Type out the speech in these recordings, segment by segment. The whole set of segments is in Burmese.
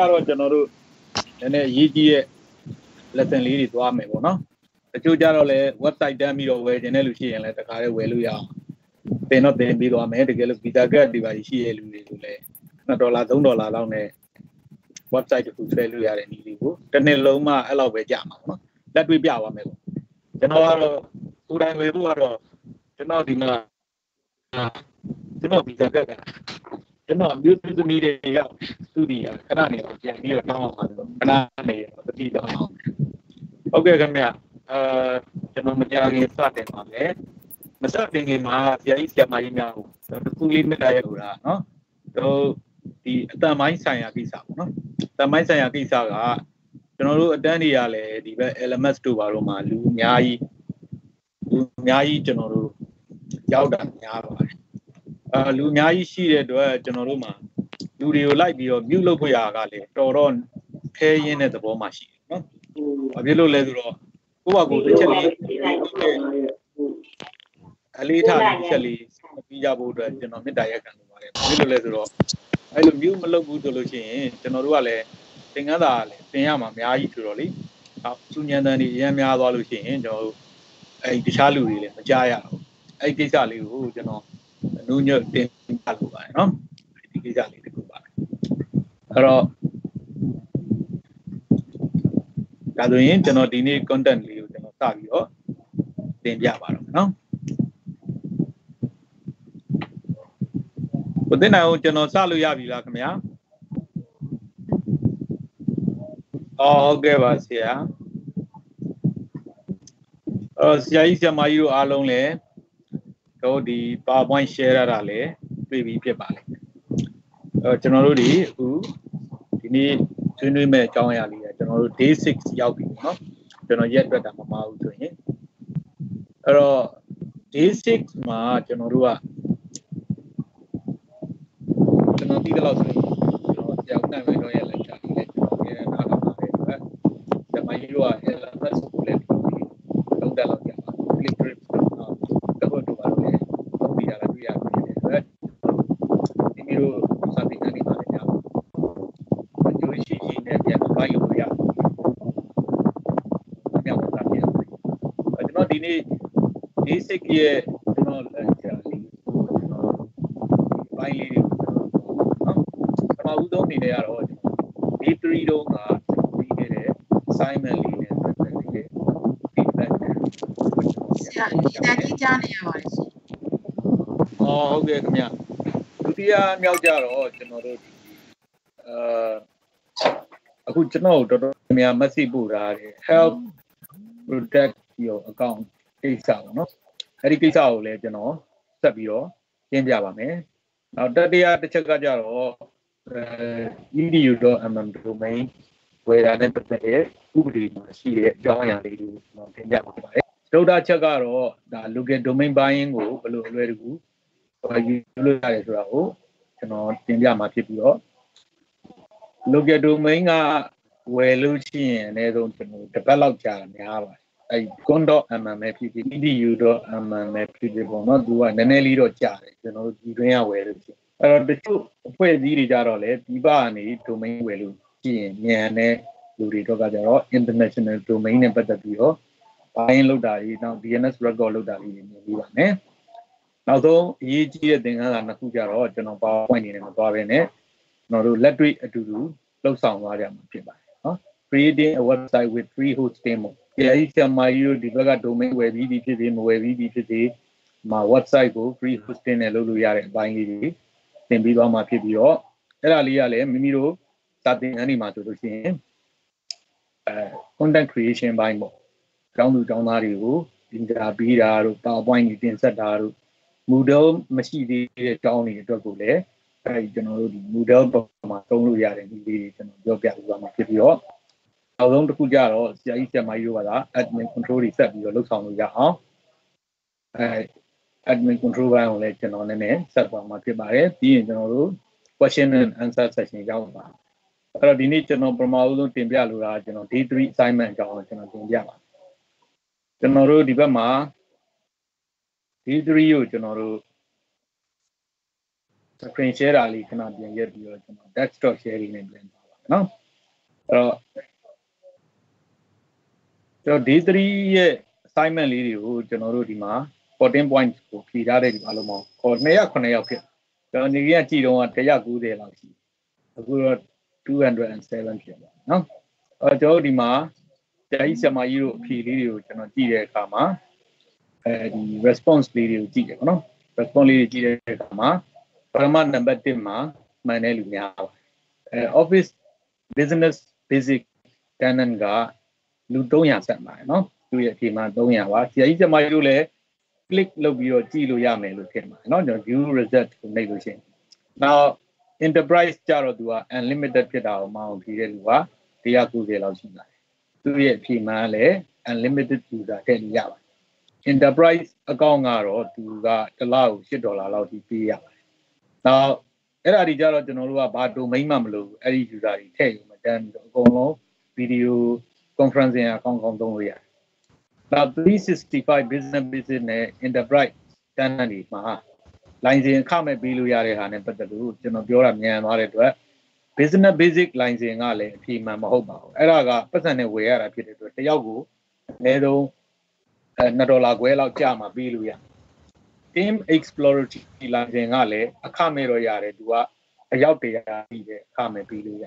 ကတော့ကျွန်တော်တို့နည်းနည်းအရေးကြီးတဲ့ lesson လေးတွေသွားမယ်ပေါ့နော်တချို့ကြတော့လည်း website တန်းပြီးတော့ဝယ်ခြင်းတဲ့လူရှိရင်လည်းတခါတည်းဝယ်လို့ရအောင်တင်တော့တင်ပြီးသွားမယ်တကယ်လို့ visa card တွေပါရှိရလူတွေကိုလည်း2ဒေါ်လာ3ဒေါ်လာလောက်နဲ့ website တစ်ခုဆွဲလို့ရတဲ့နည်းလေးကိုတစ်နှစ်လုံးမှအဲ့လောက်ပဲကြာမှာပေါ့နော်လက်တွေ့ပြသွားမယ်ပေါ့ကျွန်တော်ကတော့ကိုယ်တိုင်ဝယ်ဖို့ကတော့ကျွန်တော်ဒီမှာကျွန်တော် visa card က ကျွန်တော်မျိုးသမီးတွေရောက်သူဒီခဏနေတော့ပြန်ပြီးတော့တောင်းအောင်ပါလို့ခဏနေတော့တတိတောင်းအောင်ဟုတ်ကဲ့ခင်ဗျအာကျွန်တော်မကြခင်စတင်ပါမယ်မစတင်ခင်မှာဆရာကြီးဆရာမကြီးများကိုတခုလေးမြတ်ရရလို့လားနော်တို့ဒီအတန်ပိုင်းဆိုင်ရာကိစ္စပေါ့နော်အတန်ပိုင်းဆိုင်ရာကိစ္စကကျွန်တော်တို့အတန်းတွေကလည်းဒီဘက် LMS တို့ဘာလို့မှလူအများကြီးလူအများကြီးကျွန်တော်တို့ရောက်တာများပါတယ် အာလူအများကြီးရှိတဲ့အတွက်ကျွန်တော်တို့မှာလူတွေကိုလိုက်ပြီးတော့ mute လုပ်ခွင့်ရတာကလည်းတော်တော့ခဲရင်းတဲ့သဘောမှရှိတယ်နော်။ဘာဖြစ်လို့လဲဆိုတော့ကိုယ့်ဘာကိုယ်တစ်ချက်လေးအလေးထားပြီးတစ်ချက်လေးပြီးကြဖို့အတွက်ကျွန်တော်မေတ္တာရက်ခံလိုပါတယ်။ဘာဖြစ်လို့လဲဆိုတော့အဲ့လို mute မလုပ်ဘူးဆိုလို့ရှိရင်ကျွန်တော်တို့ကလည်းသင်ခန်းစာကလည်းသင်ရမှာအများကြီးဆိုတော့လေ။အော်သူညံတန်တွေအများများသွားလို့ရှိရင်ကျွန်တော်တို့အဲ့တခြားလူတွေလည်းမကြားရဘူး။အဲ့ဒီကိစ္စလေးကိုကျွန်တော် နူးညွတ်တင်ပြလိုပါတယ်နော်။ဒီကိစ္စလေးတစ်ခုပါအဲ့တော့ဒါဆိုရင်ကျွန်တော်ဒီနေ့ content လေးကိုကျွန်တော်စပြီးတော့တင်ပြပါတော့မယ်နော်ဘုသင်နိုင်အောင်ကျွန်တော်စလို့ရပြီလားခင်ဗျာအော်ဟုတ်ကဲ့ပါဆရာအော်ဆရာကြီးဆရာမကြီးတို့အားလုံးလည်း တို့ဒီ PowerPoint share ရတာလည်းတွေ့ပြီးဖြစ်ပါလိမ့်မယ်အဲကျွန်တော်တို့ဒီအခုဒီနေ့ဆွေးနွေးမဲ့အကြောင်းအရာလေးကကျွန်တော်တို့ day 6ရောက်ပြီပေါ့နော်ကျွန်တော်ရက်အတွက်တာမမဘူးဆိုရင်အဲ့တော့ day 6မှာကျွန်တော်တို့ကကျွန်တော်ဒီတော့ဆိုရင်ကျွန်တော်ကြောက်နိုင်မယ်တော့ရလက်ချာလေးလည်းကျွန်တော်ပြန်နားထောင်ပါတယ်အတွက်ဓမ္မကြီးတို့က LMS ကိုလည်းလုံးတက်လောက်ကြပါ click grip တော့တော့တော့ပါလို့လည်းပုံပြရတာတွေ့ရတယ်အတွက်ဒီမျိုးစာသင်ခန်းတွေပါလည်းကြာပါအကျိုးရှိရှိနဲ့ပြန်ပိုင်းလို့ရမြောက်တာပြန်ကျွန်တော်ဒီနေ့ ဒီစိတ်ရဲ့ကျွန်တော်လက်ချာလေးကျွန်တော်ပိုင်းလေးတွေပထမဦးဆုံးအနေနဲ့ကတော့ D3 တုန်းကပြီးခဲ့တဲ့ assignment လေးနဲ့ပတ်သက်တဲ့ feedback ဆရာဒီတန်ကြီးကြားနေရပါတယ်ရှင်။အော်ဟုတ်ကဲ့ခင်ဗျ။ဒုတိယမြောက်ကြတော့ကျွန်တော်တို့ဒီအာအခုကျွန်တော်တို့တော်တော်များ message ပို့ထားတယ် help protect your account ကိစ္စပေါ့နော်။ အဲဒီကိစ္စကိုလည်းကျွန်တော်ဆက်ပြီးတော့ရှင်းပြပါမယ်။နောက်တတိယတစ်ချက်ကကြတော့အဲ edu.mm domain ဝယ်တာနဲ့ပတ်သက်တဲ့ဥပဒေမှာရှိတဲ့အကြောင်းအရာလေးကိုကျွန်တော်သင်ပြပါပါတယ်။ဒုတိယချက်ကတော့ဒါ local domain buying ကိုဘယ်လိုအလွယ်တကူဟိုယူလို့ရတယ်ဆိုတာကိုကျွန်တော်တင်ပြမှာဖြစ်ပြီးတော့ local domain ကဝယ်လို့ရှိရင်အနည်းဆုံးကျွန်တော်တစ်ပတ်လောက်ကြာများပါတယ် အဲ con.mm ပဲဖြစ်ဖြစ် edu.mm ပဲဖြစ်ဖြစ်ပေါ့နော်သူကနည်းနည်းလေးတော့ကြာတယ်ကျွန်တော်တို့ဒီတွင်းကဝယ်လို့ရှိရင်အဲ့တော့တချို့အဖွဲ့အစည်းတွေကြတော့လေဒီပကနေ domain ဝယ်လို့ရှိရင်မြန်တဲ့လူတွေတော့ကကြတော့ international domain နဲ့ပတ်သက်ပြီးတော့ buying လုပ်တာကြီးနောက် DNS record လုပ်တာကြီးမြင်ပြီးပါမယ်နောက်ဆုံးအရေးကြီးတဲ့သင်ခန်းစာနှစ်ခုကြတော့ကျွန်တော် PowerPoint နေနဲ့မသွားဘဲနဲ့ကျွန်တော်တို့လက်တွေ့အတူတူလှုပ်ဆောင်သွားကြမှာဖြစ်ပါတယ်နော် creating a website with free hosting ပေါ့ဒီ အကြီးဆရာမကြီးတို့ဒီဘက်က domain ဝယ်ပြီးပြီဖြစ်စေမဝယ်ပြီးပြီဖြစ်စေမှာ website ကို free hosting နဲ့လုပ်လို့ရတဲ့အပိုင်းလေးတွေသင်ပြီးသွားမှာဖြစ်ပြီးတော့အဲ့ဒါလေးကလည်းမိမိတို့စာသင်ခန်းတွေမှာဆိုလို့ရှိရင်အဲ content creation ဘိုင်းပေါ့ကျောင်းသူကျောင်းသားတွေကိုသင်ကြားပေးတာတို့ PowerPoint တွေတင်ဆက်တာတို့ Moodle မရှိသေးတဲ့ကျောင်းတွေအတွက်ကိုလည်းအဲဒီကျွန်တော်တို့ဒီ Moodle ပေါ်မှာသုံးလို့ရတဲ့ဒီလေးတွေကျွန်တော်ပြောပြပေးပါမှာဖြစ်ပြီးတော့ နောက်ဆုံးတစ်ခုကြတော့ဆရာကြီးဆရာမကြီးတို့ကသာ admin control တွေဆက်ပြီးတော့လုပ်ဆောင်လို့ရအောင်အဲ admin control ဘိုင်းကိုလည်းကျွန်တော်နည်းနည်းဆက်သွားမှာဖြစ်ပါတယ်ပြီးရင်ကျွန်တော်တို့ question and answer session ရောက်ပါအဲ့တော့ဒီနေ့ကျွန်တော်ပထမဦးဆုံးတင်ပြလိုတာကကျွန်တော် D3 assignment အကြောင်းကိုကျွန်တော်တင်ပြပါကျွန်တော်တို့ဒီဘက်မှာ D3 ကိုကျွန်တော်တို့ screen share တာလေးခဏပြင်ရက်ပြီးတော့ကျွန်တော် desktop share လေးနဲ့ပြန်ပါပါနော်အဲ့တော့ ကျွန်တော် D3 ရဲ့ assignment လေးတွေကိုကျွန်တော်တို့ဒီမှာ14 points ကိုဖြေထားတဲ့ဒီအားလုံးပေါင်းခေါ်2ယောက်9ယောက်ဖြစ်ကျွန်တော်နေကကြည့်တော့190လောက်ရှိအခုတော့207ဖြစ်ပါနော်အဲကျွန်တော်ဒီမှာကြာကြီးဆရာမကြီးတို့အဖြေလေးတွေကိုကျွန်တော်ကြည့်တဲ့အခါမှာအဲဒီ response လေးတွေကိုကြည့်တယ်ပေါ့နော် response လေးတွေကြည့်တဲ့အခါမှာပထမနံပါတ်1မှာမှန်တဲ့လူများပါအဲ office business basic tenant က လူ300ဆက်ပါတယ်နော်သူ့ရဲ့ဒီမှာ300ပါဆရာကြီးကျမတို့လည်း click လုပ်ပြီးတော့ကြည့်လို့ရမယ်လို့ထင်ပါတယ်နော်ကျွန်တော် view result ကိုနှိပ်လို့ရှိရင် now enterprise ကြတော့သူက unlimited ဖြစ်တာကိုမအောင်ပြီးတဲ့လူက190လောက်ရှိလာတယ်သူ့ရဲ့ဖြေမှန်းလည်း unlimited user ထည့်လို့ရပါတယ် enterprise account ကတော့သူကတစ်လကို8ဒေါ်လာလောက်ထိပေးရပါတယ်နောက်အဲ့ဒါဒီကြတော့ကျွန်တော်တို့ကဘာ domain မှမလိုဘူးအဲ့ဒီ user တွေထည့်ရင်မတန်းဘူးအကုန်လုံး video conferencing account ကောင်းသုံးလို့ရတယ်နောက်365 business business နဲ့ enterprise တန်းတန်းဒီမှာ license ခမဲ့ပေးလို့ရတဲ့ဟာနဲ့ပတ်သက်လို့ကျွန်တော်ပြောတာမြန်သွားတဲ့အတွက် business basic license ကလည်းအပြည့်မှန်မဟုတ်ပါဘူးအဲ့ဒါကပတ်စံနဲ့ဝယ်ရတာဖြစ်တဲ့အတွက်တယောက်ကိုအနည်းဆုံးအဲ2ဒေါ်လာခွဲလောက်ကြာမှပေးလို့ရ team exploratory license ကလည်းအခမဲ့တော့ရတယ်သူကအယောက်တရာပြီးတဲ့အခမဲ့ပေးလို့ရ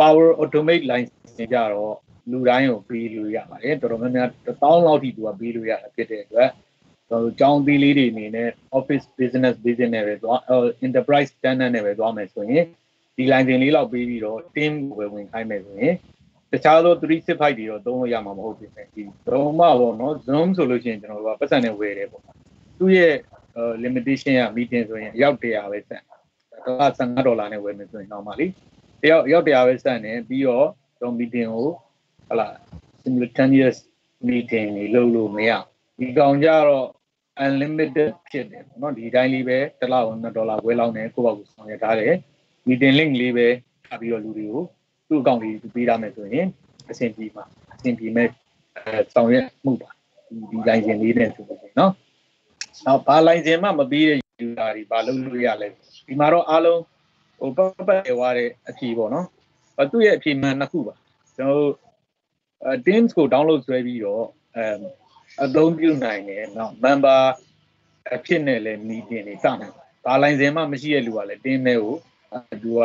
power automate license ကြတော့ လူတိုင်းကိုပေးလို့ရပါတယ်တော်တော်များများ1000လောက်ထိသူကပေးလို့ရတာဖြစ်တဲ့အတွက်ကျွန်တော်ကြောင်းသေးလေးတွေအနေနဲ့ office business business နဲ့ပဲသွား enterprise standard နဲ့ပဲသွားမယ်ဆိုရင်ဒီ license လေးလောက်ပေးပြီးတော့ team ကိုပဲဝင်ခိုင်းမယ်ဆိုရင်တခြားသော365တွေတော့သုံးလို့ရမှာမဟုတ်ဘူးပဲဒီတော့မှပေါ့နော် zoom ဆိုလို့ရှိရင်ကျွန်တော်တို့ကပတ်စံနဲ့ဝယ်တယ်ပေါ့သူ့ရဲ့ limitation က meeting ဆိုရင်အယောက်100ပဲဆက်ဒေါ်လာ15ဒေါ်လာနဲ့ဝယ်မယ်ဆိုရင်တော့မှလေတယောက်အယောက်100ပဲဆက်နေပြီးတော့ကျွန်တော် meeting ကို ဟလာ simultaneous meeting တွေလုပ်လို့မရဒီကောင်ကြတော့ unlimited ဖြစ်တယ်ပေါ့နော်ဒီတိုင်းလေးပဲတစ်လောက်2ဒေါ်လာခွဲလောက်နဲ့ကိုယ့်ဘာကိုဆောင်ရထားတယ် meeting link လေးပဲထပ်ပြီးတော့လူတွေကိုသူ့အကောင့်လေးပေးထားမယ်ဆိုရင်အဆင်ပြေမှာအဆင်ပြေမဲ့အဲဆောင်ရွက်မှုပါဒီ license လေးနဲ့ဆိုလို့ရှိရင်နော်နောက်ဘာ license မှမပေးတဲ့ user တွေဘာလုပ်လို့ရလဲဒီမှာတော့အားလုံးဟိုပတ်ပတ်ရွာတဲ့အဖြေပေါ့နော်သူ့ရဲ့အဖြေမှန်နှစ်ခုပါကျွန်တော်တို့ tins ကို download ဆွဲပြီးတော့အအသုံးပြုနိုင်တယ်နော် member အဖြစ်နဲ့လည်း meeting တွေစနိုင်ပါတယ်။ဘာ license မှမရှိတဲ့လူကလည်း tin တွေကိုသူက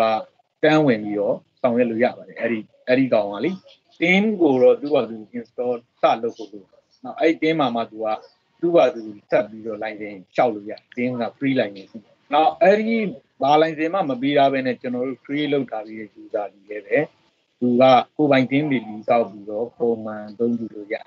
တန်းဝင်ပြီးတော့ဆောင်ရွက်လို့ရပါတယ်။အဲ့ဒီအဲ့ဒီကောင်ကလေ tin ကိုတော့သူကသူ install စလုပ်ဖို့လို့နော်အဲ့ဒီ tin မှာမှသူကသူကသူဆက်ပြီးတော့ license လျှောက်လို့ရ tin က free license နော်အဲ့ဒီဘာ license မှမပေးတာပဲနဲ့ကျွန်တော်တို့ create လုပ်ထားပြီးတဲ့ user တွေလည်းပဲ သူကကိုယ်ပိုင် team တွေပြီးစောက်ပြီးတော့ပုံမှန်သုံးကြည့်လို့ရတယ်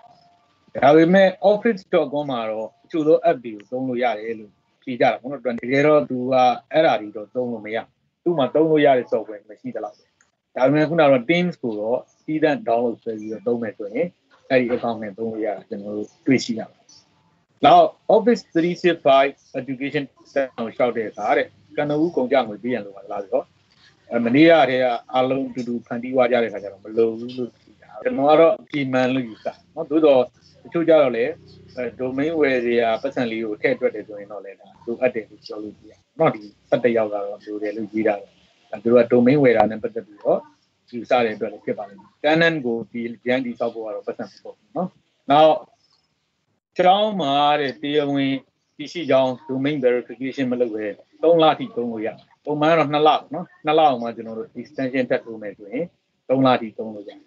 ။ဒါပေမဲ့ office.com မှာတော့အချို့သော app တွေကိုသုံးလို့ရတယ်လို့ဖြေကြတာပေါ့နော်။တကယ်တော့သူကအဲ့ဓာတွေတော့သုံးလို့မရ။သူ့မှာသုံးလို့ရတဲ့ software မရှိသလောက်ပဲ။ဒါပေမဲ့ခုနကတော့ Teams ကိုတော့စီးသန့် download ဆွဲပြီးတော့သုံးမယ်ဆိုရင်အဲ့ဒီ account နဲ့သုံးလို့ရတာကျွန်တော်တို့တွေ့ရှိရပါတယ်။နောက် Office 365 education system ကိုရှောက်တဲ့အခါတဲ့ကနဦးကုန်ကြငွေပေးရလို့ပါလားဆိုတော့အဲ မနေ့ကတည်းကအားလုံးတူတူဖန်တီးွားကြတဲ့ခါကျတော့မလိုဘူးလို့ပြောတာကျွန်တော်ကတော့အပြမှန်လို့ယူဆเนาะသို့တော့တချို့ကြတော့လေအဲ domain ဝယ်စရာပတ်စံလေးကိုထည့်တွက်တယ်ဆိုရင်တော့လေဒါလိုအပ်တယ်လို့ပြောလို့ပြရเนาะဒီ17ရောက်ကတော့လိုတယ်လို့ကြီးတာအဲသူတို့က domain ဝယ်တာနဲ့ပတ်သက်ပြီးတော့ယူဆတဲ့အတွက်လည်းဖြစ်ပါလိမ့်မယ် Canon ကိုဒီ GN ဒီဆောက်ဖို့ကတော့ပတ်စံမပေါ့ဘူးเนาะနောက်ကျောင်းမှာတဲ့တရားဝင်တရှိကြောင်း domain verification မလုပ်ပဲ3လထိသုံးလို့ရတယ် ပုံမှန်ကတော့2လနော်2လအောင်မှကျွန်တော်တို့ extension တက်လို့မယ်ဆိုရင်3လထိသုံးလို့ရတယ်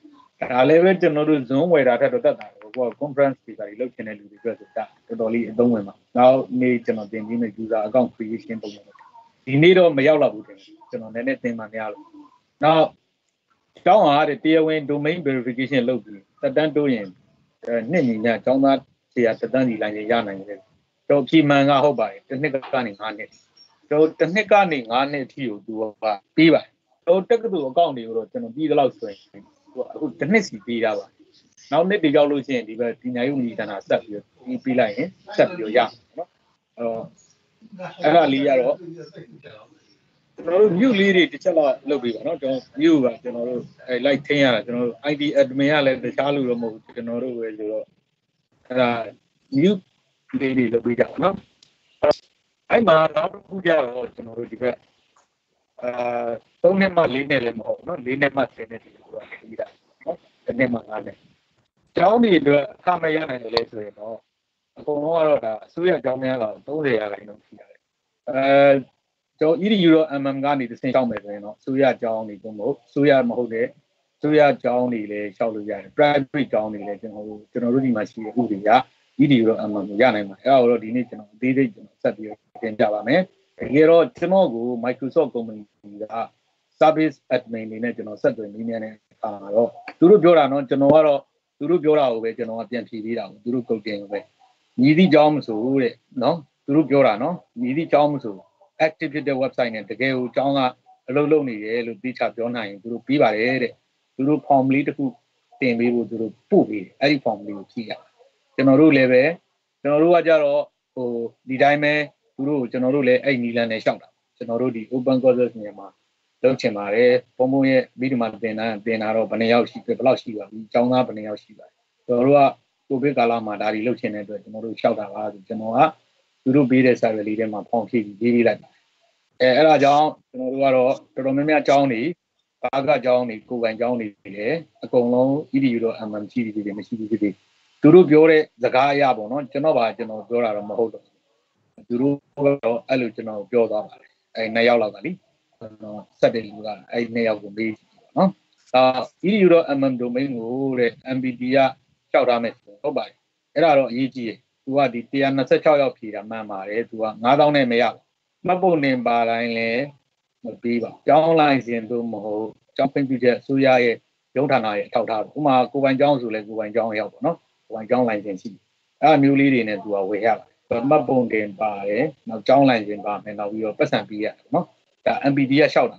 ဒါလည်းပဲကျွန်တော်တို့ zoom ဝယ်တာထက်တော့တက်တာပဲကိုက conference speaker တွေလုပ်ချင်တဲ့လူတွေအတွက်ဆိုတာတော်တော်လေးအသုံးဝင်ပါနောက်နေ့ကျွန်တော်တင်ပြီးမဲ့ user account creation ပုံစံဒီနေ့တော့မရောက်တော့ဘူးတင်ကျွန်တော်နည်းနည်းသင်မှများလို့နောက်ကျောင်းအားတဲ့တရားဝင် domain verification လုပ်ပြီးတက်တန်းတိုးရင်နှစ်ညီညာကျောင်းသားဆရာတက်တန်းဒီလိုင်းရနိုင်တယ်တော့ဖြီမှန်ကဟုတ်ပါတယ်တစ်နှစ်ကနေ9နှစ် ကျွန်တော်တစ်နှစ်ကနေ9နှစ်အထိကိုသူကပြီးပါတယ်ကျွန်တော်တက္ကသိုလ်အကောင့်တွေကိုတော့ကျွန်တော်ပြီးသလောက်ဆိုရင်သူအခုတစ်နှစ်စီပြီးတာပါနောက်နှစ်တွေရောက်လို့ရှိရင်ဒီဘက်ပညာရေးဝန်ကြီးဌာနဆက်ပြီးပြီးပြီးလိုက်ရင်ဆက်ပြီးရမှာနော်အဲ့တော့အဲ့ဒါလေးရတော့ကျွန်တော်တို့ mute လေးတွေတစ်ချက်တော့လုပ်ပေးပါနော်ကျွန်တော် mute ကကျွန်တော်တို့အဲ like ထင်းရတာကျွန်တော်တို့ ID admin ကလည်းတခြားလူတော့မဟုတ်ဘူးကျွန်တော်တို့ပဲဆိုတော့အဲ့ဒါ mute လေးတွေလုပ်ပေးကြပါနော် အဲ့မှာနောက်တစ်ခုကြတော့ကျွန်တော်တို့ဒီဘက်အာ3နှစ်မှ4နှစ်လည်းမဟုတ်ဘူးနော်4နှစ်မှ10နှစ်ဒီလိုကပြီးတာနော်တစ်နှစ်မှ5နှစ်ကျောင်းတွေအတွက်အခမရနိုင်တယ်လေဆိုရင်တော့အကုန်လုံးကတော့ဒါအစိုးရကျောင်းများတော့30ရာခိုင်နှုန်းရှိရတယ်အဲကျွန်တော် EDU တော့ MM ကနေတစ်ဆင့်ရှောက်မယ်ဆိုရင်တော့အစိုးရကျောင်းတွေတို့မဟုတ်အစိုးရမဟုတ်တဲ့ဆိုရကျောင်းတွေလည်းရှောက်လို့ရတယ် private ကျောင်းတွေလည်းကျွန်တော်တို့ကျွန်တော်တို့ဒီမှာရှိတဲ့ဥပဒေက EDU တော့ MM ကိုရနိုင်မှာအဲ့ဒါကိုတော့ဒီနေ့ကျွန်တော်အသေးစိတ်ကျွန်တော်ဆက်ပြီးတင်ပြပါမယ်တကယ်တော့ကျွန်တော်ကို Microsoft company က service admin တွေနဲ့ကျွန်တော်ဆက်သွယ်နေနေတဲ့အခါမှာတော့သူတို့ပြောတာနော်ကျွန်တော်ကတော့သူတို့ပြောတာကိုပဲကျွန်တော်ကပြန်ဖြေပေးတာကိုသူတို့ကုတ်တင်ကိုပဲညီသည့်ကြောင်းမဆိုတဲ့နော်သူတို့ပြောတာနော်ညီသည့်ကြောင်းမဆို active ဖြစ်တဲ့ website နဲ့တကယ်ကိုကြောင်းကအလုပ်လုပ်နေတယ်လို့သိချပြောနိုင်ရင်သူတို့ပြီးပါတယ်တဲ့သူတို့ form လေးတစ်ခုတင်ပေးဖို့သူတို့ပို့ပေးတယ်အဲ့ဒီ form လေးကိုဖြည့်ရ ကျွန်တော်တို့လည်းပဲကျွန်တော်တို့ကကြတော့ဟိုဒီတိုင်းပဲသူတို့ကျွန်တော်တို့လည်းအဲ့နီလန်နဲ့ရှောက်တာကျွန်တော်တို့ဒီ open courses နေရာမှာလုပ်ချင်ပါတယ်ပုံပုံရဲ့ပြီးဒီမှာတင်တာတင်တာတော့ဘယ်နှယောက်ရှိဘယ်လောက်ရှိပါပြီအကြောင်းသားဘယ်နှယောက်ရှိပါကျွန်တော်တို့ကကိုဗစ်ကာလမှာဒါတွေလုပ်ချင်တဲ့အတွက်ကျွန်တော်တို့ရှောက်တာပါဆိုကျွန်တော်ကသူတို့ပေးတဲ့ service လေးထဲမှာဖောင်ဖြည့်ပြီးပေးပေးလိုက်ပါအဲအဲ့ဒါကြောင့်ကျွန်တော်တို့ကတော့တော်တော်များများအကြောင်းတွေဘာကအကြောင်းတွေကိုယ်ပိုင်အကြောင်းတွေလည်းအကုန်လုံး EDU တော့ MM ရှိသေးတယ်မရှိသေးသေး သူတို့ပြောတဲ့စကားအရာပေါ့နော်ကျွန်တော်ပါကျွန်တော်ပြောတာတော့မဟုတ်တော့သူတို့ကတော့အဲ့လိုကျွန်တော်ပြောသွားပါတယ်အဲနှစ်ယောက်လောက်ကလीကျွန်တော်ဆက်တယ်လူကအဲ့နှစ်ယောက်ကိုမေးပေါ့နော်အာ EDU တော့ MM domain ကိုတဲ့ MBD ကလျှောက်ထားမယ်ဆိုဟုတ်ပါတယ်အဲ့ဒါတော့အရေးကြီးတယ်သူကဒီ126ရောက်ဖြေတာမှန်ပါတယ်သူက9000နဲ့မရဘူးမှတ်ပုံနေပါတိုင်းလည်းမပြီးပါကျောင်းလိုင်းစဉ်တို့မဟုတ်ကျောင်းပင်ပြုချက်အစိုးရရဲ့ရုံးဌာနရဲ့အထောက်အထားဥမာကိုပိုင်ကျောင်းဆိုလဲကိုပိုင်ကျောင်းရောက်ပေါ့နော် ကိုပိုင်ကျောင်းလိုင်းစဉ်ရှိတယ်အဲ့အမျိုးလေးတွေနဲ့သူကဝယ်ရပါတယ်မှတ်ပုံတင်ပါတယ်နောက်ကျောင်းလိုင်းစဉ်ပါမယ်နောက်ပြီးတော့ပတ်စံပေးရတယ်နော်ဒါ MPD ကလျှောက်တာ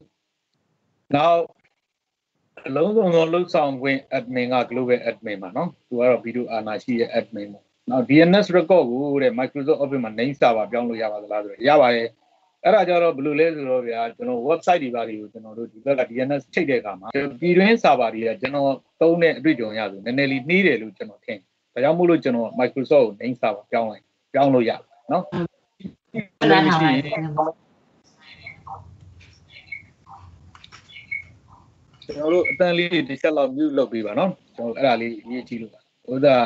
နောက်အလုံးစုံသောလှုပ်ဆောင်ခွင့် admin က global admin ပါနော်သူကတော့ video အာနာရှိရဲ့ admin ပေါ့နောက် DNS record ကိုတဲ့ Microsoft Office မှာ name server ပြောင်းလို့ရပါသလားဆိုတော့ရပါတယ်အဲ့ဒါကြတော့ဘယ်လိုလဲဆိုတော့ဗျာကျွန်တော် website တွေပါတွေကိုကျွန်တော်တို့ဒီဘက်က DNS ချိန်တဲ့အခါမှာပြည်တွင်း server တွေကကျွန်တော်သုံးတဲ့အတွေ့အကြုံရဆိုနည်းနည်းလေးနှီးတယ်လို့ကျွန်တော်ထင် ဒါကြောင့်မို့လို့ကျွန်တော် Microsoft ကို name server ပြောင်းလိုက်ပြောင်းလို့ရနော်အဲ့ဒါဟာကျွန်တော်တို့အတန်လေးတစ်ချက်လောက် mute လုပ်ပေးပါနော်ကျွန်တော်အဲ့ဒါလေးရေးကြည့်လို့ပါဥသာ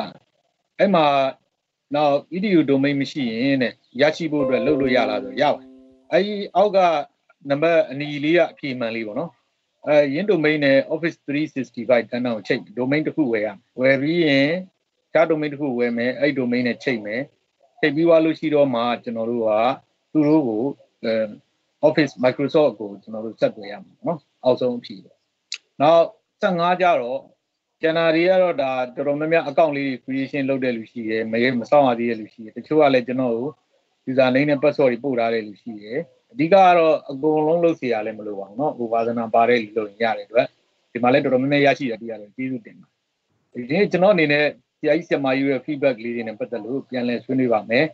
အဲ့မှာနောက် EDU domain မရှိရင်တဲ့ရရှိဖို့အတွက်လုပ်လို့ရလားဆိုရပါတယ်အဲ့ဒီအောက်ကနံပါတ်အနီလေးကအဖြေမှန်လေးပေါ့နော်အဲရင်း domain နဲ့ office 365တန်းတောင်ချိန် domain တစ်ခုဝယ်ရဝယ်ပြီးရင် ခြား domain တစ်ခုဝယ်မယ်အဲ့ domain နဲ့ချိန်မယ်ချိန်ပြီးသွားလို့ရှိတော့မှကျွန်တော်တို့ကသူတို့ကို office microsoft ကိုကျွန်တော်တို့ဆက်သွယ်ရမှာနော်အောက်ဆုံးအဖြေပေါ့နောက်15ကြတော့ကျန်တာတွေကတော့ဒါတော်တော်များများ account လေး creation လုပ်တဲ့လူရှိတယ်မရမဆောင်ရသေးတဲ့လူရှိတယ်တချို့ကလည်းကျွန်တော်ကို user name နဲ့ password တွေပို့ထားတဲ့လူရှိတယ်အဓိကကတော့အကုန်လုံးလုပ်စီရလည်းမလိုပါဘူးเนาะ over ဇနာပါတဲ့လူလုပ်ရင်ရတဲ့အတွက်ဒီမှာလည်းတော်တော်များများရရှိတယ်ဒီရတယ်ကျေးဇူးတင်ပါတယ်ဒီနေ့ကျွန်တော်အနေနဲ့ ဆရာကြီးဆရာမကြီးရဲ့ feedback လေးတွေနဲ့ပတ်သက်လို့ပြန်လည်ဆွေးနွေးပါမယ်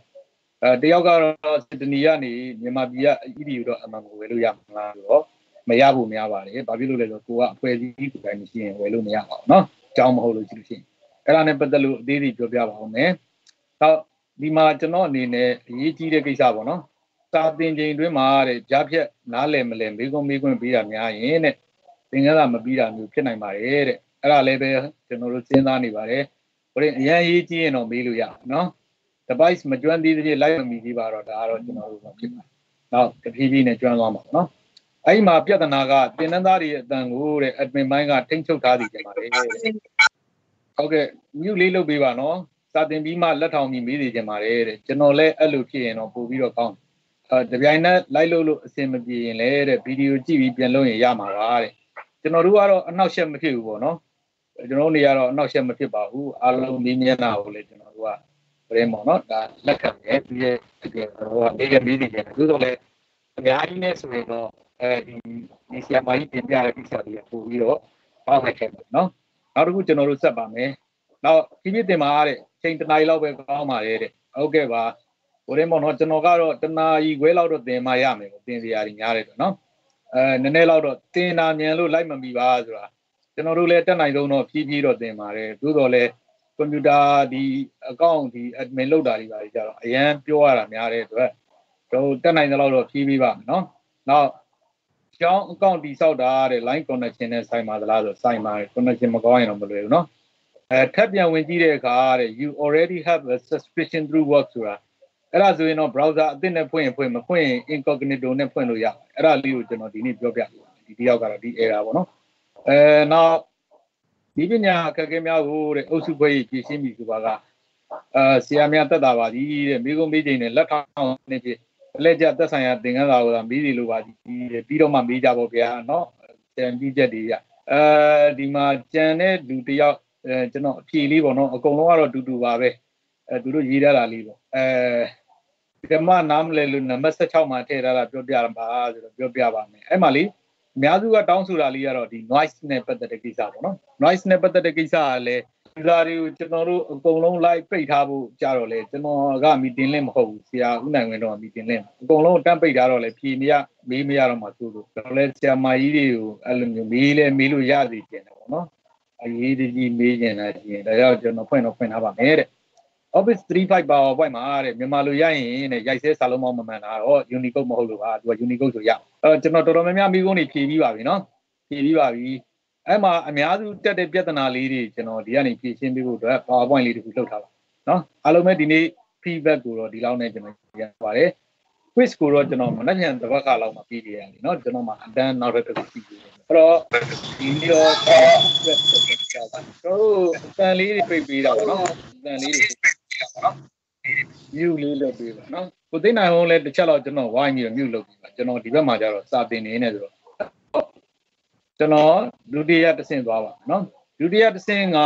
အဲတယောက်ကတော့စစ်တနီကနေမြန်မာပြည်က EDU တော့အမှန်ကိုဝယ်လို့ရမှာလားဆိုတော့မရဖို့များပါတယ်။ဘာဖြစ်လို့လဲဆိုတော့ကိုကအဖွဲ့အစည်းကိုယ်တိုင်မရှိရင်ဝယ်လို့မရပါဘူးเนาะ။အကြောင်းမဟုတ်လို့ကြည့်လို့ရှိရင်အဲ့ဒါနဲ့ပတ်သက်လို့အသေးစိတ်ပြောပြပါဦးမယ်။တော့ဒီမှာကျွန်တော်အနေနဲ့အရေးကြီးတဲ့ကိစ္စပေါ့နော်။စာသင်ချိန်တွင်းမှာတဲ့ကြားဖြတ်နားလည်မလဲမေးခွန်းမေးခွန်းပေးတာများရင်တဲ့သင်္ကန်းစာမပြီးတာမျိုးဖြစ်နိုင်ပါတယ်တဲ့။အဲ့ဒါလည်းပဲကျွန်တော်တို့စဉ်းစားနေပါတယ်။ ဟိုရင်အရင်ရေးကြည့်ရင်တော့မေးလို့ရနော်။ device မကျွမ်းသေးသေး live မမီသေးပါတော့ဒါကတော့ကျွန်တော်တို့ဖြစ်ပါတယ်။နောက်တဖြည်းဖြည်းနဲ့ကျွမ်းသွားမှာပေါ့နော်။အဲ့ဒီမှာပြဿနာကတင်နန်းသားတွေအတန်ကိုတဲ့ admin ဘိုင်းကထိမ့်ချုပ်ထားသည်ကြပါလေဟုတ်ကဲ့ mute လေးလုပ်ပေးပါနော်စာတင်ပြီးမှလက်ထောင်ပြီးမေးနေကြပါလေတဲ့ကျွန်တော်လည်းအဲ့လိုဖြစ်ရင်တော့ပို့ပြီးတော့ကောင်းအဲတပြိုင်နက်လိုက်လို့လို့အဆင်မပြေရင်လည်းတဲ့ဗီဒီယိုကြည့်ပြီးပြန်လုပ်ရင်ရမှာပါတဲ့ကျွန်တော်တို့ကတော့အနောက်ရှက်မဖြစ်ဘူးပေါ့နော် ကျွန်တော်တို့နေရာတော့အနောက်ရှက်မဖြစ်ပါဘူးအားလုံးနေမျက်နှာကိုလည်းကျွန်တော်တို့ကပြင်းပေါ့နော်ဒါလက်ခံတယ်ပြီးရဲ့တကယ်တော့နေရမေးနေတယ်သို့တော်လည်းအများကြီးနဲ့ဆိုရင်တော့အဲဒီဒီဆီယမိုင်းတင်ပြတဲ့ကိစ္စတွေပို့ပြီးတော့ပေါင်းလိုက်ခဲ့မယ်နော်နောက်တစ်ခုကျွန်တော်တို့ဆက်ပါမယ်နောက်ဖြည်းဖြည်းတင်ပါတဲ့ချိန်တနားရီလောက်ပဲကောင်းပါလေတဲ့ဟုတ်ကဲ့ပါဟိုရဲမောင်တော့ကျွန်တော်ကတော့တနာရီခွဲလောက်တော့တင်မှရမယ်ကိုတင်စရာကြီးများတယ်တော့နော်အဲနည်းနည်းတော့တင်နာမြန်လို့လိုက်မမီပါဆိုတာ ကျွန်တော်တို့လည်းတက်နိုင်ဆုံးတော့ဖြည်းဖြည်းတော့တင်ပါတယ်သို့တော်လည်းကွန်ပျူတာဒီအကောင့်ဒီ admin လုပ်တာတွေပါကြတော့အရန်ပြောရတာများတဲ့အတွက်ကျွန်တော်တက်နိုင်သလောက်တော့ဖြည်းဖြည်းပါမယ်နော်နောက်ကျောင်းအကောင့်တိဆောက်တာတဲ့ line connection နဲ့ဆိုင်ပါသလားဆိုဆိုင်ပါတယ် connection မကောင်းရင်တော့မလွယ်ဘူးနော်အဲထပ်ပြန်ဝင်ကြည့်တဲ့အခါတဲ့ you already have a suspicion through work ဆိုတာအဲ့ဒါဆိုရင်တော့ browser အသစ်နဲ့ဖွင့်ရင်ဖွင့်မဖွင့်ရင် incognito နဲ့ဖွင့်လို့ရအဲ့ဒါလေးကိုကျွန်တော်ဒီနေ့ပြောပြဒီတယောက်ကတော့ဒီ error ပေါ့နော် အဲနောက်ဒီပညာအခက်အခဲများကိုတဲ့အုပ်စုဖွဲ့ကြီးကြီးရှင်းပြီဆိုပါကအာဆရာများတက်တာပါသည်တဲ့မိကုံမိချိန်နဲ့လက်ထောင်နေဖြစ်အလက်ကျသက်ဆိုင်ရာသင်ခန်းစာကိုသာမေးစီလိုပါသည်တဲ့ပြီးတော့မှမေးကြပါဗျာနော်တန်ပြီးချက်တွေရအဲဒီမှာကြံတဲ့လူတယောက်အဲကျွန်တော်အဖြေလေးပေါ့နော်အကုန်လုံးကတော့တူတူပါပဲအဲသူတို့ရေးထားတာလေးပေါ့အဲဓမ္မနားမလဲလို့နံပါတ်16မှာထည့်ထားတာပြောပြပါဆိုတော့ပြောပြပါမယ်အဲ့မှာလေး အများစုကတောင်းဆိုတာလေးကတော့ဒီ noise နဲ့ပတ်သက်တဲ့ကိစ္စပေါ့နော် noise နဲ့ပတ်သက်တဲ့ကိစ္စကလည်း user တွေကိုကျွန်တော်တို့အကုန်လုံး live ပိတ်ထားဖို့ကြတော့လေကျွန်တော်က meeting link မဟုတ်ဘူးဆရာဦးနိုင်ဝင်းတော့ meeting link အကုန်လုံးတန်းပိတ်ထားတော့လေဖြေမရမေးမရတော့မှသို့လို့ကျွန်တော်လည်းဆရာမကြီးတွေကိုအဲ့လိုမျိုးမေးလဲမေးလို့ရစီကျင်တယ်ပေါ့နော်အရေးတကြီးမေးကျင်တာရှင်ဒါကြောင့်ကျွန်တော်ဖွင့်တော့ဖွင့်ထားပါမယ်တဲ့ Office 35 PowerPoint မှာတဲ့မြန်မာလိုရိုက်ရင်တဲ့ရိုက်စဲစာလုံးပေါင်းမမှန်တာတော့ Unicode မဟုတ်လို့ပါသူက Unicode ဆိုရအဲကျွန်တော်တော်တော်များများမိကုန်းတွေဖြေပြီးပါပြီနော်ဖြေပြီးပါပြီအဲ့မှာအများစုတက်တဲ့ပြဿနာလေးတွေကျွန်တော်ဒီကနေဖြေရှင်းပေးဖို့အတွက် PowerPoint လေးတစ်ခုလုပ်ထားပါနော်အားလုံးပဲဒီနေ့ feedback ကိုတော့ဒီလောက်နဲ့ကျွန်တော်ရပါတယ် quiz ကိုတော့ကျွန်တော်မနေ့ကတစ်ပတ်ခါလောက်မှပြီးပြရတယ်နော်ကျွန်တော်မှအတန်းနောက်ထပ်တစ်ခုပြီးပြရတယ်အဲ့တော့ဒီရောကျွန်တော်တို့အတန်လေးတွေပြပေးတာပေါ့နော်အတန်လေးတွေ မြူလေးလုပ်ပေးပါနော်ကိုသိနိုင်အောင်လဲတစ်ချက်တော့ကျွန်တော်ဝိုင်းပြီးတော့မြူလုပ်ပေးပါကျွန်တော်ဒီဘက်မှာကျတော့စာတင်နေနေဆိုတော့ကျွန်တော်ဒုတိယတစ်ဆင့်သွားပါနော်ဒုတိယတစ်ဆင့်က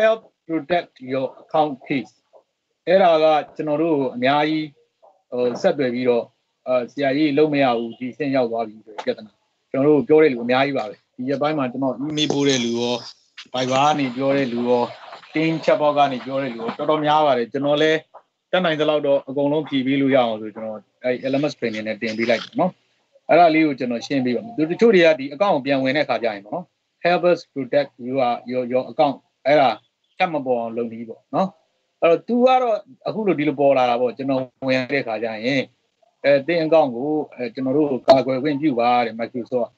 help protect your account keys အဲ့ဒါကကျွန်တော်တို့အများကြီးဟိုဆက်သွယ်ပြီးတော့အဲဆရာကြီးလုံးမရဘူးဒီဆင့်ရောက်သွားပြီဆိုတဲ့ပြဿနာကျွန်တော်တို့ပြောတဲ့လူအများကြီးပါပဲဒီရက်ပိုင်းမှာကျွန်တော် email ပို့တဲ့လူရော Viber ကနေပြောတဲ့လူရော team chatbot ကနေပြောတဲ့လူရောတော်တော်များပါတယ်ကျွန်တော်လည်းတက်နိုင်သလောက်တော့အကုန်လုံးဖြည့်ပေးလို့ရအောင်ဆိုကျွန်တော်အဲ LMS training နဲ့တင်ပေးလိုက်တယ်နော်အဲ့ဒါလေးကိုကျွန်တော်ရှင်းပေးပါမယ်သူတချို့တွေကဒီအကောင့်ကိုပြန်ဝင်တဲ့ခါကျရင်ပေါ့နော် help us protect your your your account အဲ့ဒါချက်မပေါ်အောင်လုပ်ပြီးပေါ့နော်အဲ့တော့ तू ကတော့အခုလိုဒီလိုပေါ်လာတာပေါ့ကျွန်တော်ဝင်တဲ့ခါကျရင်အဲတင်းအကောင့်ကိုအဲကျွန်တော်တို့ကာကွယ်ခွင့်ပြုပါတဲ့ Microsoft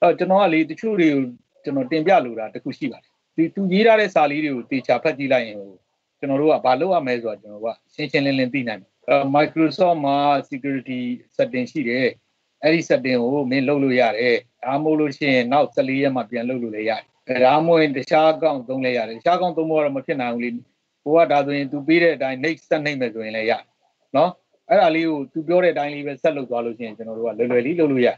အဲကျွန်တော်ကလေတချို့တွေကိုကျွန်တော်တင်ပြလိုတာတခုရှိပါတယ် ဒီသူရေးထားတဲ့စာလေးတွေကိုတေချာဖတ်ကြည့်လိုက်ရင်ကျွန်တော်တို့ကဘာလုပ်ရမလဲဆိုတာကျွန်တော်တို့ကရှင်းရှင်းလင်းလင်းသိနိုင်တယ်အဲ Microsoft မှာ security setting ရှိတယ်အဲ့ဒီ setting ကိုမင်းလုပ်လို့ရတယ်ဒါမှမဟုတ်လို့ရှိရင်နောက်14ရက်မှပြန်လုပ်လို့လည်းရတယ်ဒါမှမဟုတ်ရင်တခြား account သုံးလည်းရတယ်တခြား account သုံးဖို့ကတော့မဖြစ်နိုင်ဘူးလေကိုကဒါဆိုရင် तू ပေးတဲ့အတိုင်း next ဆက်နိုင်မယ်ဆိုရင်လည်းရတယ်နော်အဲ့ဒါလေးကို तू ပြောတဲ့အတိုင်းလေးပဲဆက်လုပ်သွားလို့ရှိရင်ကျွန်တော်တို့ကလွယ်လွယ်လေးလုပ်လို့ရတယ်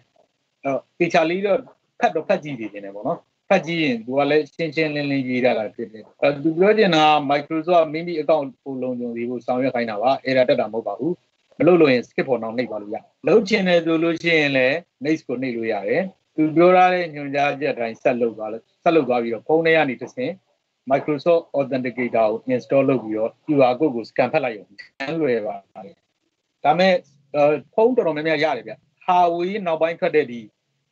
အဲ့တော့ feature လေးတော့ဖတ်တော့ဖတ်ကြည့်နေတယ်ပေါ့နော် ဖတ်ကြည့်ရင်သူကလည်းရှင်းရှင်းလင်းလင်းရေးရတာဖြစ်တယ်အဲသူပြောချင်တာ Microsoft မိမိ account ပုံလုံးစုံစီကိုဆောင်ရွက်ခိုင်းတာပါအဲ့ဒါတက်တာမဟုတ်ပါဘူးမလုပ်လို့ရင် skip ပေါ်တော့နှိပ်ပါလို့ရလုံးချင်တယ်ဆိုလို့ရှိရင်လည်း next ကိုနှိပ်လို့ရတယ်သူပြောထားတဲ့ညွှန်ကြားချက်တိုင်းဆက်လုပ်သွားလို့ဆက်လုပ်သွားပြီးတော့ဖုန်းထဲကနေတစ်ဆင့် Microsoft Authenticator ကို install လုပ်ပြီးတော့ QR code ကို scan ဖတ်လိုက်ရုံနဲ့လွယ်ပါတယ်ဒါမဲ့ဖုန်းတော်တော်များများရတယ်ဗျ Huawei နောက်ပိုင်းထွက်တဲ့ဒီ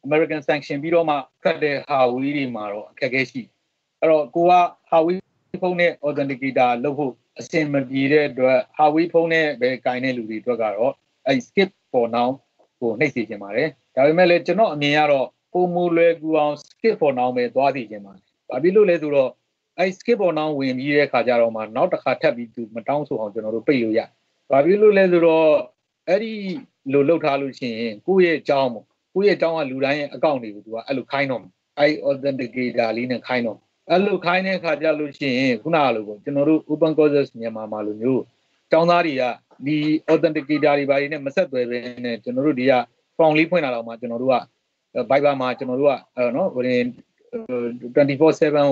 American sanction ပြီးတော့မှထွက်တဲ့ Huawei တွေမှာတော့အခက်အခဲရှိအဲ့တော့ကိုက Huawei ဖုန်းနဲ့ authenticator လုပ်ဖို့အဆင်မပြေတဲ့အတွက် Huawei ဖုန်းနဲ့ပဲကင်တဲ့လူတွေအတွက်ကတော့အဲ skip for now ကိုနှိပ်စေချင်ပါတယ်ဒါပေမဲ့လည်းကျွန်တော်အမြင်ကတော့ပုံမူလွယ်ကူအောင် skip for now ပဲသွားစီချင်ပါတယ်ဘာဖြစ်လို့လဲဆိုတော့အဲ skip for now ဝင်ပြီးတဲ့ခါကျတော့မှနောက်တစ်ခါထပ်ပြီးသူမတောင်းဆိုအောင်ကျွန်တော်တို့ပိတ်လို့ရဘာဖြစ်လို့လဲဆိုတော့အဲ့ဒီလိုလှုပ်ထားလို့ရှိရင်ကိုယ့်ရဲ့အကြောင်းပေါ့ ကိုယ့်ရဲ့အကြောင်းကလူတိုင်းရဲ့အကောင့်တွေကိုသူကအဲ့လိုခိုင်းတော့မှာအဲ့ authenticator လေးနဲ့ခိုင်းတော့အဲ့လိုခိုင်းတဲ့ခါကြလို့ရှိရင်ခုနကလိုပေါ့ကျွန်တော်တို့ open courses မြန်မာမှာလိုမျိုးကျောင်းသားတွေကဒီ authenticator တွေဘာတွေနဲ့မဆက်သွယ်ဘဲနဲ့ကျွန်တော်တို့ဒီက form လေးဖွင့်လာတော့မှကျွန်တော်တို့က Viber မှာကျွန်တော်တို့ကအဲ့နော်ဟိုရင်24/7ကို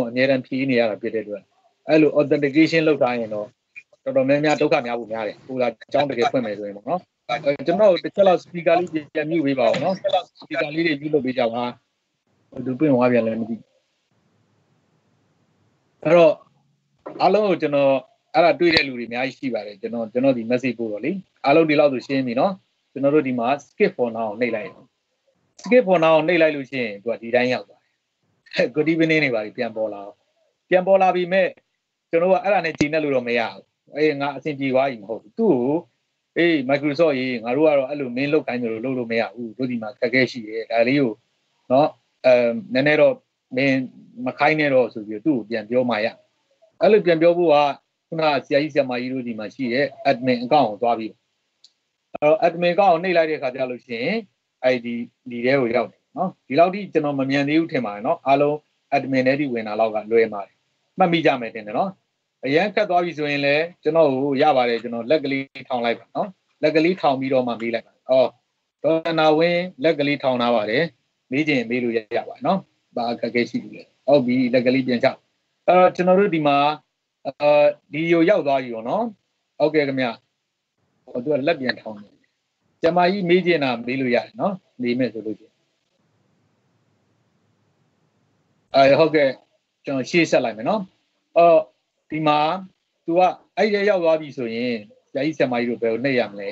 အမြဲတမ်းဖြည့်နေရတာဖြစ်တဲ့အတွက်အဲ့လို authentication လုပ်ထားရင်တော့တော်တော်များများဒုက္ခများဖို့များတယ်ဟိုလာအကြောင်းတကယ်ဖွင့်မယ်ဆိုရင်ပေါ့နော် ကျွန်တော်တစ်ချက်လောက် speaker လေးပြန်မြှုပ်ပေးပါဦးနော် speaker လေးတွေပြုလုပ်ပေးကြပါသူပြင်သွားပြန်လည်းမသိအဲ့တော့အားလုံးကိုကျွန်တော်အဲ့ဒါတွေ့တဲ့လူတွေအများကြီးရှိပါတယ်ကျွန်တော်ကျွန်တော်ဒီ message ပို့တော့လေအားလုံးဒီလောက်ဆိုရှင်းပြီနော်ကျွန်တော်တို့ဒီမှာ skip for now နှိပ်လိုက် skip for now နှိပ်လိုက်လို့ရှိရင်သူကဒီတိုင်းရောက်သွားတယ် good evening နေပါပြီပြန်ပေါ်လာအောင်ပြန်ပေါ်လာပြီမဲ့ကျွန်တော်ကအဲ့ဒါနဲ့ကြည်နေလို့တော့မရဘူးအေးငါအဆင်ပြေသွားပြီမဟုတ်ဘူးသူ့ကို အေး Microsoft ရေးငါတို့ကတော့အဲ့လိုမင်းလောက်ခိုင်းတယ်လို့လုပ်လို့မရဘူးတို့ဒီမှာခက်ခဲရှိတယ်ဒါလေးကိုเนาะအဲနည်းနည်းတော့မင်းမခိုင်းနဲ့တော့ဆိုပြီးသူ့ကိုပြန်ပြောမှရအဲ့လိုပြန်ပြောဖို့ကခုနဆရာကြီးဆရာမကြီးတို့ဒီမှာရှိတဲ့ admin account ကိုသွားပြီးအဲ့တော့ admin account ကိုနှိပ်လိုက်တဲ့ခါကျလို့ရှိရင်အဲ့ဒီဒီထဲကိုရောက်တယ်နော်ဒီလောက်ထိကျွန်တော်မမြန်သေးဘူးထင်ပါတယ်နော်အားလုံး admin နဲ့ဒီဝင်တာလောက်ကလွယ်ပါတယ်မှတ်မိကြမယ်တင်တယ်နော် အရန်ခတ်သွားပြီဆိုရင်လည်းကျွန်တော်ကိုရပါတယ်ကျွန်တော်လက်ကလေးထောင်လိုက်ပါနော်လက်ကလေးထောင်ပြီးတော့မှမေးလိုက်ပါအော်ဒေါ်နာဝင်းလက်ကလေးထောင်ထားပါတယ်မေးခြင်းမေးလို့ရရပါတယ်နော်ဘာအခက်အခဲရှိဘူးလေဟုတ်ပြီလက်ကလေးပြန်ချအဲ့တော့ကျွန်တော်တို့ဒီမှာအာဒီကိုရောက်သွားပြီရောနော်ဟုတ်ကဲ့ခင်ဗျဟိုသူကလက်ပြန်ထောင်တယ်ကျမကြီးမေးခြင်းတာမေးလို့ရတယ်နော်မေးမယ်ဆိုလို့ရှိရင်အဲဟုတ်ကဲ့ကျွန်တော်ရှေ့ဆက်လိုက်မယ်နော်အော် ဒီမှာ तू ကအဲ့ရရောက်သွားပြီဆိုရင်ဆရာကြီးဆရာမကြီးတို့ဘယ်ကိုနှိပ်ရမလဲ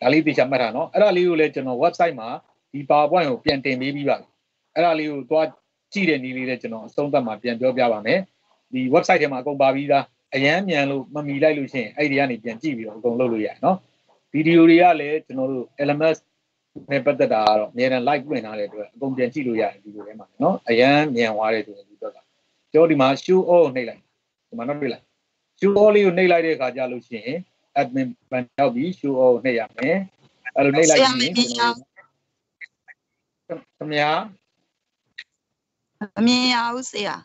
ဒါလေးသိချာမှတ်တာနော်အဲ့ဒါလေးကိုလည်းကျွန်တော် website မှာဒီ PowerPoint ကိုပြန်တင်ပေးပြီးပါပြီအဲ့ဒါလေးကိုသွားကြည့်တဲ့နည်းလေးလည်းကျွန်တော်အဆုံးသတ်မှာပြန်ပြောပြပါမယ်ဒီ website ထဲမှာအကုန်ပါပြီးသားအရန်မြန်လို့မမီလိုက်လို့ရှိရင်အဲ့ဒီကနေပြန်ကြည့်ပြီးတော့အကုန်လုပ်လို့ရတယ်နော်ဗီဒီယိုတွေကလည်းကျွန်တော်တို့ LMS နဲ့ပတ်သက်တာကတော့အများနဲ့ like ဝင်ထားတဲ့အတွက်အကုန်ပြန်ကြည့်လို့ရတယ်ဒီလိုထဲမှာနော်အရန်မြန်သွားတယ်ဆိုရင်ဒီဘက်ကကျွန်တော်ဒီမှာ show all နှိပ်လိုက် ဒီမှာတော့တွေ့လိုက် show all လေးကိုနှိပ်လိုက်တဲ့အခါကျလို့ရှိရင် admin ဘန်ရောက်ပြီး show all နှိပ်ရမယ်အဲ့လိုနှိပ်လိုက်ပြီးရင်ကျွန်တော်ခင်ဗျာမမြင်ရဘူးဆရာ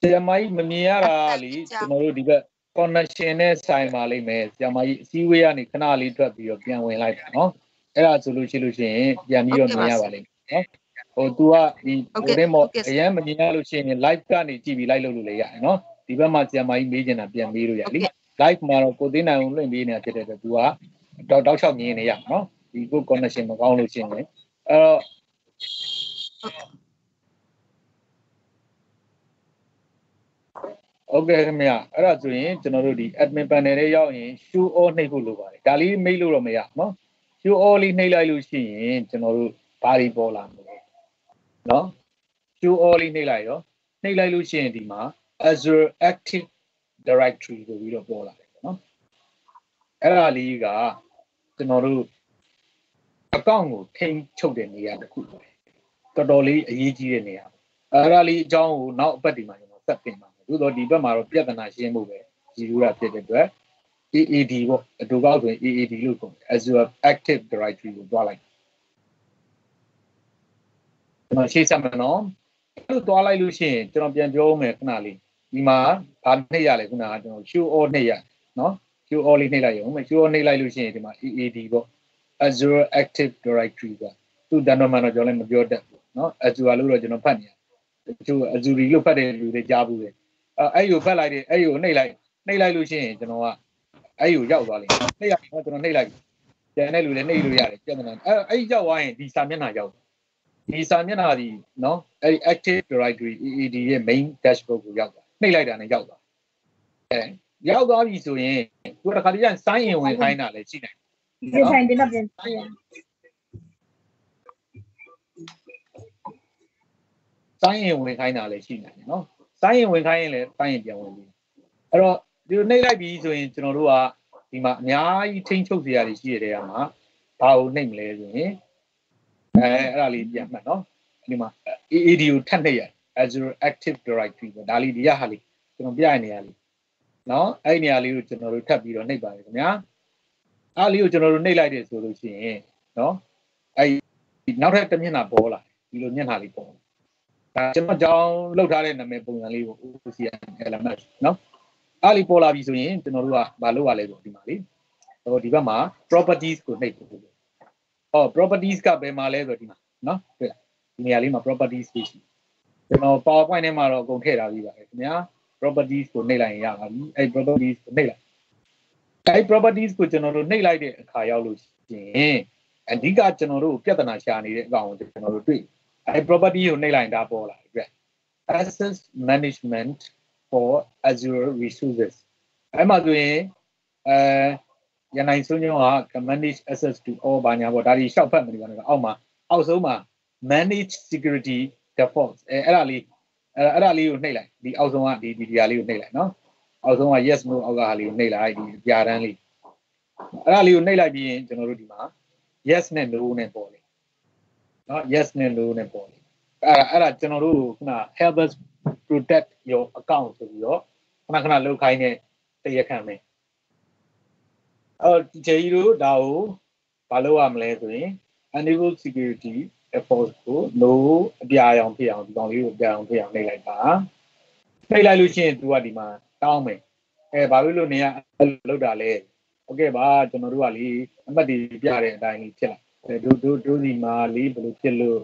ဆရာမကြီးမမြင်ရတာလीကျွန်တော်တို့ဒီဘက် connection နဲ့ဆိုင်ပါလိမ့်မယ်ဆရာမကြီးအစည်းအဝေးကနေခဏလေးထွက်ပြီးတော့ပြန်ဝင်လိုက်တာနော်အဲ့ဒါဆိုလို့ရှိလို့ရှိရင်ပြန်ပြီးတော့မြင်ရပါလိမ့်မယ်နော် ဟို तू ကဒီဟိုတဲ့မော်အရင်မမြင်ရလို့ရှိရင် live ကနေကြည့်ပြီး live လုပ်လို့လည်းရတယ်နော်ဒီဘက်မှာဆရာမကြီးမေးချင်တာပြန်မေးလို့ရလी live မှာတော့ကိုသိန်းနိုင်အောင်လွှင့်ပေးနေတာဖြစ်တဲ့အတွက် तू ကတောက်တောက်ချောက်မြင်နေရနော်ဒီကို connection မကောင်းလို့ရှိရင်လည်းအဲ့တော့ဟုတ်ကဲ့ခင်ဗျအဲ့ဒါဆိုရင်ကျွန်တော်တို့ဒီ admin panel ထဲရောက်ရင် show all နှိပ်ဖို့လိုပါတယ်ဒါလေးမိတ်လို့တော့မရနော် show all လေးနှိပ်လိုက်လို့ရှိရင်ကျွန်တော်တို့ဘာတွေပေါ်လာမလဲ နော် show all လေးနှိပ်လိုက်ရောနှိပ်လိုက်လို့ရှိရင်ဒီမှာ Azure Active Directory ဆိုပြီးတော့ပေါ်လာတယ်နော်အဲ့ဒါလေးကကျွန်တော်တို့ account ကိုထိန်းချုပ်တဲ့နေရာတစ်ခုပဲတော်တော်လေးအရေးကြီးတဲ့နေရာအဲ့ဒါလေးအကြောင်းကိုနောက်အပတ်ဒီမှာကျွန်တော်ဆက်ပြင်ပါသို့တော့ဒီဘက်မှာတော့ပြဿနာရှင်းဖို့ပဲရည်ရွယ်တာဖြစ်တဲ့အတွက် AAD ပေါ့အတူကောက်ဆိုရင် AAD လို့ခေါ်တယ် Azure Active Directory ကိုတွားလိုက် ကျွန်တော်ရှင်းစမယ်နော်အဲ့လိုတွားလိုက်လို့ရှိရင်ကျွန်တော်ပြန်ပြောမယ်ခဏလေးဒီမှာဘာနှိပ်ရလဲခုနကကျွန်တော် show all နှိပ်ရနော် show all လေးနှိပ်လိုက်ရုံပဲ show all နှိပ်လိုက်လို့ရှိရင်ဒီမှာ AAD ပေါ့ Azure Active Directory ကသူတန်တော်မှန်တော့ကျွန်တော်လည်းမပြောတတ်ဘူးနော် Azure လို့တော့ကျွန်တော်ဖတ်နေရတယ်တချို့ Azure လို့ဖတ်တဲ့လူတွေကြားဘူးလေအဲ့ကိုဖက်လိုက်တယ်အဲ့ကိုနှိပ်လိုက်နှိပ်လိုက်လို့ရှိရင်ကျွန်တော်ကအဲ့ကိုရောက်သွားလိမ့်မယ်နှိပ်ရတော့ကျွန်တော်နှိပ်လိုက်ကျန်တဲ့လူလည်းနှိပ်လို့ရတယ်ပြဿနာအဲ့အဲ့ရောက်သွားရင်ဒီစာမျက်နှာရောက် ဒီစာမျက်နှာဒီနော်အဲ့ active directory EED ရဲ့ main dashboard ကိုရောက်သွားနှိပ်လိုက်တာနဲ့ရောက်သွားအဲရောက်သွားပြီဆိုရင်ကိုယ်တစ်ခါတည်းကျရင် sign in ဝင်ခိုင်းတာလည်းရှိနိုင်ဒီဆိုင်တင်တော့ပြန်ပြရ sign in ဝင်ခိုင်းတာလည်းရှိနိုင်တယ်နော်တိုင်းရင်ဝင်ခိုင်းရင်လည်းတိုင်းရင်ပြန်ဝင်ပြီအဲ့တော့ဒီလိုနှိပ်လိုက်ပြီဆိုရင်ကျွန်တော်တို့ကဒီမှာအများကြီးထိန်းချုပ်စရာတွေရှိရတဲ့အခါမှာဘာကိုနှိပ်မလဲဆိုရင် အဲအဲ့ဒါလေးပြန်မှတ်နော်ဒီမှာ AAD ကိုထပ်နှိပ်ရ Azure Active Directory ပေါ့ဒါလေးဒီရဟာလေးကျွန်တော်ပြရနေရလေးနော်အဲ့ဒီနေရာလေးကိုကျွန်တော်တို့ထပ်ပြီးတော့နှိပ်ပါတယ်ခင်ဗျာအဲ့လေးကိုကျွန်တော်တို့နှိပ်လိုက်တယ်ဆိုလို့ရှိရင်နော်အဲ့နောက်ထပ်တစ်မျက်နှာပေါ်လာဒီလိုမျက်နှာလေးပေါ်ဒါကျွန်တော်ကြောင်းလောက်ထားတဲ့နာမည်ပုံစံလေးကို OCN element နော်အားလီပေါ်လာပြီဆိုရင်ကျွန်တော်တို့ကမလုပ်ရလဲဆိုဒီမှာလေဟိုဒီဘက်မှာ properties ကိုနှိပ်ပို့လို့ ဟော properties ကဘယ်မှာလဲဆိုဒီမှာနော်တွေ့လားဒီနေရာလေးမှာ properties ရှိရှိကျွန်တော် PowerPoint ထဲမှာတော့အကုန်ထည့်ထားပြီးပါတယ်ခင်ဗျာ properties ကိုနှိပ်လိုက်ရင်ရပါပြီအဲ့ properties ကိုနှိပ်လိုက်အဲ့ properties ကိုကျွန်တော်တို့နှိပ်လိုက်တဲ့အခါရောက်လို့ရှိရင်အဓိကကျွန်တော်တို့ပြဿနာရှာနေတဲ့အကောင်ကိုကျွန်တော်တို့တွေ့အဲ property ကိုနှိပ်လိုက်တာပေါ်လာပြီ access management for azure resources အဲ့မှာဆိုရင်အဲ ရန်နိုင်စုံညောက manage access to all ဘာညာပေါ့ဒါတွေရှောက်ဖတ်မလို့ကတော့အောက်မှာအောက်ဆုံးမှာ manage security defaults အဲအဲ့ဒါလေးအဲ့အဲ့ဒါလေးကိုနှိပ်လိုက်ဒီအောက်ဆုံးကဒီဒီဒီဟာလေးကိုနှိပ်လိုက်နော်အောက်ဆုံးက yes no အောက်ကဟာလေးကိုနှိပ်လိုက်ဒီပြာတန်းလေးအဲ့ဒါလေးကိုနှိပ်လိုက်ပြီးရင်ကျွန်တော်တို့ဒီမှာ yes နဲ့ no နဲ့ပေါ်လေနော် yes နဲ့ no နဲ့ပေါ်လေအဲ့ဒါအဲ့ဒါကျွန်တော်တို့ခုန help us protect your account ဆိုပြီးတော့ခဏခဏလောက်ခိုင်းတဲ့တရားခံမယ် အော်ဒီချေကြီးတို့ဒါကိုဘာလုပ်ရမလဲဆိုရင် enable security efforts ကို no အပြာရောင်ဖြစ်အောင်ဒီကောင်လေးကိုအပြာရောင်ဖြစ်အောင်နှိပ်လိုက်ပါနှိပ်လိုက်လို့ရှိရင် तू ကဒီမှာတောင်းမယ်အဲဘာလို့လို့နေရလောက်တာလဲโอเคပါကျွန်တော်တို့ကလေအမှတ်တွေပြတဲ့အတိုင်းလေးဖြစ်လာဒုဒုဒုဒီမှာလေးဘယ်လိုဖြစ်လို့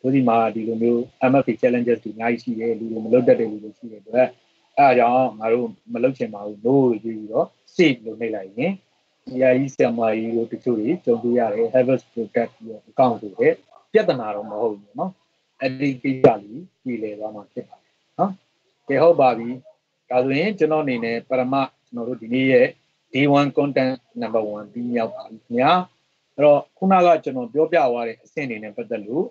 ဒုဒီမှာဒီလိုမျိုး MFA challenges တွေအများကြီးရှိတယ်လူတွေမလုပ်တတ်တဲ့လူတွေရှိတယ်အတွက်အဲအကြောင်းငါတို့မလုပ်ချင်ပါဘူး no ရေးပြီးတော့ save လို့နှိပ်လိုက်ရင် ဒီအကြီးဆရာမကြီးတို့တချို့တွေကြုံတွေ့ရတယ် harvest protect your account ဆိုတဲ့ပြဿနာတော့မဟုတ်ဘူးเนาะအဲ့ဒီကိစ္စကြီးပြည်လည်သွားမှာဖြစ်ပါတယ်เนาะကဲဟုတ်ပါပြီဒါဆိုရင်ကျွန်တော်အနေနဲ့ပရမကျွန်တော်တို့ဒီနေ့ရဲ့ day1 content number 1ပြီးမြောက်ပါပြီခင်ဗျာအဲ့တော့ခုနကကျွန်တော်ပြောပြသွားတဲ့အဆင့်တွေနဲ့ပတ်သက်လို့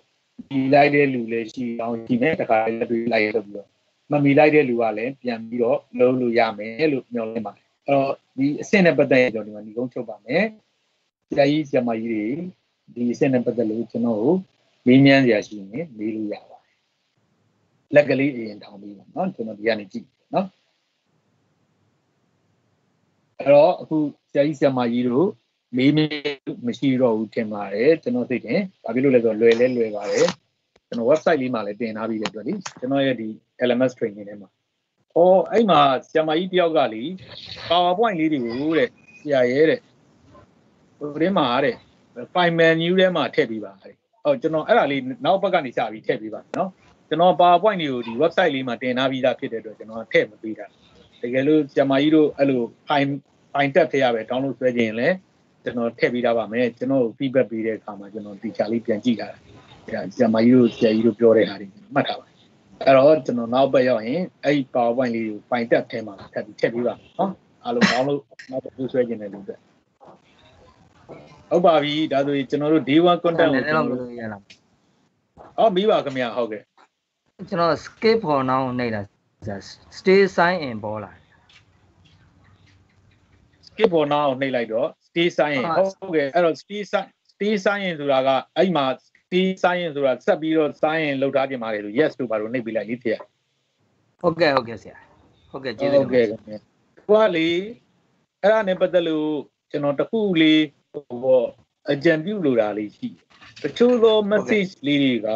ဒီလိုက်တဲ့လူလည်းရှိအောင်ဒီနဲ့တခါလည်းတွေ့လိုက်ရလို့ပြီးတော့မမီလိုက်တဲ့လူကလည်းပြန်ပြီးတော့လုံးလို့ရမယ်လို့ပြောနေပါတယ် အဲ့တော့ဒီအဆင့်နဲ့ပတ်သက်ရင်ကျွန်တော်ဒီမှာဒီကုန်းချုပ်ပါမယ်ဆရာကြီးဆရာမကြီးတွေဒီအဆင့်နဲ့ပတ်သက်လို့ကျွန်တော်ကိုမေးမြန်းစရာရှိရင်မေးလို့ရပါတယ်လက်ကလေးအရင်ထောင်ပြီးပါเนาะကျွန်တော်ဒီကနေကြည့်เนาะအဲ့တော့အခုဆရာကြီးဆရာမကြီးတို့မေးမေးမရှိတော့ဘူးထင်ပါတယ်ကျွန်တော်သိတယ်ဘာဖြစ်လို့လဲဆိုတော့လွယ်လဲလွယ်ပါတယ်ကျွန်တော် website လေးမှာလည်းတင်ထားပြီးတဲ့အတွက်လေကျွန်တော်ရဲ့ဒီ LMS training ထဲမှာ ဟောအဲ့မှာဆရာမကြီးတယောက်ကလေ PowerPoint လေးတွေကိုတဲ့ဆရာရဲတဲ့ဟိုထဲမှာတဲ့ file menu ထဲမှာထည့်ပြီးပါတဲ့ဟုတ်ကျွန်တော်အဲ့ဒါလေးနောက်ဘက်ကနေစပြီးထည့်ပေးပါနော်ကျွန်တော် PowerPoint တွေကိုဒီ website လေးမှာတင်ထားပြီးသားဖြစ်တဲ့အတွက်ကျွန်တော်ထည့်မပေးတာတကယ်လို့ဆရာမကြီးတို့အဲ့လို file file တက်ထည့်ရပဲ download ဆွဲခြင်းလည်းကျွန်တော်ထည့်ပေးထားပါမယ်ကျွန်တော် feedback ပေးတဲ့အခါမှာကျွန်တော် teacher လေးပြန်ကြည့်တာဆရာမကြီးတို့ဆရာကြီးတို့ပြောတဲ့ဟာတွေမှတ်ထားပါ အဲ့တော့ကျွန်တော်နောက်ဘက်ရောက်ရင်အဲ့ဒီ PowerPoint လေးကို file တက်ထဲမှာထပ်ပြီးထည့်ပေးပါနော်အားလုံး download နောက်တစ်ခုဆွဲခြင်းလည်းလုပ်တဲ့ဟုတ်ပါပြီဒါဆိုရင်ကျွန်တော်တို့ day 1 content ကိုကျွန်တော်တို့ရလားအော်ပြီးပါခင်ဗျာဟုတ်ကဲ့ကျွန်တော် skip for now နေတာ stay sign in ပေါ်လာ skip for now နှိပ်လိုက်တော့ stay sign ဟုတ်ကဲ့အဲ့တော့ stay sign stay sign ဆိုတာကအဲ့မှာ stay sign ဆိုတာဆက်ပြီးတော့ sign လောက်ထားခြင်းပါတယ်လို့ yes လို့ပါလို့နှိပ်ပေးလိုက်လိဖြစ်ရဟုတ်ကဲ့ဟုတ်ကဲ့ဆရာဟုတ်ကဲ့ကျေးဇူးဟုတ်ကဲ့ခင်ဗျာကိုကလေအဲ့ဒါနဲ့ပတ်သက်လို့ကျွန်တော်တခုလေးဟိုပေါ့အကြံပြုလိုတာလေးရှိတချို့သော message လေးတွေက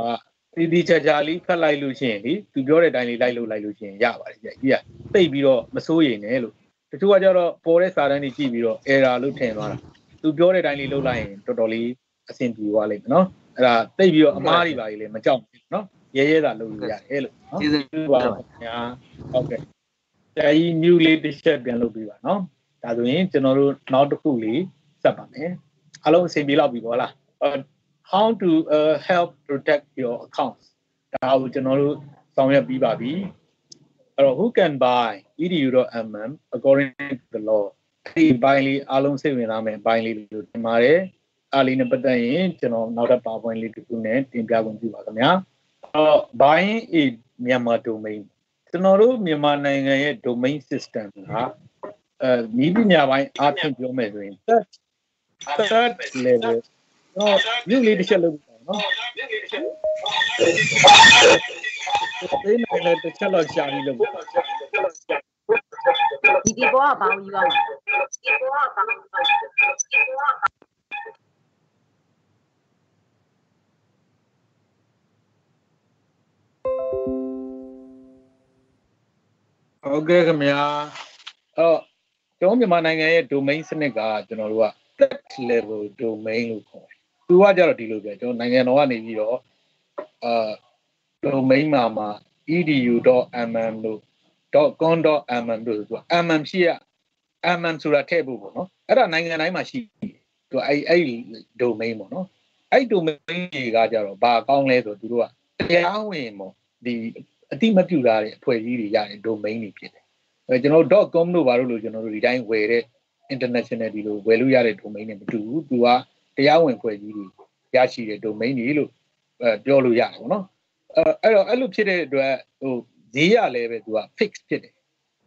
ဒီဒီချာချာလေးဖတ်လိုက်လို့ရှိရင်လေသူပြောတဲ့အတိုင်းလေးလိုက်လို့လိုက်လို့ရှိရင်ရပါတယ်ကြည့်ကြီးကသိပ်ပြီးတော့မစိုးရိမ်နဲ့လို့တချို့ကကြတော့ပေါ်တဲ့စာတန်းတွေကြည့်ပြီးတော့ error လို့ထင်သွားတာသူပြောတဲ့အတိုင်းလေးလုပ်လိုက်ရင်တော်တော်လေးအဆင်ပြေသွားလိမ့်မယ်နော် အဲ့ဒါသိပ်ပြီးတော့အမားတွေပါကြီးလေမကြောက်ဘူးနော်ရဲရဲသာလုပ်လို့ရတယ်လို့နော်ကျေးဇူးပါညာဟုတ်ကဲ့ဆရာကြီး new လေးတစ်ချက်ပြန်လုပ်ပြီးပါနော်ဒါဆိုရင်ကျွန်တော်တို့နောက်တစ်ခုလေးစက်ပါမယ်အားလုံးအဆင်ပြေလောက်ပြီပေါ့လား how to uh, help protect your accounts ဒါကိုကျွန်တော်တို့ဆောင်ရွက်ပြီးပါပြီအဲ့တော့ who can buy edu.mm according to the law ဒီဘိုင်းလေးအားလုံးစိတ်ဝင်စားမယ်ဘိုင်းလေးလို့တင်ပါတယ် အားလေးနဲ့ပတ်သက်ရင်ကျွန်တော်နောက်ထပ် PowerPoint လေးတစ်ခုနဲ့တင်ပြခွင့်ပြုပါခင်ဗျာအော် buying a Myanmar domain ကျွန်တော်တို့မြန်မာနိုင်ငံရဲ့ domain system ကအဲနီးပညာပိုင်းအားဖြင့်ပြောမယ်ဆိုရင် third third level တော့မြို့လေးတစ်ချက်လုပ်ပါနော်ဒီနေ့လည်းတစ်ချက်လောက်ရှာပြီးလုပ်ပါဒီဒီဘောကဘာလို့ယူရမှာဒီဘောကဘာလို့ယူရမှာ ဟုတ်ကဲ့ခင်ဗျာအော်ကျွန်တော်မြန်မာနိုင်ငံရဲ့ domain စနစ်ကကျွန်တော်တို့က third level domain လို့ခေါ်တယ်။သူကကြတော့ဒီလိုပဲကျွန်တော်နိုင်ငံတော်ကနေပြီးတော့အာ domain မှာမှာ edu.mm လို့ .com.mm လို့ဆိုတော့ mm ရှိရ mm ဆိုတာထည့်ဖို့ပေါ့နော်။အဲ့ဒါနိုင်ငံတိုင်းမှာရှိတယ်။သူအဲ့အဲ့ domain ပေါ့နော်။အဲ့ domain တွေကကြတော့ဘာကောင်းလဲဆိုတော့သူတို့က တရားဝင်ပေါ့ဒီအတိမပြုတာတဲ့အဖွဲ့အစည်းတွေရတဲ့ domain တွေဖြစ်တယ်။အဲကျွန်တော်တို့ .com တို့ဘာလို့လို့ကျွန်တော်တို့ဒီတိုင်းဝယ်တဲ့ international ဒီလိုဝယ်လို့ရတဲ့ domain နဲ့မတူဘူး။ तू ကတရားဝင်ဖွဲ့စည်းတွေရရှိတဲ့ domain တွေလို့အဲပြောလို့ရတယ်ပေါ့နော်အဲအဲ့တော့အဲ့လိုဖြစ်တဲ့အတွက်ဟိုဈေးရလည်းပဲသူက fix ဖြစ်တယ်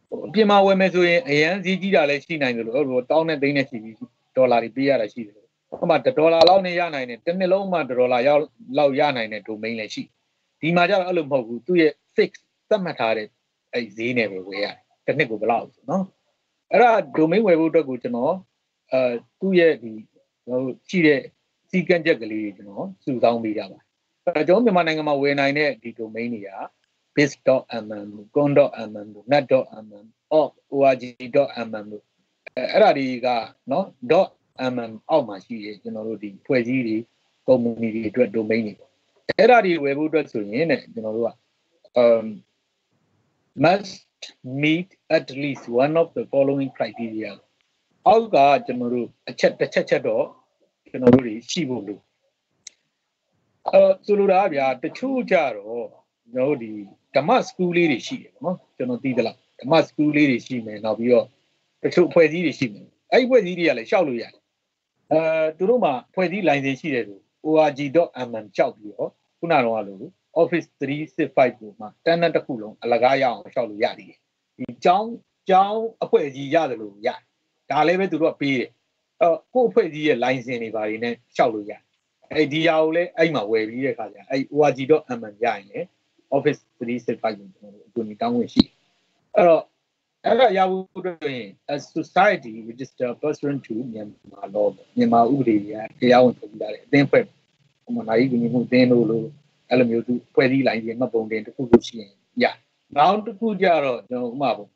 ဟိုအပြင်မှာဝယ်မယ်ဆိုရင်အရန်ဈေးကြီးတာလည်းရှိနိုင်တယ်လို့အဲ့လိုတောင်းတဲ့သိန်းနဲ့ရှိပြီးဒေါ်လာတွေပေးရတာရှိတယ်လို့ဟိုမှာဒေါ်လာလောက်နဲ့ရနိုင်တယ်တစ်နှစ်လုံးမှဒေါ်လာရောက်လောက်ရနိုင်တဲ့ domain လည်းရှိ ဒီမှာကျတော့အဲ့လိုမဟုတ်ဘူးသူ့ရဲ့ fix သတ်မှတ်ထားတဲ့အဲ့ဈေးနဲ့ပဲဝယ်ရတယ်တစ်နှစ်ကိုဘယ်လောက်ဆိုနော်အဲ့ဒါ domain ဝယ်ဖို့အတွက်ကိုကျွန်တော်အဲသူ့ရဲ့ဒီဟိုရှိတဲ့စီကံချက်ကလေးတွေကျွန်တော်စုဆောင်းပေးကြပါအဲကျွန်တော်မြန်မာနိုင်ငံမှာဝယ်နိုင်တဲ့ဒီ domain တွေက biz.mm con.mm net.mm org.mm လို့အဲ့ဒါတွေကနော် .mm အောက်မှာရှိရကျွန်တော်တို့ဒီဖွဲ့စည်းတွေ company တွေအတွက် domain တွေပေါ့ အဲ့ဒါတွေဝယ်ဖို့အတွက်ဆိုရင်တဲ့ကျွန်တော်တို့က um must meet at least one of the following criteria အောက်ကကျွန်တော်တို့အချက်တစ်ချက်ချက်တော့ကျွန်တော်တို့တွေရှိဖို့လို့အဲဆိုလိုတာကဗျာတချို့ကြတော့ကျွန်တော်တို့ဒီဓမ္မစကူးလေးတွေရှိတယ်ပေါ့နော်ကျွန်တော်သိသလားဓမ္မစကူးလေးတွေရှိမယ်နောက်ပြီးတော့တချို့အဖွဲ့အစည်းတွေရှိမယ်အဲ့ဒီအဖွဲ့အစည်းတွေကလည်းရှောက်လို့ရတယ်အဲသူတို့မှာအဖွဲ့အစည်း line ရှိတယ်ဆို org.mm ကြောက်ပြီးတော့ ခုနကတော့လို့ office 365ကိုမှတန်းတန်းတစ်ခုလုံးအလကားရအောင်ရှောက်လို့ရတယ်ဒီကျောင်းကျောင်းအဖွဲ့အစည်းရတယ်လို့ရတယ်ဒါလည်းပဲသူတို့ကပေးတယ်အဲကိုယ့်အဖွဲ့အစည်းရဲ့ license တွေဘာတွေနဲ့ရှောက်လို့ရတယ်အဲ့ဒီဟာကိုလည်းအဲ့မှာဝယ်ပြီးတဲ့ခါကျအဲ့ org.mm ရရင်လည်း office 365ကိုကျွန်တော်တို့အကူအညီတောင်းဝင်ရှိအဲ့တော့အဲ့ဒါရဖို့အတွက်ဆိုရင် a society register person to မြန်မာ law မြန်မာဥပဒေရတရားဝင်ထုတ်ပြတယ်အသင်းဖွဲ့ ဟိုမှာနိုင်ကြီးမှုအသင်းလို့လို့အဲ့လိုမျိုးသူဖွဲ့စည်းလိုက်ရင်မှတ်ပုံတင်တစ်ခုခုရှိရင်ရနောက်တစ်ခုကြတော့ကျွန်တော်ဥမာပေါ့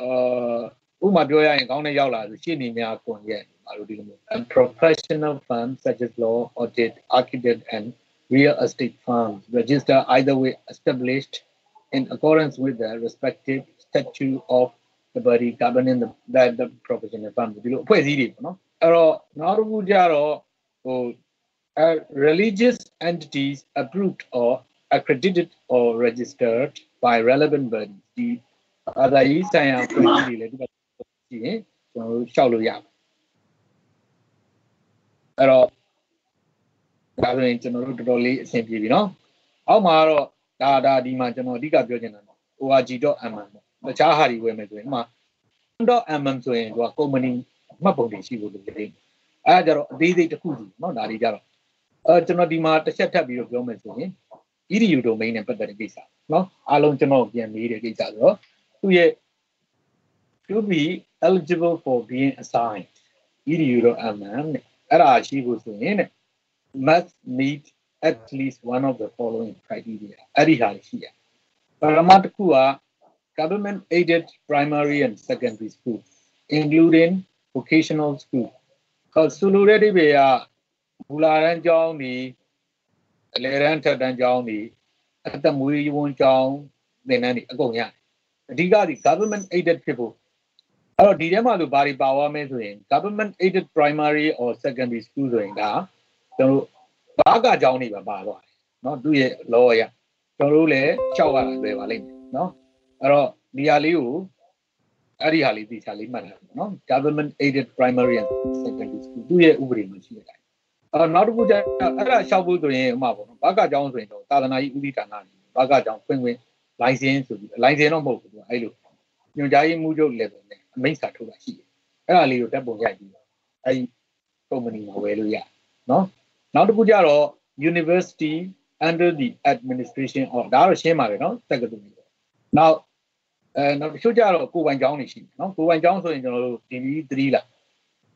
အာဥမာပြောရရင်ကောင်းတဲ့ရောက်လာဆိုရှင်းနေများကွန်ရက်ဘာလို့ဒီလိုမျိုး a professional firm such as law audit architect and real estate firms register either way established in accordance with the respective statute of the body governing the that the professional firm ဒီလိုအဖွဲ့အစည်းတွေပေါ့နော်အဲ့တော့နောက်တစ်ခုကြတော့ဟို uh, religious entities approved or accredited or registered by relevant bodies ဒီအာသာရေးဆိုင်ရာအဖွဲ့အစည်းတွေလည်းဒီမှာရှိရင်ကျွန်တော်တို့ရှောက်လို့ရပါတယ်အဲ့တော့ဒါဆိုရင်ကျွန်တော်တို့တော်တော်လေးအဆင်ပြေပြီเนาะအောက်မှာကတော့ဒါဒါဒီမှာကျွန်တော်အဓိကပြောချင်တာတော့ org.mm ပေါ့တခြားဟာတွေဝယ်မယ်ဆိုရင်ဒီမှာ .mm ဆိုရင်သူက company မှတ်ပုံတွေရှိဖို့လိုတယ်အဲဒါကြတော့အသေးစိတ်တစ်ခုစီเนาะဒါတွေကြတော့ အဲကျွန်တော်ဒီမှာတစ်ချက်ထပ်ပြီးတော့ပြောမယ်ဆိုရင် EDU domain နဲ့ပတ်သက်တဲ့ကိစ္စเนาะအားလုံးကျွန်တော်ပြန်မေးတဲ့ကိစ္စဆိုတော့သူ့ရဲ့ to be eligible for being assigned edu.mm နဲ့အဲ့ဒါရှိဖို့ဆိုရင်တဲ့ must meet at least one of the following criteria အဲ့ဒီဟာရှိရပရမတ်တစ်ခုက government aided primary and secondary school including vocational school ခေါ်ဆိုလိုတဲ့အိဗေက ဘူလာရန်ကျောင်းဒီအလေရန်ထက်တန်းကျောင်းဒီအသက်မွေးဝန်းကျောင်းသင်တန်းဒီအကုန်ရတယ်အဓိကဒီ government aided ဖြစ်ဖို့အဲ့တော့ဒီထဲမှာလို့ဘာတွေပါဝါမဲဆိုရင် government aided primary or secondary school ဆိုရင်ဒါကျွန်တော်ဘာကကျောင်းတွေပါပါသွားတယ်เนาะသူ့ရဲ့ law ရကျွန်တော်တို့လည်းကြောက်ရတာပဲပါလိမ့်မယ်เนาะအဲ့တော့ဒီဟာလေးကိုအဲ့ဒီဟာလေးသိချာလေးမှတ်ထားပါเนาะ government aided primary and secondary school သူ့ရဲ့ဥပဒေမှာရှိတဲ့အတိုင်း အဲ့နောက်တစ်ခုကျအဲ့ဒါရှောက်ဖို့ဆိုရင်ဥမာပေါ့နော်ဘာကကျောင်းဆိုရင်တော့သာသနာရေးဥပဒေဌာနနေဘာကကျောင်းဖွင့်ခွင့် license ဆိုပြီး license တော့မဟုတ်ဘူးအဲ့လိုညွှန်ကြားရေးမှုချုပ် level နဲ့အမိန့်စာထုတ်တာရှိတယ်အဲ့ဒါလေးကိုတက်ပုံရိုက်ပြီးတော့အဲ့ဒီ company မှာဝယ်လို့ရနော်နောက်တစ်ခုကျတော့ university under the administration of ဒါတော့ရှင်းပါတယ်နော်တက္ကသိုလ်တွေနောက်အဲနောက်တချို့ကျတော့ကိုပိုင်ကျောင်းတွေရှိတယ်နော်ကိုပိုင်ကျောင်းဆိုရင်ကျွန်တော်တို့ DB3 လား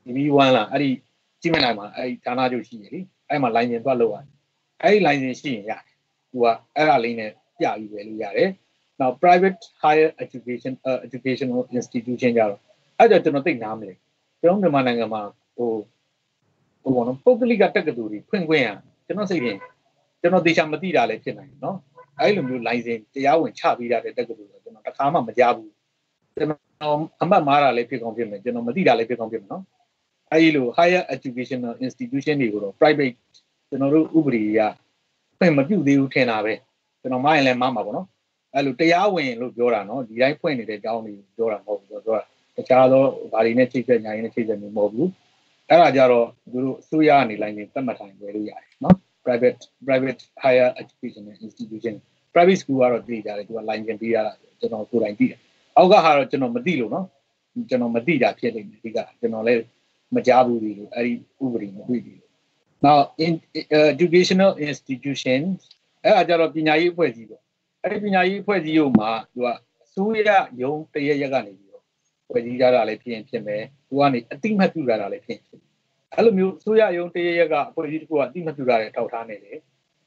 DB1 လားအဲ့ဒီ ကြည့်မနိုင်မှာအဲ့ဒီဌာနချုပ်ရှိရလေအဲ့မှာ line သွားလောက်ရတယ်အဲ့ဒီ line ရှိရင်ရတယ်သူကအဲ့ဒါလေးနဲ့ပြပြီးပဲလို့ရတယ်နောက် private higher education uh, educational institution ကြတော့အဲ့ဒါကျွန်တော်သိနားမလဲကျွန်တော်မြန်မာနိုင်ငံမှာဟိုဟိုဘောနော်ပုဂ္ဂလိကတက္ကသိုလ်တွေဖွင့်ခွင့်ရကျွန်တော်စိတ်ရင်ကျွန်တော်သေချာမသိတာလည်းဖြစ်နိုင်တယ်နော်အဲ့လိုမျိုး license တရားဝင်ချပေးတဲ့တက္ကသိုလ်ဆိုကျွန်တော်တစ်ခါမှမကြားဘူးကျွန်တော်အမှတ်မှားတာလည်းဖြစ်ကောင်းဖြစ်မယ်ကျွန်တော်မသိတာလည်းဖြစ်ကောင်းဖြစ်မယ်နော် အဲ့လို higher educational institution တွေကိုတော့ private ကျွန်တော်တို့ဥပဒေအရဖွင့်မပြုတ်သေးဘူးထင်တာပဲကျွန်တော်မရင်လည်းမှားမှာပေါ့နော်အဲ့လိုတရားဝင်လို့ပြောတာနော်ဒီတိုင်းဖွင့်နေတဲ့အကြောင်းတွေပြောတာမဟုတ်ဘူးပြောတာတခြားသောဘာတွေနဲ့ချိတ်ဆက်ညာရင်းနဲ့ချိတ်ဆက်နေမဟုတ်ဘူးအဲ့ဒါကြတော့သူတို့အစိုးရကနေ license သတ်မှတ်ထားရင်ဝယ်လို့ရတယ်နော် private private higher education institution private school ကတော့သိကြတယ်သူက license ပေးရတာကျွန်တော်ကိုယ်တိုင်သိတယ်အောက်ကဟာတော့ကျွန်တော်မသိလို့နော်ကျွန်တော်မသိတာဖြစ်နေတယ်ဒီကကျွန်တော်လည်း မကြားဘူးဒီလိုအဲ့ဒီဥပဒေမတွေ့ဘူး now in uh, educational institutions အဲ့ဒါကြတော့ပညာရေးအဖွဲ့အစည်းပေါ့အဲ့ဒီပညာရေးအဖွဲ့အစည်းရုံမှာသူကအစိုးရရုံးတရရက်ကနေပြီးတော့ဖွဲ့စည်းကြတာလည်းဖြစ်ရင်ဖြစ်မယ်သူကနေအတိမတ်ပြုတာလည်းဖြစ်ရင်ဖြစ်မယ်အဲ့လိုမျိုးအစိုးရရုံးတရရက်ကအဖွဲ့အစည်းတစ်ခုကအတိမတ်ပြုတာလည်းထောက်ထားနေတယ်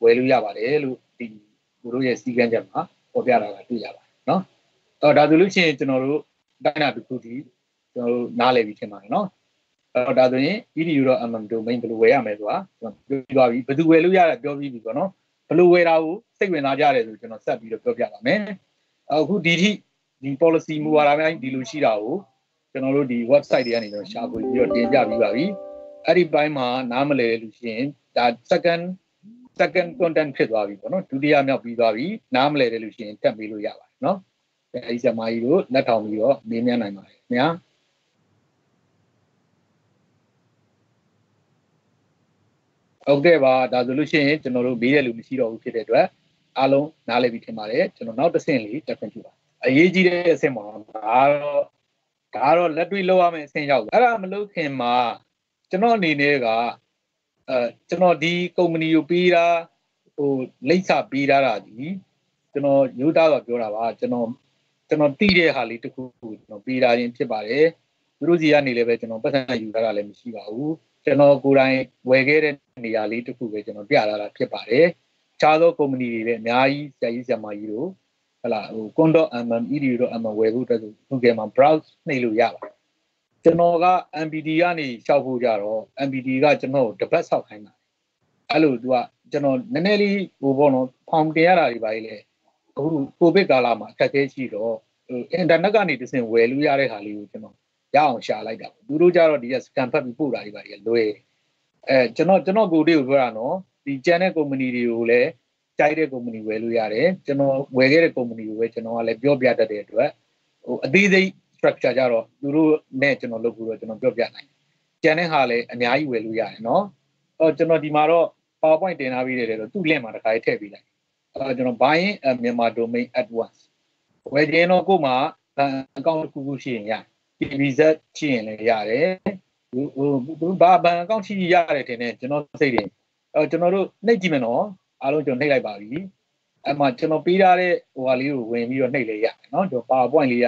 ဝယ်လို့ရပါတယ်လို့ဒီဘုတို့ရဲ့စီကံချက်မှာပေါ်ပြတာကတွေ့ရပါတယ်နော်အော်ဒါဆိုလို့ရှိရင်ကျွန်တော်တို့တိုင်းနာတစ်ခုဒီကျွန်တော်တို့နားလည်ပြီးထင်ပါတယ်နော် အော်ဒါဆိုရင် EDU တော့ MM domain ဘယ်လိုဝယ်ရမလဲဆိုတာကျွန်တော်ပြောပြပြီးဘယ်သူဝယ်လို့ရတာပြောပြီးပြီပေါ့နော်ဘယ်လိုဝယ်တာကိုစိတ်ဝင်စားကြတယ်ဆိုကျွန်တော်ဆက်ပြီးတော့ပြောပြပါမယ်အခုဒီထိဒီ policy မူဝါဒပိုင်းဒီလိုရှိတာကိုကျွန်တော်တို့ဒီ website တွေကနေကျွန်တော်ရှာဖွေပြီးတော့တင်ပြပြီးပါပြီအဲ့ဒီပိုင်းမှာနားမလည်လို့ရှိရင်ဒါ second second content ဖြစ်သွားပြီပေါ့နော်ဒုတိယမြောက်ပြီးသွားပြီနားမလည်တယ်လို့ရှိရင်တက်ပြီးလို့ရပါတယ်နော်အဲဒီဆရာမကြီးတို့လက်ထောင်ပြီးတော့မေးမြန်းနိုင်ပါတယ်ခင်ဗျာ ဟုတ်ကဲ့ပါဒါဆိုလို့ရှိရင်ကျွန်တော်တို့မေးရလူမရှိတော့ဘူးဖြစ်တဲ့အတွက်အားလုံးနားလည်ပြီးထင်ပါတယ်ကျွန်တော်နောက်တစ်ဆင့်လေးတက်ခွင့်ပြုပါအရေးကြီးတဲ့အဆင့်ပေါ့နော်ဒါတော့ဒါတော့လက်တွေ့လောက်ရမယ့်အဆင့်ရောက်အဲ့ဒါမလုပ်ခင်မှာကျွန်တော်အနေနဲ့ကအဲကျွန်တော်ဒီကုမ္ပဏီကိုပေးတာဟိုလိပ်စာပေးတာတာဒီကျွန်တော်ယူသားတော့ပြောတာပါကျွန်တော်ကျွန်တော်တီးတဲ့ဟာလေးတစ်ခုကျွန်တော်ပေးတာချင်းဖြစ်ပါတယ်သူတို့စီကနေလည်းပဲကျွန်တော်ပတ်စံယူထားတာလည်းမရှိပါဘူး ကျွန်တော်ကိုယ်တိုင်ဝယ်ခဲ့တဲ့နေရာလေးတစ်ခုပဲကျွန်တော်ပြလာတာဖြစ်ပါတယ်ခြားသောကုမ္ပဏီတွေလည်းအများကြီးဆရာကြီးဆရာမကြီးတို့ဟလာဟို .mm edu .mm ဝယ်ဖို့အတွက်ဆို Google မှာ browse နှိပ်လို့ရပါတယ်ကျွန်တော်က MPD ကနေရှောက်ဖို့ကြတော့ MPD ကကျွန်တော်တပတ်ဆောက်ခိုင်းတာအဲ့လိုသူကကျွန်တော်နည်းနည်းလေးဟိုပေါ့နော်ဖောင်တင်ရတာတွေပါလေအခုကိုဗစ်ကာလမှာအခက်အခဲရှိတော့ဟိုအင်တာနက်ကနေတစင်ဝယ်လို့ရတဲ့ဟာလေးကိုကျွန်တော် ရအောင်ရှာလိုက်တာသူတို့ကြတော့ဒီကစကန်ဖတ်ပြီးပို့တာတွေပါလေလွယ်အဲကျွန်တော်ကျွန်တော်ကိုလေးကိုပြောတာနော်ဒီကျန်တဲ့ကုမ္ပဏီတွေကိုလည်းကြိုက်တဲ့ကုမ္ပဏီဝယ်လို့ရတယ်ကျွန်တော်ဝယ်ခဲ့တဲ့ကုမ္ပဏီကိုပဲကျွန်တော်ကလည်းပြောပြတတ်တဲ့အတွက်ဟိုအသေးစိတ် structure ကြတော့သူတို့နဲ့ကျွန်တော်လုပ်ပြီးတော့ကျွန်တော်ပြောပြနိုင်ကျန်တဲ့ဟာလည်းအများကြီးဝယ်လို့ရတယ်နော်အော်ကျွန်တော်ဒီမှာတော့ PowerPoint တင်ထားပြီးတယ်တော့သူ့ link မှာတစ်ခါထည့်ပေးလိုက်အော်ကျွန်တော် buying a Myanmar domain at once ဝယ်ခြင်းတော့ကို့မှာ account တစ်ခုခုရှိရင်ရ visa ရှိရင်လည်းရတယ်ဟိုဟိုဘာဘန် account ရှိရတယ်ထင်တယ်ကျွန်တော်စိတ်တယ်အော်ကျွန်တော်တို့နှိပ်ကြည့်မယ်နော်အားလုံးကျွန်တော်နှိပ်လိုက်ပါပြီအဲ့မှာကျွန်တော်ပေးထားတဲ့ဟိုဟာလေးကိုဝင်ပြီးတော့နှိပ်လိုက်ရတယ်နော်ကျွန်တော် PowerPoint လေးက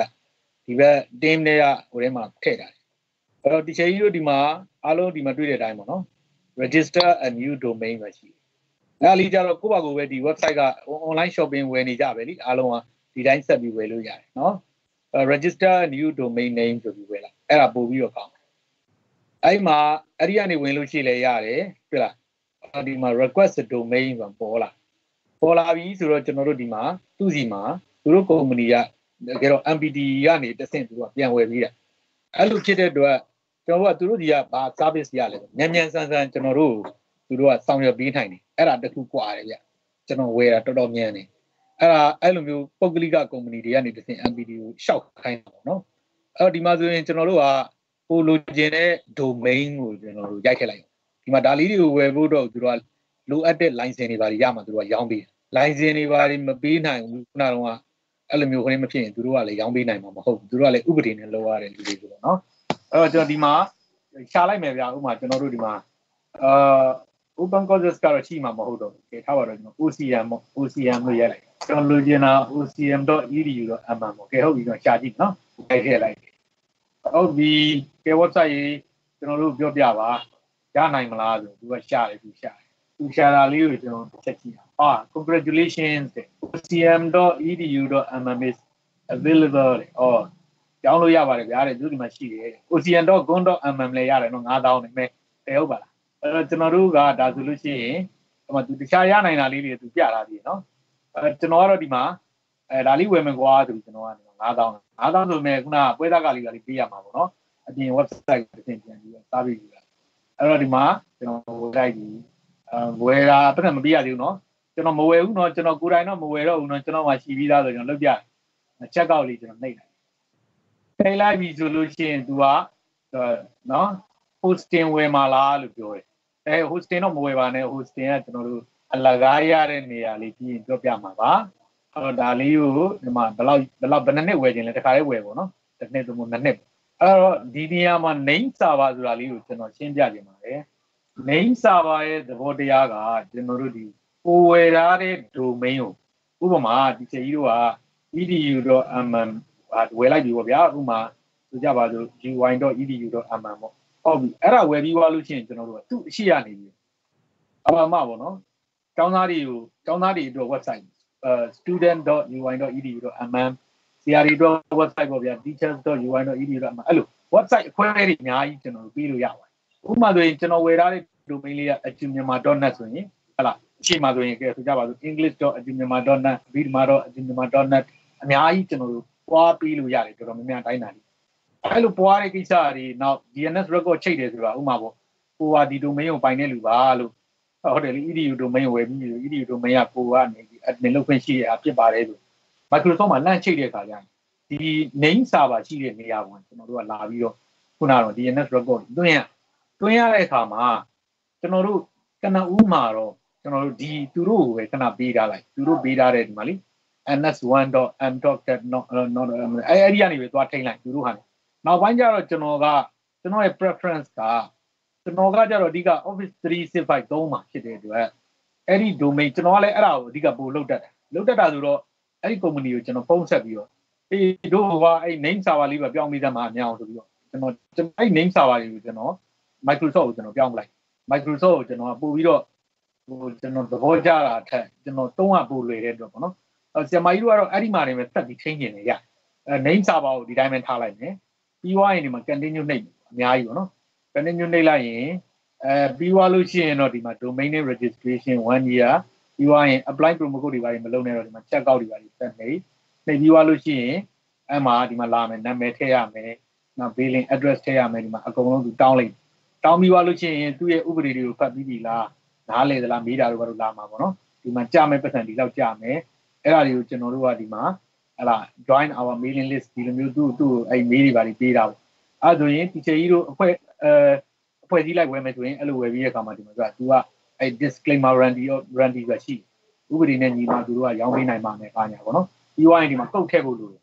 ဒီဘက် team တွေကဟိုထဲမှာထည့်ထားတယ်အဲ့တော့ဒီချိန်ကြီးတို့ဒီမှာအားလုံးဒီမှာတွေ့တဲ့အတိုင်းပေါ့နော် register a new domain ပဲရှိတယ်အဲ့ဒါလေးကြတော့ကိုယ့်ဘာကိုယ်ပဲဒီ website က online shopping ဝယ်နေကြပဲလीအားလုံးကဒီတိုင်းဆက်ပြီးဝယ်လို့ရတယ်နော် register new domain name ဆိုပြီးဝင်လာအဲ့ဒါပို့ပြီးတော့ကောင်းအဲ့မှာအဲ့ဒီကနေဝင်လို့ရှိလဲရတယ်ပြလားဒီမှာ request domain ဆိုပေါ်လာပေါ်လာပြီဆိုတော့ကျွန်တော်တို့ဒီမှာသူ့စီမှာသူတို့ company ကတကယ်တော့ MPD ကနေတဆင့်သူတို့ကပြန်ဝယ်ပြီးတာအဲ့လိုဖြစ်တဲ့အတွက်ကျွန်တော်တို့ကသူတို့ဒီကဘာ service ရလဲညံညံဆန်းဆန်းကျွန်တော်တို့သူတို့ကဆောင်ရွက်ပေးနိုင်တယ်အဲ့ဒါတခုကွာတယ်ဗျကျွန်တော်ဝယ်တာတော်တော်မြန်တယ် အဲ့ဒါအဲ့လိုမျိုးပုဂ္ဂလိကကုမ္ပဏီတွေကနေတစ်ဆင့် MPD ကိုရှောက်ခိုင်းတာပေါ့နော်အဲ့တော့ဒီမှာဆိုရင်ကျွန်တော်တို့ကကိုလိုချင်တဲ့ domain ကိုကျွန်တော်တို့ရိုက်ထည့်လိုက်ဒီမှာဒါလေးတွေကိုဝယ်ဖို့တော့သူတို့ကလိုအပ်တဲ့ license တွေပါတွေရမှာသူတို့ကရောင်းပေး license တွေပါတွေမပေးနိုင်ဘူးခုနကတော့အဲ့လိုမျိုးခင်းမဖြစ်ရင်သူတို့ကလည်းရောင်းပေးနိုင်မှာမဟုတ်ဘူးသူတို့ကလည်းဥပဒေနဲ့လိုရတဲ့လူတွေဆိုတော့နော်အဲ့တော့ကျွန်တော်ဒီမှာရှာလိုက်မယ်ဗျာဥပမာကျွန်တော်တို့ဒီမှာအာ open courses ကတော့ရှိမှာမဟုတ်တော့ဘူး။ဒါထားပါတော့ကျွန်တော် OCM ပေါ့ OCM လို့ရိုက်လိုက် ကျွန်တော်လိုချင်တာ ocm.edu.mm ပေါ့ကဲဟုတ်ပြီကျွန်တော်ရှာကြည့်နော်ရိုက်ထည့်လိုက်ဟုတ်ပြီကဲ website ရေးကျွန်တော်တို့ပြောပြပါရနိုင်မလားဆိုသူကရှာတယ်သူရှာတယ်သူရှာတာလေးကိုကျွန်တော်ချက်ကြည့်အောင် ah congratulations ocm.edu.mm is available အော်ကြောင်းလို့ရပါတယ်ဗျာတဲ့သူဒီမှာရှိတယ် ocm.gun.mm လည်းရတယ်နော်9000နေမယ်တဲဟုတ်ပါလားအဲ့တော့ကျွန်တော်တို့ကဒါဆိုလို့ရှိရင်ဟိုမှာသူတခြားရနိုင်တာလေးတွေသူပြထားသေးတယ်နော် အဲကျွန်တော်ကတော့ဒီမှာအဲဒါလေးဝယ်မယ်ကွာဆိုပြီးကျွန်တော်က9000 9000ဆိုမဲ့ခုနပွဲသားကလေးကလေးပေးရမှာပေါ့နော်အပြင် website တစ်ဆင့်ပြန်ပြီးစားပြီးယူတာအဲ့တော့ဒီမှာကျွန်တော်ဝယ်လိုက်ပြီအဲဝယ်တာတစ်ခါမပေးရသေးဘူးနော်ကျွန်တော်မဝယ်ဘူးနော်ကျွန်တော်ကိုယ်တိုင်တော့မဝယ်တော့ဘူးနော်ကျွန်တော်မှရှိပြီးသားဆိုကျွန်တော်လုပ်ပြချက်ကောက်လေးကျွန်တော်နှိပ်လိုက်နှိပ်လိုက်ပြီဆိုလို့ရှိရင် तू ကနော် hosting ဝယ်မှာလားလို့ပြောတယ်အဲ hosting တော့မဝယ်ပါနဲ့ hosting ကကျွန်တော်တို့ အလကားရတဲ့နေရာလေးပြီးရင်ပြောပြမှာပါအဲ့တော့ဒါလေးကိုဒီမှာဘယ်လောက်ဘယ်လောက်ဘယ်နှစ်နှစ်ဝယ်ခြင်းလဲတစ်ခါလေးဝယ်ပေါ့နော်တစ်နှစ်သို့မဟုတ်နှစ်နှစ်အဲ့တော့ဒီနေရာမှာ name server ဆိုတာလေးကိုကျွန်တော်ရှင်းပြခြင်းပါတယ် name server ရဲ့သဘောတရားကကျွန်တော်တို့ဒီကိုဝယ်ထားတဲ့ domain ကိုဥပမာဒီချက်ကြီးတို့က edu.mm ဟာဝယ်လိုက်ပြီပေါ့ဗျာဥပမာဆိုကြပါစို့ ui.edu.mm ပေါ့ဟုတ်ပြီအဲ့ဒါဝယ်ပြီးသွားလို့ရှိရင်ကျွန်တော်တို့ကသူ့အရှိရနေပြီအမှန်မှပေါ့နော် ကျောင်းသားတွေကိုကျောင်းသားတွေအတွက် website အဲ student.ui.edu.mm ဆရာတွေအတွက် website ပေါ့ဗျာ teachers.ui.edu.mm အဲ့လို website အခွဲတွေအများကြီးကျွန်တော်တို့ပြီးလို့ရပါတယ်ဥပမာဆိုရင်ကျွန်တော်ဝယ်ထားတဲ့ domain လေးက achumyama.net ဆိုရင်ဟလာအရှိမှဆိုရင်ကဲဆိုကြပါစို့ english.achumyama.net readma.achumyama.net အများကြီးကျွန်တော်တို့ပွားပြီးလို့ရတယ်တော်တော်များများတိုင်းတာလေးအဲ့လိုပွားတဲ့ကိစ္စတွေနောက် DNS record ချိန်တယ်ဆိုတာဥပမာပေါ့ကိုကဒီ domain ကိုပိုင်တဲ့လူပါလို့ ဟုတ်တယ်လေ edu domain ကိုဝယ်ပြီး edu domain ကကိုကနေဒီ admin လုပ်ခွင့်ရှိရဖြစ်ပါတယ်လို့ Microsoft မှာလန့်ချိတ်တဲ့အခါကျရင်ဒီ name server ရှိတဲ့နေရာပေါ်ကျွန်တော်တို့ကလာပြီးတော့ခုနကတော့ DNS record တွင်းရတွင်းရတဲ့အခါမှာကျွန်တော်တို့ကနဦးမှာတော့ကျွန်တော်တို့ဒီသူတို့ကိုပဲခဏပေးထားလိုက်သူတို့ပေးထားတဲ့ဒီမှာလေ ns1.m.cat not not အဲအဲ့ဒီကနေပဲသွားထိန်းလိုက်သူတို့ဟာနောက်ပိုင်းကျတော့ကျွန်တော်ကကျွန်တော်ရဲ့ preference က ကျွန်တော်ကကြတော့အဓိက office 365သုံးမှာဖြစ်တဲ့အတွက်အဲ့ဒီ domain ကျွန်တော်ကလည်းအဲ့ဒါကိုအဓိကပို့လုပ်တတ်တယ်လုပ်တတ်တာဆိုတော့အဲ့ဒီ company ကိုကျွန်တော်ဖုန်းဆက်ပြီးတော့အေးတို့ကအဲ့ name server လေးပဲပြောင်းပေးသမှာအများအောင်ဆိုပြီးတော့ကျွန်တော်အဲ့ name server တွေကိုကျွန်တော် Microsoft ကိုကျွန်တော်ပြောင်းပလိုက် Microsoft ကိုကျွန်တော်ပို့ပြီးတော့ဟိုကျွန်တော်သဘောကျတာထက်ကျွန်တော်တုံးရပို့လွယ်တဲ့အတွက်ပေါ့နော်အဲဆရာမကြီးတို့ကတော့အဲ့ဒီမှာနေပဲတက်ပြီးချင်းကျင်နေရအဲ name server ကိုဒီတိုင်းပဲထားလိုက်မယ်ပြီးွားရင်ဒီမှာ continue နှိပ်အများကြီးပေါ့နော် continue နှိပ်လိုက်ရင်အဲပြီးွားလို့ရှိရင်တော့ဒီမှာ domain name registration 1 year ပြီးွားရင် apply promo code တွေပါမလုပ်နဲ့တော့ဒီမှာ check out တွေပါဆက်နေနှိပ်ပြီးွားလို့ရှိရင်အဲ့မှာဒီမှာလာမယ်နာမည်ထည့်ရမယ်နောက် billing address ထည့်ရမယ်ဒီမှာအကုန်လုံးသူတောင်းလိုက်တောင်းပြီးွားလို့ရှိရင်သူ့ရဲ့ဥပဒေတွေကိုဖတ်ပြီးပြီလားနားလေသလားမေးတာတို့ဘာလို့လာမှာပေါ့နော်ဒီမှာကြမယ်ပတ်စံဒီလောက်ကြမယ်အဲ့ဒါတွေကိုကျွန်တော်တို့ကဒီမှာဟလာ join our mailing list ဒီလိုမျိုးသူ့သူ့အဲ့ mail တွေပါပြီးပေးတာပေါ့အဲ့ဆိုရင် teacher ကြီးတို့အဖွဲ့ အဲအဖွဲ့စည်းလိုက်ဝယ်မယ်ဆိုရင်အဲ့လိုဝယ်ပြီးတဲ့အခါမှာဒီမှာကသူကအဲ့ disclaimer randy randy ပဲရှိဥပဒေနဲ့ညီမှသူတို့ကရောင်းပေးနိုင်ပါမယ်ပါညာပေါ့နော်ပြီးသွားရင်ဒီမှာကုတ်ထည့်ဖို့လိုတယ်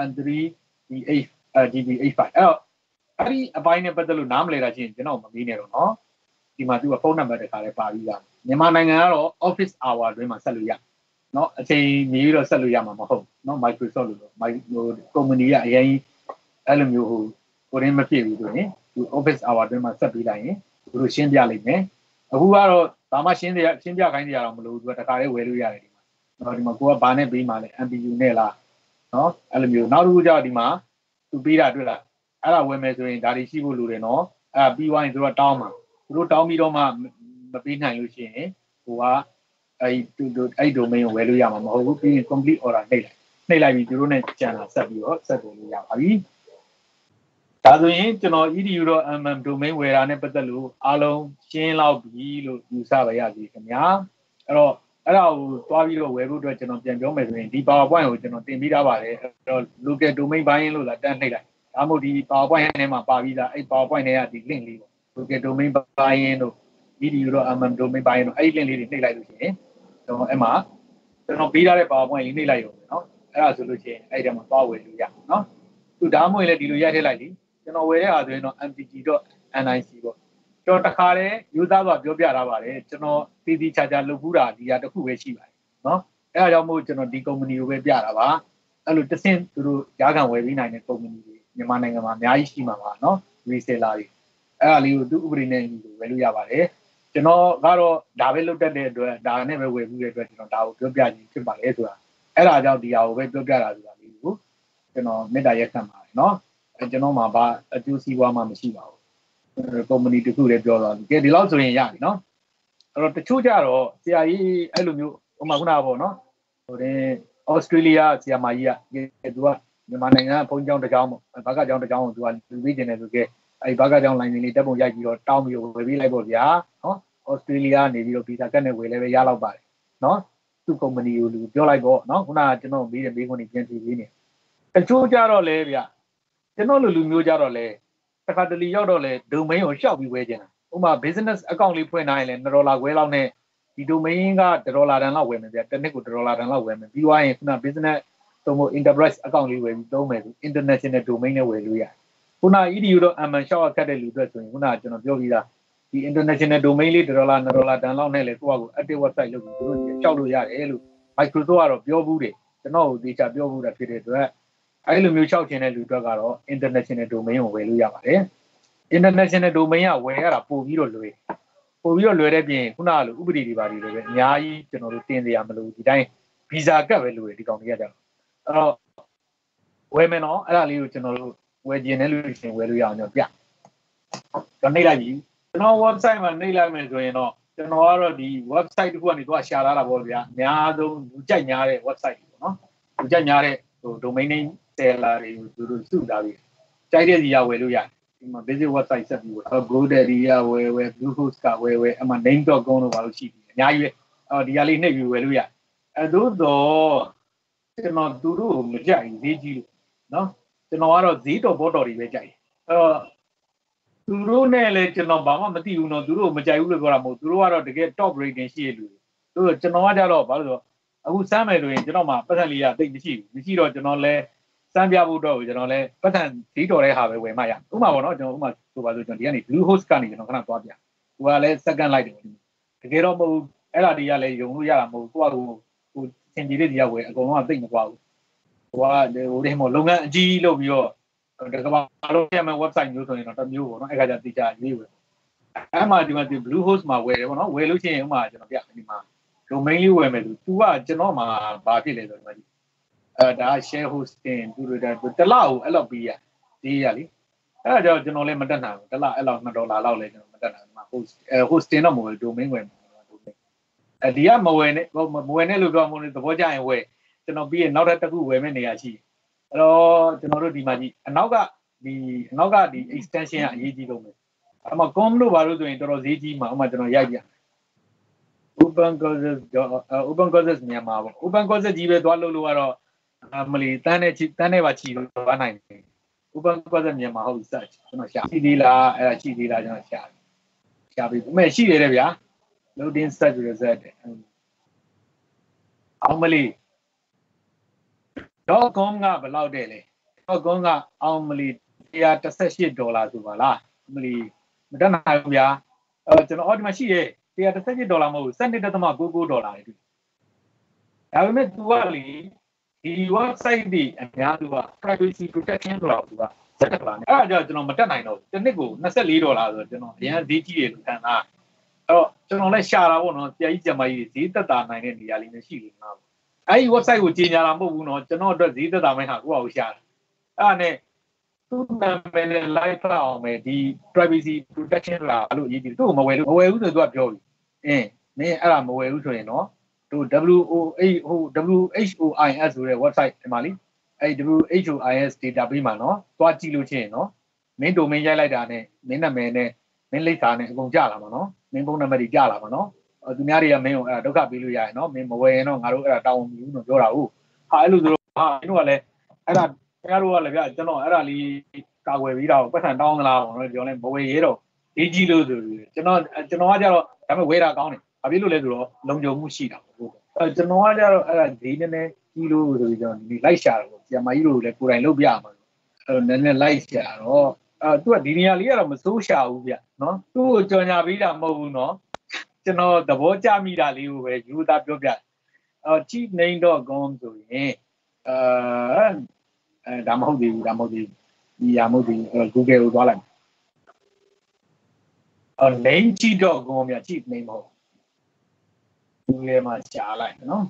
and 3 d8 db85 အဲ့တော့အဲ့ဒီအပိုင်းနဲ့ပတ်သက်လို့နားမလည်တာချင်းကျွန်တော်မမေးနဲ့တော့နော်ဒီမှာသူကဖုန်းနံပါတ်တခါလေးပါပြီးသားမြန်မာနိုင်ငံကတော့ office hour တွင်မှာဆက်လို့ရเนาะအချိန်မြည်ပြီးတော့ဆက်လို့ရမှာမဟုတ်เนาะ Microsoft လို့မိုက်ဟို company ကအရင်အဲ့လိုမျိုးဟိုကိုရင်းမဖြစ်ဘူးဆိုရင် ဒီ office hour တွင်းမှာဆက်ပေးလိုက်ရင်သူတို့ရှင်းပြလိုက်မယ်အခုကတော့ဘာမှရှင်းပြရှင်းပြခိုင်းနေရတော့မလို့သူကတခါလေးဝယ်လို့ရတယ်ဒီမှာတော့ဒီမှာကိုကဘာနဲ့ပေးမှလဲ MPU နဲ့လားနော်အဲ့လိုမျိုးနောက်တစ်ခုကျတော့ဒီမှာသူပေးတာတွေ့လားအဲ့ဒါဝယ်မယ်ဆိုရင်ဒါတွေရှိဖို့လိုတယ်နော်အဲ့ဒါပြီးွားရင်သူတို့တောင်းမှာသူတို့တောင်းပြီးတော့မှမပေးနိုင်လို့ရှိရင်ကိုကအဲ့ဒီအဲ့ domain ကိုဝယ်လို့ရမှာမဟုတ်ဘူးပြီးရင် complete order နှိပ်လိုက်နှိပ်လိုက်ပြီးသူတို့နဲ့ကြံလာဆက်ပြီးတော့ဆက်ကုန်လို့ရပါပြီ။ ဒါဆိုရင်ကျွန်တော် edu.mm domain ဝယ်တာနဲ့ပတ်သက်လို့အားလုံးရှင်းလောက်ပြီလို့ယူဆပါရစေခင်ဗျာအဲ့တော့အဲ့ဒါကိုသွားပြီးတော့ဝယ်ဖို့အတွက်ကျွန်တော်ပြန်ပြောမယ်ဆိုရင်ဒီ PowerPoint ကိုကျွန်တော်တင်ပြီးသားပါတယ်အဲ့တော့ local domain ဘိုင်းလို့လာတန်းနှိပ်လိုက်ဒါမှမဟုတ်ဒီ PowerPoint ထဲမှာပါပြီးသားအဲ့ PowerPoint ထဲကဒီ link လေးပေါ့ local domain ဘိုင်းတို့ edu.mm domain ဘိုင်းတို့အဲ့ဒီ link လေးတွေနှိပ်လိုက်လို့ရှိရင်ကျွန်တော်အဲ့မှာကျွန်တော်ပေးထားတဲ့ PowerPoint လေးနှိပ်လိုက်ရုံပဲเนาะအဲ့ဒါဆိုလို့ရှိရင်အဲ့ဒီမှာသွားဝယ်လို့ရเนาะသူဒါမှမဟုတ်လည်းဒီလိုရိုက်ထည့်လိုက်လी ကျွန်တော်ဝယ်တဲ့ဟာဆိုရင်တော့ mpt.nic ပေါ့ကျွန်တော်တခါလဲယူသားစွာပြောပြထားပါတယ်ကျွန်တော်တည်တည်ချာချာလုပ်ဘူးတာဒီဟာတစ်ခုပဲရှိပါတယ်နော်အဲအားကြောင့်မို့ကျွန်တော်ဒီ company ကိုပဲပြတာပါအဲ့လိုတဆင့်သူတို့ရာခံဝယ်ပြီးနိုင်တဲ့ company တွေမြန်မာနိုင်ငံမှာအများကြီးရှိမှာပါနော် reseller တွေအဲ့ဒါလေးကိုသူဥပဒေနဲ့ယူဝယ်လို့ရပါတယ်ကျွန်တော်ကတော့ဒါပဲလုပ်တတ်တဲ့အတွက်ဒါနဲ့ပဲဝယ်မှုတဲ့အတွက်ကျွန်တော်ဒါကိုပြောပြခြင်းဖြစ်ပါလေဆိုတာအဲ့ဒါကြောင့်ဒီဟာကိုပဲပြောပြတာဆိုတာလေးကိုကျွန်တော်မေတ္တာရက်ခံပါတယ်နော် အဲကျွန်တော်မှာဘာအကျိုးစီးပွားမှမရှိပါဘူးကုမ္ပဏီတစ်ခုလည်းပြောသွားပြီကဲဒီလောက်ဆိုရင်ရတယ်နော်အဲ့တော့တချို့ကြတော့ဆရာကြီးအဲ့လိုမျိုးဟိုမှာခုနကပေါ့နော်ဟိုတဲ့ဩစတြေးလျဆရာမကြီးကကဲသူကမြန်မာနိုင်ငံဘုံကျောင်းတစ်ကျောင်းပေါ့ဘာကကျောင်းတစ်ကျောင်းကိုသူကလူပြီးကျင်တယ်ဆိုကဲအဲ့ဘာကကျောင်းလိုင်းလေးတက်ပုံရိုက်ပြီးတော့တောင်းပြီးဝယ်ပေးလိုက်ပေါ့ဗျာနော်ဩစတြေးလျနေပြီးတော့ဗီဇာကတ်နဲ့ဝယ်လဲပဲရတော့ပါတယ်နော်သူ့ကုမ္ပဏီကိုလူပြောလိုက်ပေါ့နော်ခုနကကျွန်တော်မေးတယ်မေးခွန်းကြီးပြန်ဖြေပေးနေတချို့ကြတော့လဲဗျ ကျွန်တော်လူလူမျိုးကြတော့လဲတစ်ခါတလေရောက်တော့လေ domain ကိုရှောက်ပြီးဝယ်ချင်တာဥပမာ business account လေးဖွင့်ထားရင်လည်း2ဒေါ်လာခွဲလောက်နဲ့ဒီ domain က1ဒေါ်လာတန်လောက်ဝယ်မယ်ဗျတစ်နှစ်ကို1ဒေါ်လာတန်လောက်ဝယ်မယ်ပြီးသွားရင်ခုန business သို့မဟုတ် enterprise account လေးဝယ်ပြီးသုံးမယ်ဆို international domain နဲ့ဝယ်လို့ရတယ်ခုန EDU တော့ aman ရှောက်အခက်တဲ့လူတွေဆိုရင်ခုနကျွန်တော်ပြောပြီးသားဒီ international domain လေး1ဒေါ်လာ2ဒေါ်လာတန်လောက်နဲ့လေကိုယ့်အကို active website လုပ်ပြီးသူတို့ရှောက်လို့ရတယ်လို့ Microsoft ကတော့ပြောဘူးတယ်ကျွန်တော်တို့သေချာပြောဘူးတာဖြစ်တဲ့အတွက် အဲ့လိုမျိုးရှောက်ချင်တဲ့လူတွေကတော့ international domain ကိုဝယ်လို့ရပါတယ် international domain ကဝယ်ရတာပို့ပြီးတော့လွယ်ပို့ပြီးတော့လွယ်တဲ့ပြင်ခုနကလိုဥပဒေတွေပါတွေလည်းပဲအများကြီးကျွန်တော်တို့တင်စရာမလိုဒီတိုင်း visa ကတ်ပဲလိုတယ်ဒီကောင်တွေကကြတော့အဲ့တော့ဝယ်မယ်နော်အဲ့ဒါလေးကိုကျွန်တော်တို့ဝယ်ကျင်တဲ့လူတွေရှင်ဝယ်လို့ရအောင်ကျွန်တော်ပြကျွန်တော်နှိပ်လိုက်ပြီကျွန်တော် website မှာနှိပ်လိုက်မယ်ဆိုရင်တော့ကျွန်တော်ကတော့ဒီ website တစ်ခုကနေသူကရှာလာတာပေါ့ဗျာအများဆုံးလူကြိုက်များတဲ့ website တွေပေါ့နော်လူကြိုက်များတဲ့ဟို domain name seller တွေကိုသူတို့စုတာပြီးကြိုက်တဲ့စီရဝယ်လို့ရတယ်ဒီမှာ basic website ဆက်ပြီးဝယ် GoDaddy ကဝယ်ဝယ် Bluehost ကဝယ်ဝယ်အမှ name.com လို့ပါလို့ရှိပြီအများကြီးပဲအော်ဒီဟာလေးနှိပ်ပြီးဝယ်လို့ရအဲသို့တော့ကျွန်တော်သူတို့ကိုမကြိုက်ဈေးကြီးလို့နော်ကျွန်တော်ကတော့ဈေးတော်ဘောတော်တွေပဲကြိုက်တယ်အဲတော့သူတို့နဲ့လည်းကျွန်တော်ဘာမှမသိဘူးနော်သူတို့မကြိုက်ဘူးလို့ပြောတာမဟုတ်သူတို့ကတော့တကယ် top rating ရှိရလူတွေသူတို့ကျွန်တော်ကကြတော့ဘာလို့ဆိုအခုစမ်းမယ်ဆိုရင်ကျွန်တော်မှပတ်သက်လေးရတိတ်မရှိဘူးမရှိတော့ကျွန်တော်လည်း စမ်းပြဖို့တော့ကျွန်တော်လည်းပတ်သက်ဈေးတော်တဲ့ဟာပဲဝယ်မှရဥပမာပေါ့နော်ကျွန်တော်ဥပမာဆိုပါဆိုကျွန်တော်ဒီကနေ blue host ကနေကျွန်တော်ခဏသွားပြဟိုကလည်း second light တယ်တကယ်တော့မဟုတ်အဲ့ဒါတွေကလည်းယုံလို့ရတာမဟုတ်ကိုကဟိုဟိုသင်ကြီးလေးတွေကဝယ်အကုန်လုံးကသိမကွာဘူးဟိုကဟိုဒီမို့လုပ်ငန်းအကြီးလုပ်ပြီးတော့တကဘာလို့ရမယ် website မျိုးဆိုရင်တော့တစ်မျိုးပေါ့နော်အဲ့ခါကျတေချာရေးဝယ်အဲ့မှာဒီမှာဒီ blue host မှာဝယ်တယ်ပေါ့နော်ဝယ်လို့ရှိရင်ဥမာကျွန်တော်ပြဒီမှာ domain လေးဝယ်မယ်ဆို तू ကကျွန်တော်မှာဘာဖြစ်လဲဆိုတော့ဒီမှာ အဲဒါ share hosting သူတို့တတလောက်အဲ့လောက်ပြီးရဒီရလီအဲ့ဒါကြောင့်ကျွန်တော်လည်းမတက်နိုင်ဘူးတလောက်အဲ့လောက်2ဒေါ်လာလောက်လည်းကျွန်တော်မတက်နိုင်ဘူးမှာ host အဲ hosting တော့မဝယ် domain ဝယ်မှာ domain အဲဒီကမဝယ်နဲ့မဝယ်နဲ့လို့ပြောမှလို့သဘောကျရင်ဝယ်ကျွန်တော်ပြီးရင်နောက်ထပ်တစ်ခုဝယ်မယ့်နေရာရှိအဲ့တော့ကျွန်တော်တို့ဒီမှာကြည့်အနောက်ကဒီအနောက်ကဒီ extension ကအရေးကြီးဆုံးပဲအမ com လို့ပါလို့ဆိုရင်တော်တော်ဈေးကြီးမှာဥမာကျွန်တော်ရိုက်ပြ open courses open courses မြန်မာပေါ့ open courses ကြီးပဲသွားလို့လို့ကတော့ မလီတန်းနဲ့ချီတန်းနဲ့ပါချီလို့သွားနိုင်တယ် open courses မြန်မာဟုတ် search ကျွန်တော်ရှာရှိသေးလားအဲ့ဒါရှိသေးလားကျွန်တော်ရှာရှာပြီးမဲ့ရှိတယ်ဗျာ loading search result အောင်မလီ .com ကဘယ်လောက်တဲ့လဲ .com ကအောင်မလီ118ဒေါ်လာဆိုပါလားအမလီမတတ်နိုင်ဘူးဗျာအဲကျွန်တော်အော်ဒီမှာရှိတယ်118ဒေါ်လာမဟုတ်ဘူး17.99ဒေါ်လာလေဒီဒါပေမဲ့ तू ကလေ ဒီ website ဒီအများစုက privacy protection ဆိုတာက तू ကစက်တက်လာနေအဲ့ဒါကြောင့်ကျွန်တော်မတက်နိုင်တော့ဘူးတစ်နှစ်ကို24ဒေါ်လာဆိုတော့ကျွန်တော်အရင်ဈေးကြီးတယ်လို့ခံစားအဲ့တော့ကျွန်တော်လည်းရှာတာပေါ့နော်ကြာကြီးကြမှာကြီးဈေးသက်သာနိုင်တဲ့နေရာလေးနဲ့ရှိလို့ငါ့အဲ့ဒီ website ကိုကြီးညာတာမဟုတ်ဘူးနော်ကျွန်တော်အတွက်ဈေးသက်သာမဲ့ဟာကိုယ့်အကိုရှာတာအဲ့ဒါနဲ့သူ့နာမည်နဲ့ live ဖတ်အောင်မယ်ဒီ privacy protection လာအဲ့လိုအရေးကြီးတယ်သူ့ကိုမဝယ်လို့မဝယ်ဘူးဆိုတော့သူကပြောပြီအင်းမင်းအဲ့ဒါမဝယ်ဘူးဆိုရင်နော် သူ WOA ဟို WHOIS ဆိုတဲ့ website ဒီမှာလीအဲ့ WHOIS database မှာနော်သွားကြည့်လို့ချင်းနော်မင်း domain ရိုက်လိုက်တာနဲ့မင်းနာမည်နဲ့မင်းလိပ်စာနဲ့အကုန်ကြလာမှာနော်မင်းဖုန်းနံပါတ်တွေကြလာမှာနော်သူများတွေကမင်းကိုအဲ့ဒါဒုက္ခပေးလို့ရရင်နော်မင်းမဝယ်ရင်တော့ငါတို့အဲ့ဒါတောင်းဘူးလို့ပြောတာဟုတ်ဟာအဲ့လိုဆိုတော့ဟာမင်းတို့ကလည်းအဲ့ဒါခင်ဗျားတို့ကလည်းဗျကျွန်တော်အဲ့ဒါလေးကာကွယ်ပြီးတော့ပတ်စံတောင်းသလားပေါ့နော်ပြောလဲမဝယ်ရဲတော့ဒီကြီးလို့ဆိုကျွန်တော်ကျွန်တော်ကကြတော့ဒါပေမဲ့ဝယ်တာကောင်းတယ် ဘာဖြစ်လို့လဲဆိုတော့လုံခြုံမှုရှိတာပေါ့အဲကျွန်တော်ကကြတော့အဲ့ဒါဈေးနည်းနည်းကြီးလို့ဆိုပြီးကျွန်တော်ဒီလိုက်ရှာတော့ပေါ့ဆီယမကြီးတို့လည်းကိုယ်တိုင်လုပ်ပြရမှာအဲ့တော့နည်းနည်းလိုက်ရှာတော့အဲသူကဒီနေရာလေးကတော့မစိုးရှာဘူးဗျနော်သူ့ကိုကြော်ညာပေးတာမဟုတ်ဘူးနော်ကျွန်တော်သဘောကျမိတာလေးကိုပဲယူသားပြောပြအော် cheapname.com ဆိုရင်အဲအဲဒါမဟုတ်သေးဘူးဒါမဟုတ်သေးဘူးဒီရမဟုတ်သေးဘူး Google ကိုသွားလိုက်အော် namecheat.com မြ cheap name မဟုတ် Google မှာရှားလိုက်နော်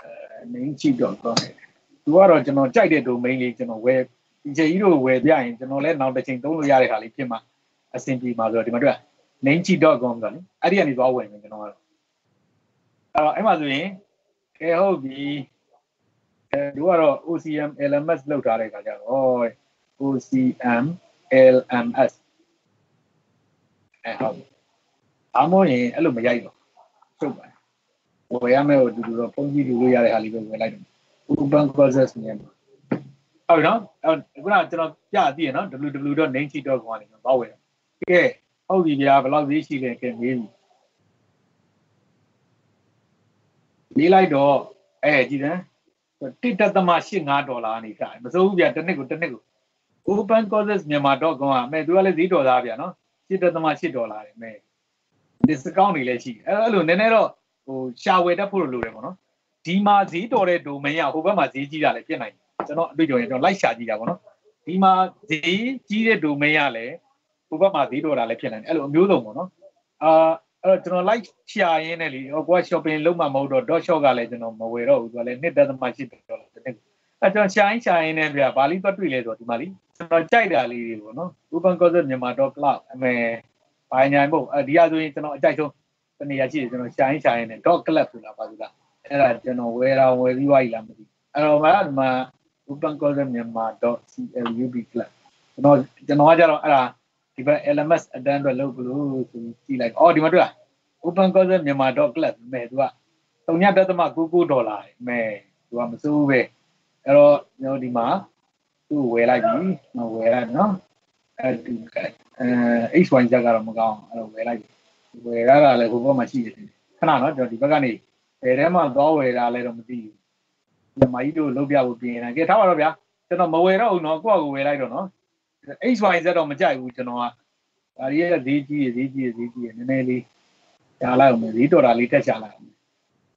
အဲ namecheat.com သူကတော့ကျွန်တော်ကြိုက်တဲ့ domain လေးကျွန်တော်ဝယ်ဒီချိန်ကြီးတို့ဝယ်ပြရင်ကျွန်တော်လည်းနောက်တစ်ချိန်သုံးလို့ရတဲ့ခါလေးဖြစ်မှာအဆင်ပြေမှာဆိုတော့ဒီမှာတွေ့ namecheat.com ဆိုတော့လေအဲ့ဒီကနေသွားဝယ်မယ်ကျွန်တော်ကတော့အဲ့တော့အဲ့မှာဆိုရင်ကဲဟုတ်ပြီအဲတို့ကတော့ OCM LMS လောက်ထားတဲ့ခါကျတော့ OCM LMS အဲဟုတ်အမောရင်အဲ့လိုမရိုက်တော့စုပ်ပါတယ် ဝယ်ရမယ်ဟိုတူတူတော့ပုံကြည့်လူလို့ရတဲ့ဟာလေးပဲဝယ်လိုက်တော့ open process နဲ့ဟုတ်ပြီနော်အဲ့ခုနကကျွန်တော်ပြသိရနော် www.namecheat.com ကနေကျွန်တော်ပေါ့ဝယ်တယ်ကဲဟုတ်ပြီဗျာဘယ်လောက်ဈေးရှိလဲကဲမေးပြီမေးလိုက်တော့အဲကြည့်တယ်1.85ဒေါ်လာနေခါမစိုးဘူးဗျာတစ်နှစ်ကိုတစ်နှစ်ကို opencourses.myanmar.com ကမဲသူကလည်းဈေးတော်သားဗျာနော်1.8ဒေါ်လာတယ်မဲ discount တွေလည်းရှိတယ်အဲ့လိုနည်းနည်းတော့ဟို ရှာဝယ်တတ်ဖို့လိုတယ်ပေါ့နော်ဒီမှာဈေးတော်တဲ့ domain ကဟိုဘက်မှာဈေးကြီးတာလည်းဖြစ်နိုင်တယ်ကျွန်တော်အတွေ့အကြုံရင်ကျွန်တော်လိုက်ရှာကြည့်တာပေါ့နော်ဒီမှာဈေးကြီးတဲ့ domain ကလည်းဟိုဘက်မှာဈေးတော်တာလည်းဖြစ်နိုင်တယ်အဲ့လိုအမျိုးစုံပေါ့နော်အာအဲ့တော့ကျွန်တော် like ရှာရင်းနဲ့လीဟိုကွာ shopping လုပ်မှမဟုတ်တော့ dot shop ကလည်းကျွန်တော်မဝယ်တော့ဘူးသူကလည်း1.8ဒေါ်လာတစ်နှစ်အဲ့ကျွန်တော်ရှာရင်းရှာရင်းနဲ့ဗျာဘာလို့သွားတွေ့လဲဆိုတော့ဒီမှာလीကျွန်တော်ကြိုက်တာလေးတွေပေါ့နော် open concept myanmar.club အမေဘာညာမို့အဲဒီဟာဆိုရင်ကျွန်တော်အကြိုက်ဆုံးတ နေရာရှိတယ်ကျွန်တော်ရှာရင်းရှာရင်းနဲ့ dot club ဆိုတာပါလို့လားအဲ့ဒါကျွန်တော်ဝယ်တာဝယ်ပြီးသွားပြီလားမသိအဲ့တော့မှာဒီမှာ open concept myanmar.club ကျွန်တော်ကျွန်တော်ကကြတော့အဲ့ဒါဒီဘက် LMS အတန်းအတွက်လုပ်လို့ဆိုကြည့်လိုက်အော်ဒီမှာတွေ့လား open concept myanmar.club မဲသူက3.99ဒေါ်လာမဲသူကမစိုးဘူးပဲအဲ့တော့ကျွန်တော်ဒီမှာသူ့ဝယ်လိုက်ပြီမဝယ်လိုက်နော်အဲ့ဒီအဲ HY ချက်ကတော့မကောင်းအဲ့တော့ဝယ်လိုက်ပြီ ဝယ်ရတာလည်းဟိုဘက်မှာရှိတယ်ခဏနော်ကျွန်တော်ဒီဘက်ကနေဘယ်ထဲမှာသွားဝယ်တာလဲတော့မသိဘူးဒီမကြီးတို့လုတ်ပြဖို့ပြင်နေတာကဲထားပါတော့ဗျာကျွန်တော်မဝယ်တော့ဘူးနော်ကိုယ့်အကိုဝယ်လိုက်တော့နော် HY တော့မကြိုက်ဘူးကျွန်တော်ကဒါရီရဲ့ဈေးကြီးဈေးကြီးဈေးကြီးနည်းနည်းလေးရှားလိုက်အောင်ဈေးတော်တာလေးတက်ရှာလိုက်အောင်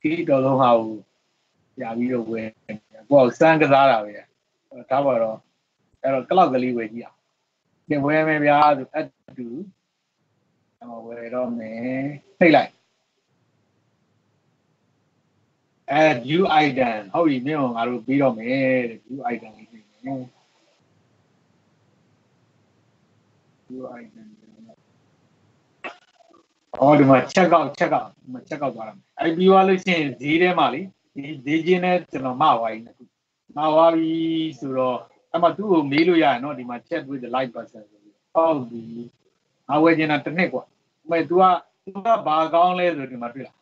ဒီတော်လုံးဟာကိုရှားပြီးတော့ဝယ်ကိုယ့်ကိုစမ်းကစားတာပဲဒါပါတော့အဲ့တော့ကလောက်ကလေးဝယ်ကြည့်အောင်ဒီဝယ်မယ်ဗျာဆိုအတူအ မဝယ်တော့မယ်ထိတ်လိုက်အဲ view item ဟုတ်ပြီမင်းငါတို့ပြီးတော့မယ်တဲ့ view item လေးပြီးမယ် view item အော်ဒီမှာ check out check out ဒီမှာ check out သွားတာအဲ့ပြီးသွားလို့ရှိရင်ဈေးထဲမှာလေဒီဈေးချင်းနဲ့ကျွန်တော်မဝိုင်းနေခုမဝါပြီဆိုတော့အမှသူ့ကိုမေးလို့ရရနော်ဒီမှာ chat with the live person ဆိုပြီးဟုတ်ပြီငါဝယ်ချင်တာတစ်နှစ်กว่าအ မေ तू က तू ကဘာကောင်းလဲဆိုဒီမှာတွေ့လား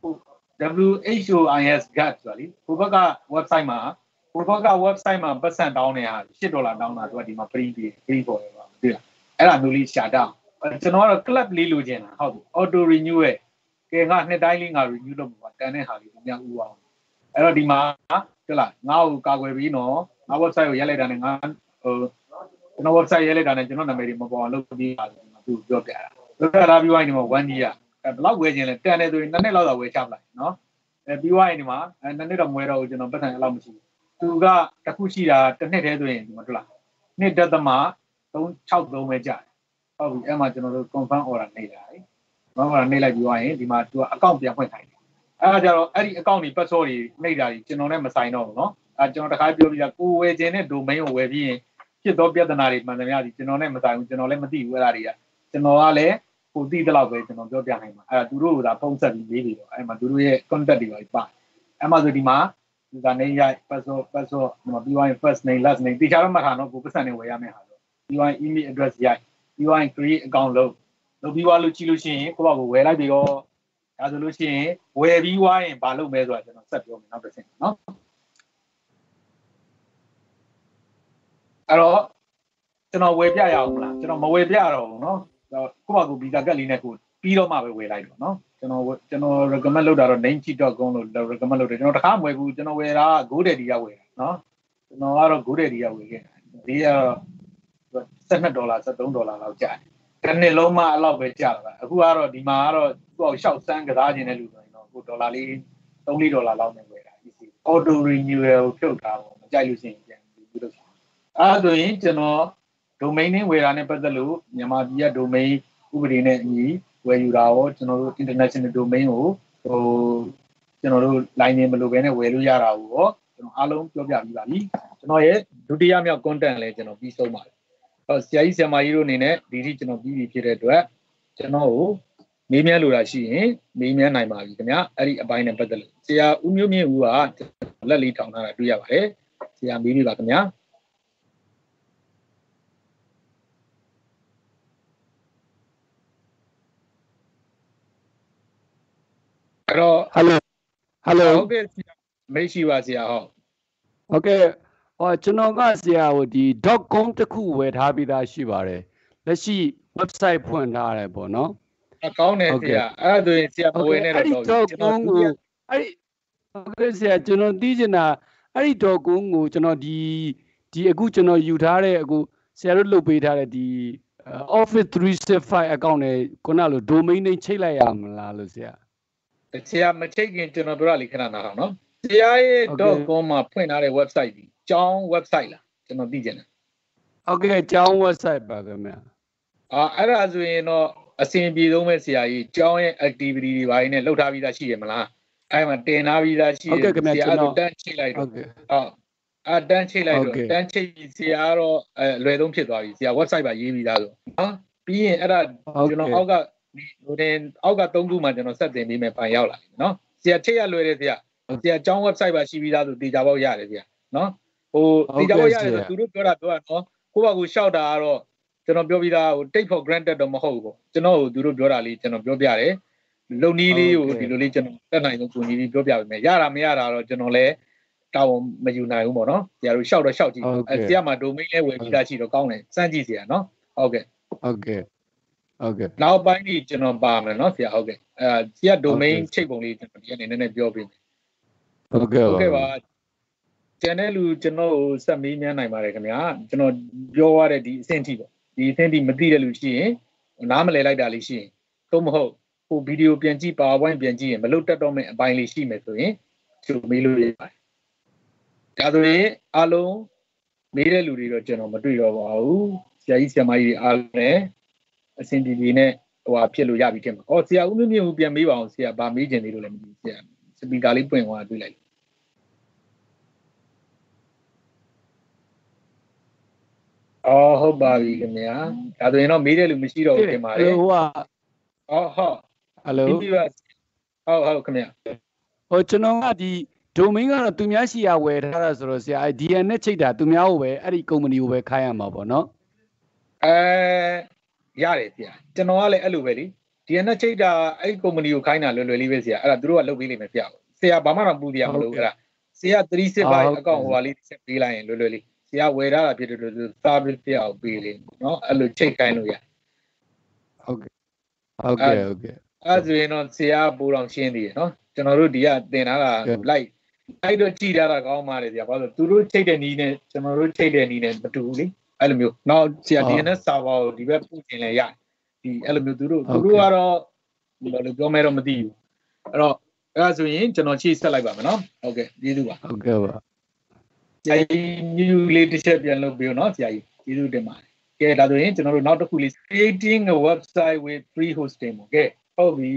ဟို WHOIS GAT ဆိုတာလေဟိုဘက်က website မှာဟိုဘက်က website မှာပတ်စံတောင်းနေတာ10ဒေါ်လာတောင်းတာ तू ကဒီမှာ free ပေး free ပေါ်တယ်ပါတွေ့လားအဲ့ဒါမျိုးလေးရှာတာကျွန်တော်ကတော့ club လေးလိုချင်တာဟုတ်ပြီ auto renew ရဲ့ကဲငါနှစ်တိုင်းလေးငါ renew လုပ်မှာတန်တဲ့ဟာလေးညဥအောင်အဲ့တော့ဒီမှာဟုတ်လားငါ့ကိုကာကွယ်ပြီးနော်ငါ website ကိုရိုက်လိုက်တာနဲ့ငါဟိုကျွန်တော် website ရိုက်လိုက်တာနဲ့ကျွန်တော်နာမည်တွေမပေါ်အောင်လုပ်ပြီးပါသူပြောပြတာ ဒါလာပြီးဝိုင်းဒီမှာ1 year အဲဘယ်လောက်ဝယ်ခြင်းလဲတန်တယ်ဆိုရင်နှစ်နှစ်လောက်တော့ဝယ်ချပလိုက်နော်အဲပြီးဝိုင်းဒီမှာအဲနှစ်နှစ်တော့မွဲတော့ကျွန်တော်ပတ်စံအဲ့လောက်မရှိဘူးသူကတစ်ခုရှိတာတစ်နှစ်တည်းဆိုရင်ဒီမှာတွေ့လားနှစ်ဒသမ363ပဲကြာတယ်ဟုတ်ပြီအဲ့မှာကျွန်တော်တို့ confirm order နေတာလေ confirm order နေလိုက်ပြီးဝိုင်းရင်ဒီမှာသူက account ပြန်ဖွင့်ခိုင်းတယ်အဲ့ဒါကြတော့အဲ့ဒီ account တွေ password တွေနှိပ်တာကြီးကျွန်တော်နဲ့မဆိုင်တော့ဘူးနော်အဲကျွန်တော်တခါပြောပြတာကိုဝယ်ခြင်းနဲ့ domain ကိုဝယ်ပြီးရင်ဖြစ်သောပြဿနာတွေမှန်သမျှဒီကျွန်တော်နဲ့မဆိုင်ဘူးကျွန်တော်လည်းမသိဘူးအဲ့ဒါတွေကကျွန်တော်ကလည်း ကိုသိတဲ့လောက်ပဲကျွန်တော်ပြောပြနိုင်မှာအဲ့ဒါသူတို့ကဒါဖုန်းဆက်ပြီးရေးပြီးတော့အဲ့မှာသူတို့ရဲ့ contact တွေပါပါအဲ့မှာဆိုဒီမှာ username ရိုက် password password ဒီမှာပြီးသွားရင် first name last name တခြားတော့မှတ်ထားတော့ကိုပတ်စံနေဝယ်ရမယ်ဟာဆိုပြီးသွားရင် email address ရိုက်ပြီးသွားရင် create account လုပ်လုပ်ပြီးသွားလို့ကြည့်လို့ရှိရင်ကိုယ့်ဘာကိုဝယ်လိုက်ပြီးတော့ဒါဆိုလို့ရှိရင်ဝယ်ပြီးသွားရင်ဘာလုပ်မဲဆိုတာကျွန်တော်ဆက်ပြောမယ်နောက်တစ်ဆင့်နော်အဲ့တော့ကျွန်တော်ဝယ်ပြရအောင်မလားကျွန်တော်မဝယ်ပြတော့ဘူးเนาะ ကိုပါကိုဗီဇာကတ်လေးနဲ့ကိုပြီးတော့မှပဲဝယ်လိုက်တော့နော်ကျွန်တော်ကျွန်တော် recommend လုပ်တာတော့ namecheat.com လို့ recommend လုပ်တယ်ကျွန်တော်တခါမဝယ်ဘူးကျွန်တော်ဝယ်တာ GoDaddy ကဝယ်တာနော်ကျွန်တော်ကတော့ GoDaddy ကဝယ်ခဲ့တာဒီကတော့12ဒေါ်လာ13ဒေါ်လာလောက်ကျတယ်တစ်နှစ်လုံးမှအဲ့လောက်ပဲကျတာအခုကတော့ဒီမှာကတော့သူ့အောင်ရှောက်စမ်းကစားခြင်းတဲ့လူဆိုရင်တော့ကိုဒေါ်လာလေး3-4ဒေါ်လာလောက်နဲ့ဝယ်တာ easy auto renewal ဖြုတ်တာပေါ့မကြိုက်လို့ရှိရင်ပြန်ပြီးလုပ်တာအဲ့ဒါဆိုရင်ကျွန်တော် domain name ဝယ်တာနဲ့ပတ်သက်လို့မြန်မာပြည်က domain ဥပဒေနဲ့အညီဝယ်ယူတာရောကျွန်တော်တို့ international domain ကိုဟိုကျွန်တော်တို့ line name မလိုဘဲနဲ့ဝယ်လို့ရတာကိုရောကျွန်တော်အားလုံးပြောပြပြီးပါပြီကျွန်တော်ရဲ့ဒုတိယမြောက် content လည်းကျွန်တော်ပြီးဆုံးပါတယ်ဟောဆရာကြီးဆရာမကြီးတို့အနေနဲ့ဒီထိကျွန်တော်ပြီးပြီဖြစ်တဲ့အတွက်ကျွန်တော်ကိုမေးမြန်းလိုတာရှိရင်မေးမြန်းနိုင်ပါပြီခင်ဗျာအဲ့ဒီအပိုင်းနဲ့ပတ်သက်လို့ဆရာဦးမျိုးမြင့်ဦးကလက်လေးထောင်ထားတာတွေ့ရပါတယ်ဆရာမေးပြီပါခင်ဗျာ အဲ့တော့ဟယ်လိုဟယ်လိုဟုတ်ကဲ့ဆရာမရှိပါဆရာဟုတ်ဟုတ်ကဲ့ဟောကျွန်တော်ကဆရာဟိုဒီ .com တစ်ခုဝယ်ထားပြီးသားရှိပါတယ်လက်ရှိ website ဖွင့်ထားတယ်ပေါ့နော်အကောင်းတယ်ဟုတ်ဆကဲ့ရာအဲ့ဒါဆိုရင်ဆရာမဝယ်နဲ့အဲ့ဒီတော့တော့ကျွန်ကုတော်န်းဒုကိုတိယအဲ့ဒီဟုတ်ကဲ့ဆရာကျွန်တော်သိချင်တာအဲ့ဒီတော့ကုန်းကိုကျွန်တော်ဒီဒီအခုကျွန်တော်ယူထားတဲ့အခုဆရာတို့လုပ်ပေးထားတဲ့ဒီ Office 365 account နဲ့ခုနလို domain name ချိတ်လိုက်ရမလားလို့ဆရာ ဆရာမချိတ်ခင်ကျွန်တော်ပြောရလိခဏနားအောင်နော်ဆရာရဲ့ဟုတ်ကဲ့ .com မှာဖွင့်ထားတဲ့ website ဒီကျောင်း website လားကျွန်တော်သိချင်တယ်ဟုတ်ကဲ့ကျောင်း website ပါခင်ဗျာအာအဲ့ဒါဆိုရင်တော့အဆင်ပြေဆုံးပဲဆရာကြီးကျောင်းရဲ့ activity တွေဘာတွေနဲ့လုပ်ထားပြီးသားရှိရမလားအဲ့မှာတင်ထားပြီးသားရှိဟုတ်ကဲ့ခင်ဗျာဆရာကျွန်တော်အဲ့ဒါတန်းချိတ်လိုက်ဟုတော့တ်ကဲ့ဟုတ်အတန်းချိတ်လိုက်ဟုတ်တော့ကဲ့တန်းချိတ်ပြီးဆရာကတော့အဲအလွယ်ဆုံးဖြစ်သွားပြီဆရာ website ပါရေးပြီးသားဆိုနော်ပြီးရင်အဲ့ဒါဟုတ်ကျွန်ကဲ့တော်အောက်ကဒီ ဟိုတင်အောက်က၃ခုမှကျွန်တော်ဆက်တင်ပေးမယ်ပိုင်ရောက်လာပြီနော်ဆရာချိတ်ရလွယ်တယ်ဆရာဆရာကျောင်း website ပါရှိပြီးသားဆိုတေချာပေါက်ရတယ်ဆရာနော်ဟိုဟုတ်တေကဲ့ချာပေါက်ရတယ်ဆရာဆိုသူတို့ပြောတာပြောတာနော်ကိုယ့်ဘာကိုရှောက်တာကတော့ကျွန်တော်ပြောပြီးသားဟို take for granted တော့မဟုတ်ဘူးပေါ့ကျွန်တော်ဟိုသူတို့ပြောတာလေးကျွန်တော်ပြောပြတယ်လုံနီးလေးကိုဟုတ်ကဲ့ဒီလိုလေးကျွန်တော်တက်နိုင်ဆုံးကိုညီလေးပြောပြပေးမယ်ရတာမရတာတော့ကျွန်တော်လည်းတောင်းမယူနိုင်ဘူးပေါ့နော်ဆရာတို့ရှောက်တော့ရှောက်ကြည့်ဟုတ်ကဲ့အဲဆရာမှာ domain လဲဝယ်ပြီးသားရှိတော့ကောင်းတယ်စမ်းကြည့်ဆရာနော်ဟုတ်ကဲ့ဟုတ်ကဲ့ ဟုတ်ကဲ့နောက်ပိုင်းကြီးကျွန်တော်ပါမယ်နော်ဆရာဟုတ်ကဲ့အဲဆရာ domain ဟုတ်ကဲ့ချိတ်ပုံလေးကျွန်တော်ဒီကနေနည်းနည်းပြောပေးမယ်ဟုတ်ကဲ့ဟုတ်ကဲ့ပါကျန်တဲ့လူကျွန်တော်ကိုဆက်မေးမြန်းနိုင်ပါတယ်ခင်ဗျာကျွန်တော်ပြောရတဲ့ဒီအဆင့်ထိပေါ့ဒီအဆင့်ထိမသိတဲ့လူရှိရင်နားမလည်လိုက်တာလေးရှိရင်သို့မဟုတ်ဟိုဗီဒီယိုပြန်ကြည့် PowerPoint ပြန်ကြည့်ရင်မလုတ်တက်တော့မယ့်အပိုင်းလေးရှိမယ်ဆိုရင်သူမေးလို့ရပါတယ်ဒါဆိုရင်အားလုံးမေးတဲ့လူတွေတော့ကျွန်တော်မတွေ့တော့ပါဘူးဆရာကြီးဆရာမကြီးတွေအားလုံးလည်း အဆင်ပြေပြေနဲ့ဟိုဟာဖြစ်လို့ရပြီတင်ပါ။အော်ဆရာဦးမြင့်မြင့်ဦးပြန်မေးပါအောင်ဆရာဗာမေးချင်သေးလို့လည်းမသိဘူးဆရာစပီကာလေးပွင့်သွားတွေ့လိုက်အော်ဟုတ်ပါပြီခင်ဗျာဒါဆိုရင်တော့မေးတဲ့လူမရှိတော့ဘူးတင်ပါလေဟိုကအော်ဟုတ်ဟယ်လိုပြီးပါဟုတ်ဟုတ်ခင်ဗျာဟိုကျွန်တော်ကဒီ domain ကတော့သူများရှိရဝယ်ထားတာဆိုတော့ဆရာအဲ DN နဲ့ချိတ်တာသူများကိုပဲအဲ့ဒီ company ကိုပဲခိုင်းရမှာပေါ့နော်အဲ ရတယ်ဆရာကျွန်တော်ကလည်းအဲ့လိုပဲလေ DNS ချိတ်တာအဲ့ဒီ company ကိုခိုင်းတာလွယ်လွယ်လေးပဲဆရာအဲ့ဒါသူတို့ကလုပ်ပေးလိမ့်မယ်ပြဆရာဘာမှတော့ပူပြမလို့အဲ့ဒါဆရာ365 account ဟိုဟာလေးဆက်ပေးလိုက်ရင်လွယ်လွယ်လေးဆရာဝယ်ထားတာဖြစ်တယ်လို့ service ပြအောင်ပေးလေနော်အဲ့လိုချိတ်ခိုင်းလို့ရဟုတ်ကဲ့ဟုတ်ကဲ့ဟုတ်ကဲ့အဲ့ဆိုရင်တော့ဆရာပူတော်ရှင်းသေးရနော်ကျွန်တော်တို့ဒီကတင်ထားတာဟုတ်ကဲ့လိုက်အဲ့တော့ကြည်ထားတာကောင်းပါတယ်ဆရာဘာလို့လဲသူတို့ချိတ်တဲ့နီးနဲ့ကျွန်တော်တို့ချိတ်တဲ့နီးနဲ့မတူဘူးလေ အဲ့လိုမျိုးနောက်ဆရာ DNS server ကိုဒီဘက်ပို့တင်လဲရတယ်ဒီအဲ့လိုမျိုးသူတို့ဟုတ်သူကဲ့တို့ကတော့ဘယ်လိုပြောမဲတော့မသိဘူးအဲ့တော့အဲ့ဒါဆိုရင်ကျွန်တော်ချိတ်ဆက်လိုက်ပါမယ်နော်ဟုတ်ကဲ့ကျေးဇူးပါဟုတ်ကဲ့ပါဆရာကြီး new လေးတစ်ချက်ပြန်လုပ်ပြီးတော့နော်ဆရာကြီးကျေးဇူးတင်ပါတယ်ကဲဒါဆိုရင်ကျွန်တော်တို့နောက်တစ်ခုလေး creating a website with free hosting ပေါ့ကဲဟုတ်ပြီ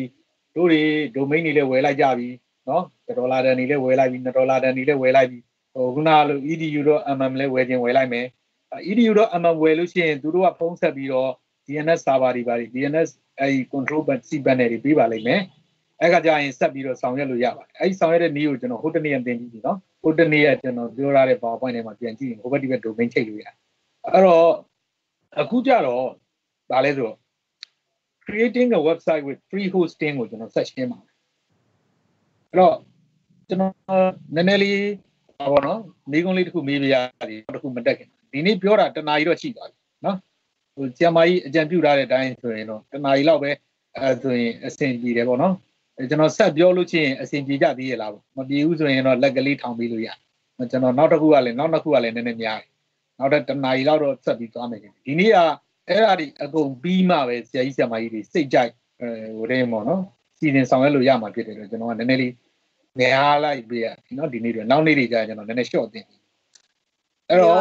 တို့တွေ domain တွေလည်းဝယ်လိုက်ကြပြီနော်ဒေါ်လာတန်တွေလည်းဝယ်လိုက်ပြီ2ဒေါ်လာတန်တွေလည်းဝယ်လိုက်ပြီဟိုခုနလို edu.mm လည်းဝယ်ခြင်းဝယ်လိုက်မယ် edu.mm ဝယ်လို့ရှိရင်သူတို့ကဖုံးဆက်ပြီးတော့ DNS server တွေပါ DNS အဲဒီ control panel C panel တွေပေးပါလိမ့်မယ်အဲ့ခါကျရင်ဆက်ပြီးတော့ဆောင်ရွက်လို့ရပါတယ်အဲ့ဒီဆောင်ရွက်တဲ့နည်းကိုကျွန်တော်ဟိုတနေ့အသင်ပြီးပြီနော်ဟိုတနေ့ကကျွန်တော်ပြောရတဲ့ PowerPoint ထဲမှာပြန်ကြည့်ရင်ဟိုဘက်ဒီဘက် domain ချိန်လို့ရတယ်အဲ့တော့အခုကျတော့ဒါလဲဆိုတော့ creating a website with free hosting ကိုကျွန်တော်ဆက်ရှင်းပါမယ်အဲ့တော့ကျွန်တော်နည်းနည်းလေးပါဘောနော်မိကုံးလေးတစ်ခုမေးပြရတယ်တစ်ခုမတက်ခင် ဒီနေ့ပြောတာတနားရီတော့ရှိသွားပြီနော်ဟိုဆီယမကြီးအကြံပြုထားတဲ့အတိုင်းဆိုရင်တော့တနားရီလောက်ပဲအဲဆိုရင်အဆင်ပြေတယ်ပေါ့နော်အဲကျွန်တော်ဆက်ပြောလို့ချင်းအဆင်ပြေကြသေးရဲ့လားပေါ့မပြေဘူးဆိုရင်တော့လက်ကလေးထောင်ပေးလို့ရတယ်ကျွန်တော်နောက်တစ်ခုကလည်းနောက်နှစ်ခုကလည်းနည်းနည်းများတယ်နောက်တစ်တနားရီလောက်တော့ဆက်ပြီးသွားမယ်ဒီနေ့ကအဲ့ဒါဒီအကုန်ပြီးမှပဲဆရာကြီးဆရာမကြီးတွေစိတ်ကြိုက်အဲဟိုတဲ့ပေါ့နော်စီစဉ်ဆောင်ရွက်လို့ရမှာဖြစ်တယ်လို့ကျွန်တော်ကနည်းနည်းလေးနေအားလိုက်ပြရနော်ဒီနေ့တွေနောက်နေ့တွေကျရင်ကျွန်တော်နည်းနည်း short တင်ပြီအဲ့တော့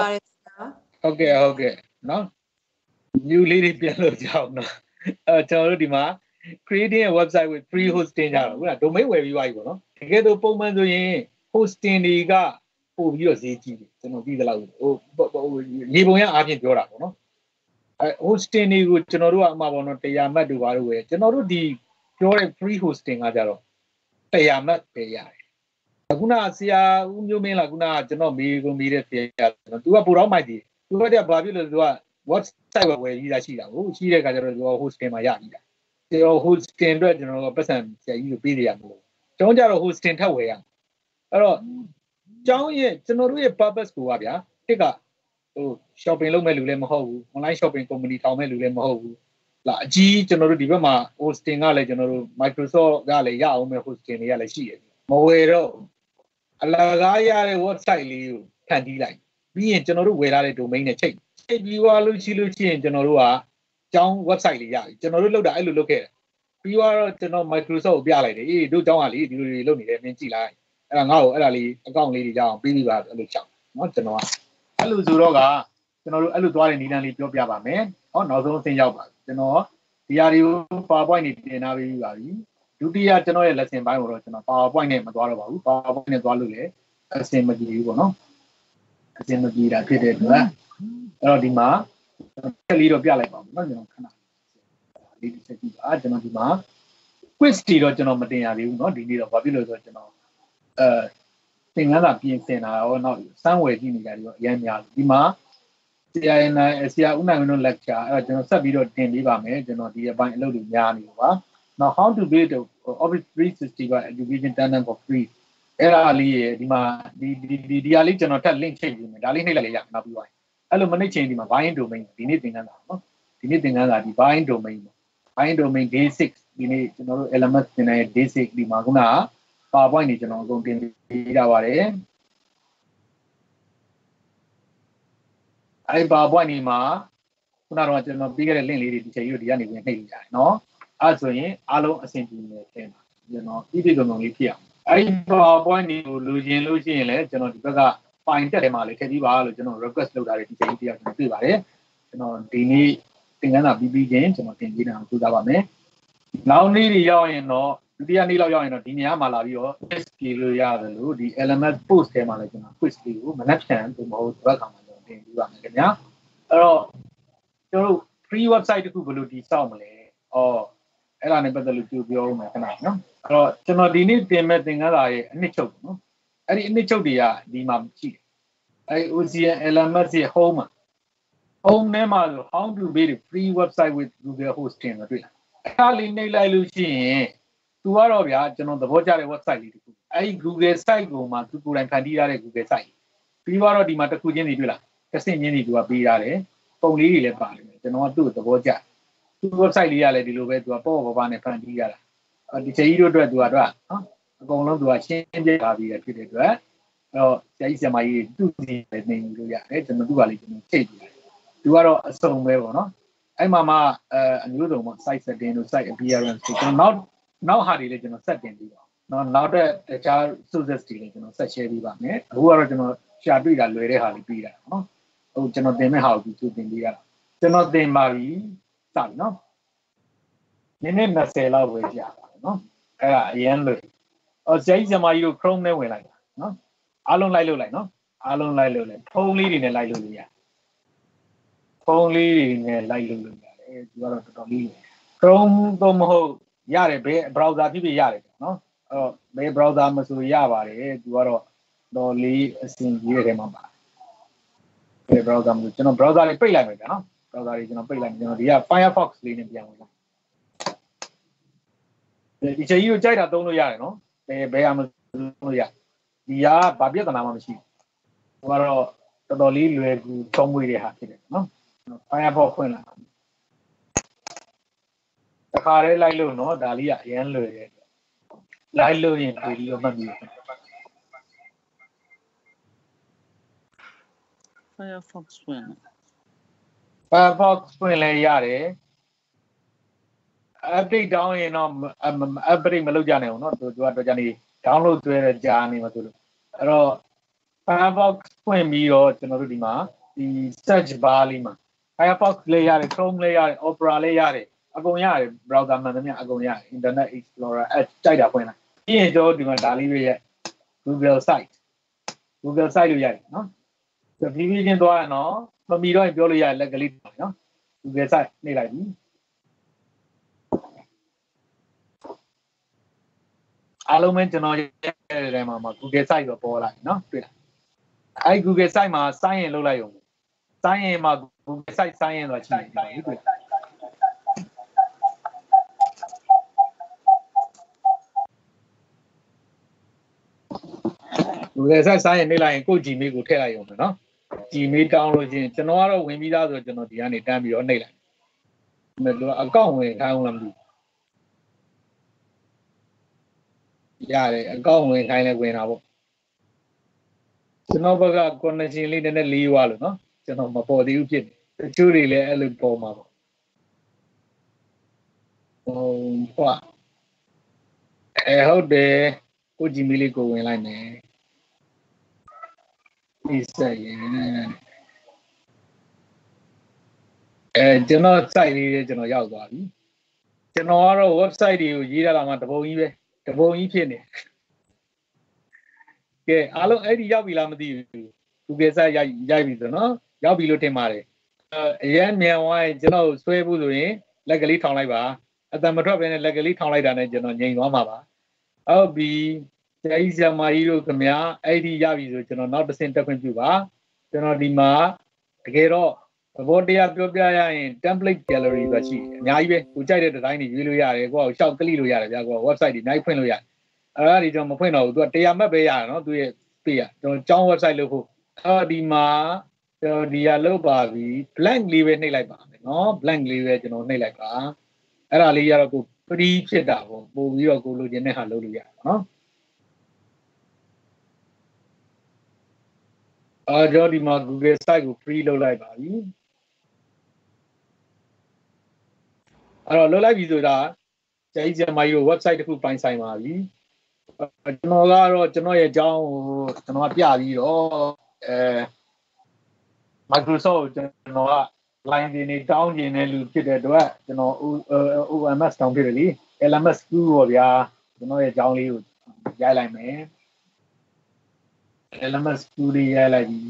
ဟုတ်ကဲ့ဟုတ်ကဲ့နော် new လေးတွေပြန်လို့ကြအောင်နော်အဲကျွန်တော်တို့ဒီမှာ creating a website with free hosting ကြတော့ဟုတ်လား domain ဝယ်ပြီးသွားပြီပေါ့နော်တကယ်တော့ပုံမှန်ဆိုရင် hosting တွေကပို့ပြီးတော့ဈေးကြီးတယ်ကျွန်တော်ပြီးသလောက်ဟိုဟိုရေပုံရအားဖြင့်ပြောတာပေါ့နော်အဲ hosting တွေကိုကျွန်တော်တို့ကအမှားပေါ့နော်100 MB တို့ဘာလို့ဝယ်ကျွန်တော်တို့ဒီပြောတဲ့ free hosting ကကြတော့100 MB ပဲရတယ်ခုနဆရာဦးမျိုးမင်းလားခုနကကျွန်တော်မေးကိုမေးတဲ့ဆရာကျွန်တော် तू ကပူတော့မိုက်တယ် သူကတည်းကဘာဖြစ်လို့ तू က website ဝယ်ကြီးတာရှိတာကိုရှိတဲ့အခါကျတော့ तू က hosting မှာရပြီလားကျွန်တော် hosting အတွက်ကျွန်တော်ကပတ်စံဆရာကြီးကိုပေးရရမလို့ကျွန်တော်ကြတော့ hosting ထပ်ဝယ်ရအဲ့တော့ကျောင်းရဲ့ကျွန်တော်တို့ရဲ့ purpose ကိုကဗျာတစ်ကဟို shopping လုပ်မဲ့လူလည်းမဟုတ်ဘူး online shopping company ထောင်မဲ့လူလည်းမဟုတ်ဘူးလာအကြီးကျွန်တော်တို့ဒီဘက်မှာ hosting ကလည်းကျွန်တော်တို့ Microsoft ကလည်းရအောင်မဲ့ hosting တွေကလည်းရှိရတယ်မဝယ်တော့အလကားရတဲ့ website လေးကိုဖန်တီးလိုက် ပြီးရင်ကျွန်တော်တို့ဝယ်ထားတဲ့ domain နဲ့ချိန်ချိန်ပြီးသွားလို့ရှိလို့ရှိရင်ကျွန်တော်တို့ကကျောင်း website လေးရပြီကျွန်တော်တို့လုပ်တာအဲ့လိုလုပ်ခဲ့တယ်ပြီးတော့ကျွန်တော် Microsoft ကိုပြလိုက်တယ်အေးတို့ကျောင်းကလေဒီလိုတွေလုပ်နေတယ်မင်းကြည့်လိုက်အဲ့ဒါငါ့ကိုအဲ့ဒါလေး account လေးတွေရအောင်ပြီးပြီးပါအဲ့လိုချက်เนาะကျွန်တော်ကအဲ့လိုဆိုတော့ကကျွန်တော်တို့အဲ့လိုသွားတဲ့နည်းလမ်းလေးပြောပြပါမယ်ဟောနောက်ဆုံးအဆင့်ရောက်ပါကျွန်တော်ဒီဟာတွေကို PowerPoint နေတင်ထားပြီးပါပြီဒုတိယကျွန်တော်ရဲ့ lesson ဘိုင်းကိုတော့ကျွန်တော် PowerPoint နဲ့မသွားတော့ပါဘူး PowerPoint နဲ့သွားလို့လေအဆင်မပြေဘူးပေါ့နော် အဆင်မပြေတာဖြစ်တဲ့အတွက်အဲ့တော့ဒီမှာဆက်လေးတော့ပြလိုက်ပါမယ်နော်ကျွန်တော်ခဏလေးတစ်ချက်ကြည့်ပါကျွန်တော်ဒီမှာ quiz တီတော့ကျွန်တော်မတင်ရသေးဘူးเนาะဒီနေ့တော့ဘာဖြစ်လို့လဲဆိုတော့ကျွန်တော်အဲသင်ခန်းစာပြင်ဆင်တာရောနောက်စမ်းဝယ်ကြည့်နေတာတွေရောအများများဒီမှာ CINI ဆရာဦးနိုင်ဝင်းတို့ lecture အဲ့တော့ကျွန်တော်ဆက်ပြီးတော့တင်ပေးပါမယ်ကျွန်တော်ဒီအပိုင်းအလုပ်တွေများနေလို့ပါ now how to build a office 365 education tenant for free အဲ့ဒါလေးရေဒီမှာဒီဒီဒီဒီဟာလေးကျွန်တော်ထပ် link ချိန်ပြီးမယ်ဒါလေးနှိပ်လိုက်လေရနောက်ပြီးသွားရင်အဲ့လိုမနှိပ်ချိန်ဒီမှာ buying domain ဒီနေ့သင်ခန်းစာနော်ဒီနေ့သင်ခန်းစာဒီ buying domain ပေါ့ buying domain day 6ဒီနေ့ကျွန်တော်တို့ LMS သင်တဲ့ day 6ဒီမှာခုနက PowerPoint တွေကျွန်တော်အကုန်တင်ပေးထားပါတယ်အဲ့ PowerPoint ဒီမှာခုနကတော့ကျွန်တော်ပြီးခဲ့တဲ့ link လေးတွေဒီချိန်ကြီးတို့ဒီကနေဝင်နှိပ်လိုက်ကြတယ်နော်အဲ့ဆိုရင်အားလုံးအဆင်ပြေနေတယ်ထင်ပါကျွန်တော်ဤပြည်စုံစုံလေးဖြစ်အောင် အဲ့ PowerPoint တွေကိုလိုချင်လို့ရှိရင်လည်းကျွန်တော်ဒီဘက်ကပိုင်တက်တယ်မှာလေထည့်ပြီးပါလို့ကျွန်တော် request လုပ်ထားတဲ့ဒီချိန်ကြီးတယောက်ကျွန်တော်တွေ့ပါတယ်ကျွန်တော်ဒီနေ့သင်ခန်းစာပြီးပြီးချင်းကျွန်တော်တင်ပြတာကိုကြိုးစားပါမယ်နောက်နေ့တွေရောက်ရင်တော့ဒုတိယနေ့လောက်ရောက်ရင်တော့ဒီနေရာမှာလာပြီးတော့ SK လို့ရတယ်လို့ဒီ element post ထဲမှာလည်းကျွန်တော် quiz လေးကိုမနှက်ဖြန်သူမဟုတ်ဘက်ကောင်မှာကျွန်တော်တင်ပြပါမယ်ခင်ဗျာအဲ့တော့ကျွန်တော်တို့ free website တခုဘယ်လိုတည်ဆောက်မလဲအော်အဲ့ဒါနဲ့ပတ်သက်လို့ကြိုပြောဦးမယ်ခဏနော် အဲ့တော့ကျွန်တော်ဒီနေ့တင်မဲ့သင်ခန်းစာရဲ့အနှစ်ချုပ်နော်အဲ့ဒီအနှစ်ချုပ်တွေကဒီမှာရှိတယ်အဲ့ OCN element ရဲ့ home မှာ home ထဲမှာဆို how to build a free website with Google hosting လို့တွေ့လားအဲ့ဒါလေးနှိပ်လိုက်လို့ရှိရင်သူကတော့ဗျာကျွန်တော်သဘောကျတဲ့ website လေးတခုအဲ့ဒီ Google site ကိုမှသူကိုယ်တိုင်ဖန်တီးထားတဲ့ Google site ပြီးတော့ဒီမှာတစ်ခုချင်းစီတွေ့လားတစ်ဆင့်ချင်းစီသူကပေးထားတယ်ပုံလေးတွေလည်းပါတယ်ကျွန်တော်ကသူ့ကိုသဘောကျသူ website လေးကလည်းဒီလိုပဲသူကပေါ့ပေါ့ပါနဲ့ဖန်တီးရတာ ဒီချိန်ကြီးတို့အတွက်သူကတော့နော်အကုန်လုံးသူကရှင်းပြထားပြီးရဖြစ်တဲ့အတွက်အဲ့တော့ဆရာကြီးဆရာမကြီးသူ့စီပဲနေလို့ရတယ်ကျွန်တော်သူ့ကလေးကျွန်တော်ချိန်ပြတယ်သူကတော့အစုံပဲပေါ့နော်အဲ့မှာမှအဲအမျိုးစုံပေါ့ site setting တို့ site appearance တို့ကျွန်တော်နောက်နောက်ဟာတွေလည်းကျွန်တော် set တင်ပြီးပါနော်နောက်တဲ့တခြား sources တွေလည်းကျွန်တော် set share ပေးပါမယ်အခုကတော့ကျွန်တော်ရှာတွေ့တာလွယ်တဲ့ဟာလေးပြီးတာနော်ဟိုကျွန်တော်တင်မဲ့ဟာကိုသူတင်ပေးရတာကျွန်တော်တင်ပါပြီစပြီနော်နည်းနည်း20လောက်ပဲကြာပါ နော်အဲ့ဒါအရင်လွယ်အော်ဇိုင်းဇမာကြီးတို့ Chrome နဲ့ဝင်လိုက်တာနော်အားလုံးလိုက်လို့လိုက်နော်အားလုံးလိုက်လို့လိုက်ဖုန်းလေးတွေနဲ့လိုက်လို့ရဖုန်းလေးတွေနဲ့လိုက်လို့ရတယ်ဒီကတော့တော်တော်လေး Chrome တော့မဟုတ်ရတယ်ဘယ် browser ဖြစ်ဖြစ်ရတယ်နော်အဲ့တော့ဘယ် browser မဆိုရပါတယ်သူကတော့တော့လေးအဆင်ကြီးတဲ့ထဲမှာပါဘယ် browser မဆိုကျွန်တော် browser လေးပိတ်လိုက်မယ်ဗျာနော် browser လေးကျွန်တော်ပိတ်လိုက်ကျွန်တော်ဒီက Firefox လေးနဲ့ပြန်ဝင်လာ ဒီချိန်ကြီးကိုကြိုက်တာသုံးလို့ရတယ်နော်ဘယ်ဘယ်အမသုံးလို့ရဒီကဘာပြဿနာမှမရှိဘူးဟိုကတော့တော်တော်လေးလွယ်ကူသုံးမွေးတဲ့ဟာဖြစ်တယ်နော် Firefox ဖွင့်လာတခါလေးလိုက်လို့နော်ဒါလေးကအရန်လွယ်တယ်လိုက်လို့ရင်ဒီလိုမှတ်ပြီး Firefox ဝင် Firefox ဖွင့်လဲရတယ် update တောင်းရင်တော့ update မလုပ်ကြနဲ့ဘူးเนาะသူကတော့ကြာနေ download သွဲတဲ့ကြာနေမှာဆိုလို့အဲ့တော့ Firefox ဖွင့်ပြီးတော့ကျွန်တော်တို့ဒီမှာဒီ search bar လေးမှာ Firefox လေးရတယ် Chrome လေးရတယ် Opera လေးရတယ်အကုန်ရတယ် browser မှန်သမျှအကုန်ရတယ် Internet Explorer အဲကြိုက်တာဖွင့်လိုက်ပြီးရင်ကျွန်တော်ဒီမှာဒါလေးပဲရဲ့ Google site Google site လို့ရတယ်เนาะဆိုပြီးပြီးချင်းသွားရနော်မမီတော့ရင်ပြောလို့ရလက်ကလေးနော် Google site နှိပ်လိုက်ပြီ အားလုံးပဲကျွန်တော်ရဲ့ထဲမှာမှာ Google site တော့ပေါ်လာပြီနော်တွေ့လားအဲ Google site မှာ sign in လုပ်လိုက်ရုံ sign in မှာ Google site sign in တော့ချိန်ပြီတွေ့လား ဝ Google site စာရင်နေလိုက်ရင်ကို Gmail ကိုထည့်လိုက်ရုံပဲเนาะ Gmail တောင်းလို့ချင်းကျွန်တော်ကတော့ဝင်ပြီးသားဆိုကျွန်တော်ဒီကနေတန်းပြီးတော့နှိပ်လိုက်ဒါပေမဲ့သူကအကောင့်ဝင်ခိုင်းအောင်လားမသိဘူး ရတယ်အကောင့်ဝင်ခိုင်းလဲဝင်တာပေါ့ကျွန်တော်ဘက်က connection လေးနည်းနည်းလေးွားလို့နော်ကျွန်တော်မပေါ်သေးဘူးဖြစ်နေတချို့တွေလည်းအဲ့လိုပေါ်မှာပေါ့ဟုတ်ကွာအဲဟုတ်တယ်ကိုကြည်မီလေးကိုဝင်လိုက်မယ်ဒီဆက်ရင်အဲကျွန်တော် site လေးကျွန်တော်ရောက်သွားပြီကျွန်တော်ကတော့ website တွေကိုရေးရတာမှတပုံကြီးပဲ တပုံကြီးဖြစ်နေကဲအားလုံးအဲ့ဒီရောက်ပြီလားမသိဘူး Google site ရိုက်ရိုက်ပြီဆိုနော်ရောက်ပြီလို့ထင်ပါတယ်အဲအရင်မြန်ဝိုင်းကျွန်တော်ဆွဲဖို့ဆိုရင်လက်ကလေးထောင်လိုက်ပါအတံမထွက်ဘဲနဲ့လက်ကလေးထောင်လိုက်တာနဲ့ကျွန်တော်ငြိမ်သွားမှာပါဟုတ်ပြီဆရာကြီးဆရာမကြီးတို့ခင်ဗျာအဲ့ဒီရပြီဆိုကျွန်တော်နောက်တစ်ဆင့်တက်ခွင့်ပြုပါကျွန်တော်ဒီမှာတကယ်တော့ သဘောတရားပြောပြရရင် template gallery ဆိုတာရှိတယ်အများကြီးပဲကိုကြိုက်တဲ့ design တွေရွေးလို့ရတယ်ကိုကရှောက်ကလိလို့ရတယ်ဗျာကိုက website တွေနိုင်ဖွင့်လို့ရတယ်အဲ့ဒါဒီကျွန်တော်မဖွင့်တော့ဘူးသူကတရားမှတ်ပဲရတယ်နော်သူရဲ့ page ကကျွန်တော်ကျောင်း website လုပ်ဖို့အဲ့ဒီမှာကျွန်တော်ဒီဟာလုပ်ပါပြီ blank လေးပဲနှိပ်လိုက်ပါမယ်နော် blank လေးပဲကျွန်တော်နှိပ်လိုက်ပါအဲ့ဒါလေးရတော့ကို free ဖြစ်တာပေါ့ပို့ပြီးတော့ကိုလိုချင်တဲ့ဟာလုပ်လို့ရတယ်နော်အာကျွန်တော်ဒီမှာ Google site ကို free လုပ်လိုက်ပါပြီ အဲ့တော့လုပ်လိုက်ပြီဆိုတာကျိုင်းကျမကြီးကို website တစ်ခုပိုင်ဆိုင်ပါပြီအဲ့ကျွန်တော်ကတော့ကျွန်တော်ရဲ့အကြောင်းကိုကျွန်တော်ကပြပြီးတော့အဲ Microsoft ကိုကျွန်တော်က line တွေနေတောင်းကျင်တဲ့လူဖြစ်တဲ့အတွက်ကျွန်တော် OMS တောင်းဖြစ်တယ်လी LMS ကူပေါ့ဗျာကျွန်တော်ရဲ့အကြောင်းလေးကိုရိုက်လိုက်မယ် LMS ကူလေးရိုက်လိုက်ပြီ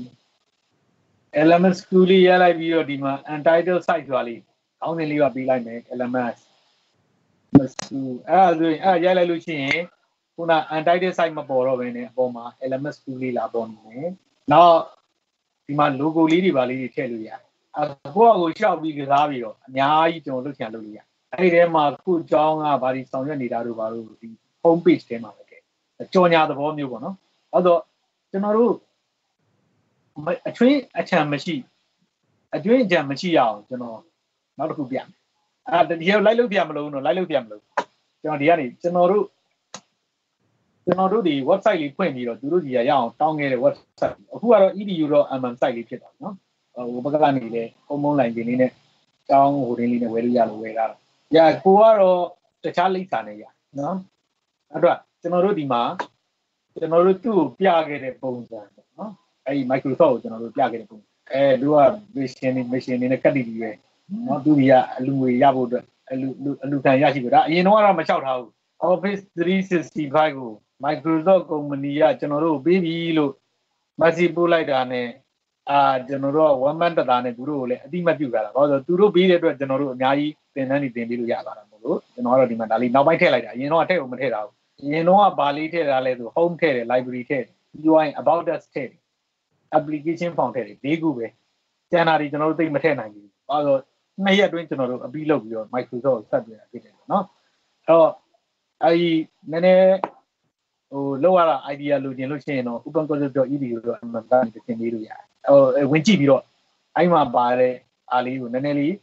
LMS ကူလေးရိုက်လိုက်ပြီးတော့ဒီမှာ untitled site ဆိုတာလေး ခေါင်းစဉ်လေးပါပေးလိုက်မယ် LMS မစူအဲ့ဒါဆိုရင်အဲ့ရိုက်လိုက်လို့ရှိရင်ခုန untitled site မပေါ်တော့ဘဲနဲ့အပေါ်မှာ LMS ကူလေးလာပေါ်နေတယ်နောက်ဒီမှာ logo လေးတွေပါလေးတွေထည့်လို့ရတယ်အခုကကိုရှောက်ပြီးကစားပြီးတော့အများကြီးကျွန်တော်လုပ်ချင်လုပ်လို့ရအဲ့ဒီထဲမှာခုအကြောင်းကဘာဒီဆောင်ရွက်နေတာတို့ဘာလို့ဒီ home page ထဲမှာပဲခဲ့ကြော်ညာသဘောမျိုးပေါ့နော်အဲ့တော့ကျွန်တော်တို့အချွင်းအချံမရှိအကျွင်းအချံမရှိရအောင်ကျွန်တော် နောက်တစ်ခုပြမယ်အဲ့ဒါဒီရောက်လိုက်လို့ပြမလို့တော့လိုက်လို့ပြမလို့ကျွန်တော်ဒီကနေကျွန်တော်တို့ကျွန်တော်တို့ဒီ website လေးဖွင့်ပြီးတော့သူတို့ကြီးရရအောင်တောင်းခဲ့တဲ့ website အခုကတော့ edu.mm site လေးဖြစ်တာနော်ဟိုဘက်ကနေလေပုံမုံလိုင်းကြီးလေးနဲ့တောင်းဟိုရင်းလေးနဲ့ဝယ်လို့ရလို့ဝယ်တာ။ညာကိုကတော့တခြားလိပ်စာနဲ့ရနော်။အဲ့တော့ကျွန်တော်တို့ဒီမှာကျွန်တော်တို့သူ့ကိုပြခဲ့တဲ့ပုံစံပေါ့နော်။အဲ့ဒီ Microsoft ကိုကျွန်တော်တို့ပြခဲ့တဲ့ပုံအဲသူက mission နဲ့ mission နဲ့ကတ်တီကြီးပဲ နော်သူကြီးကအလူငွေရဖို့အတွက်အလူအလူခံရရှိပြီဒါအရင်တော့ကတော့မလျှောက်ထားဘူး Office 365ကို Microsoft ကုမ္ပဏီကကျွန်တော်တို့ပေးပြီလို့ message ပို့လိုက်တာနဲ့အာကျွန်တော်တို့က one man တသားနဲ့သူတို့ကိုလည်းအတိမတ်ပြုကြတာဘာလို့ဆိုသူတို့ပေးတဲ့အတွက်ကျွန်တော်တို့အများကြီးသင်တန်းတွေသင်ပေးလို့ရတာမို့လို့ကျွန်တော်ကတော့ဒီမှာဒါလေးနောက်ပိုင်းထည့်လိုက်တာအရင်တော့ထည့်ဖို့မထည့်တာဘူးအရင်တော့ကဘာလေးထည့်တာလဲဆို home ထည့်တယ် library ထည့်တယ် UI about us ထည့်တယ် application form ထည့်တယ်၄ခုပဲကျန်တာတွေကျွန်တော်တို့သိမထည့်နိုင်ဘူးဘာလို့ နှစ်ရက်အတွင်းကျွန်တော်တို့အပြီးလုပ်ပြီးတော့ Microsoft ကိုဆက်သွယ်တာဖြစ်တယ်ပေါ့နော်အဲ့တော့အဲဒီနည်းနည်းဟိုလောက်ရတာ idea လိုချင်လို့ရှိရင်တော့ opencourse.edu လို့တော့အမှန်တရားသင်ပေးလို့ရတယ်ဟိုဝင်ကြည့်ပြီးတော့အဲ့မှာပါတဲ့အားလေးကိုနည်းနည်းလေး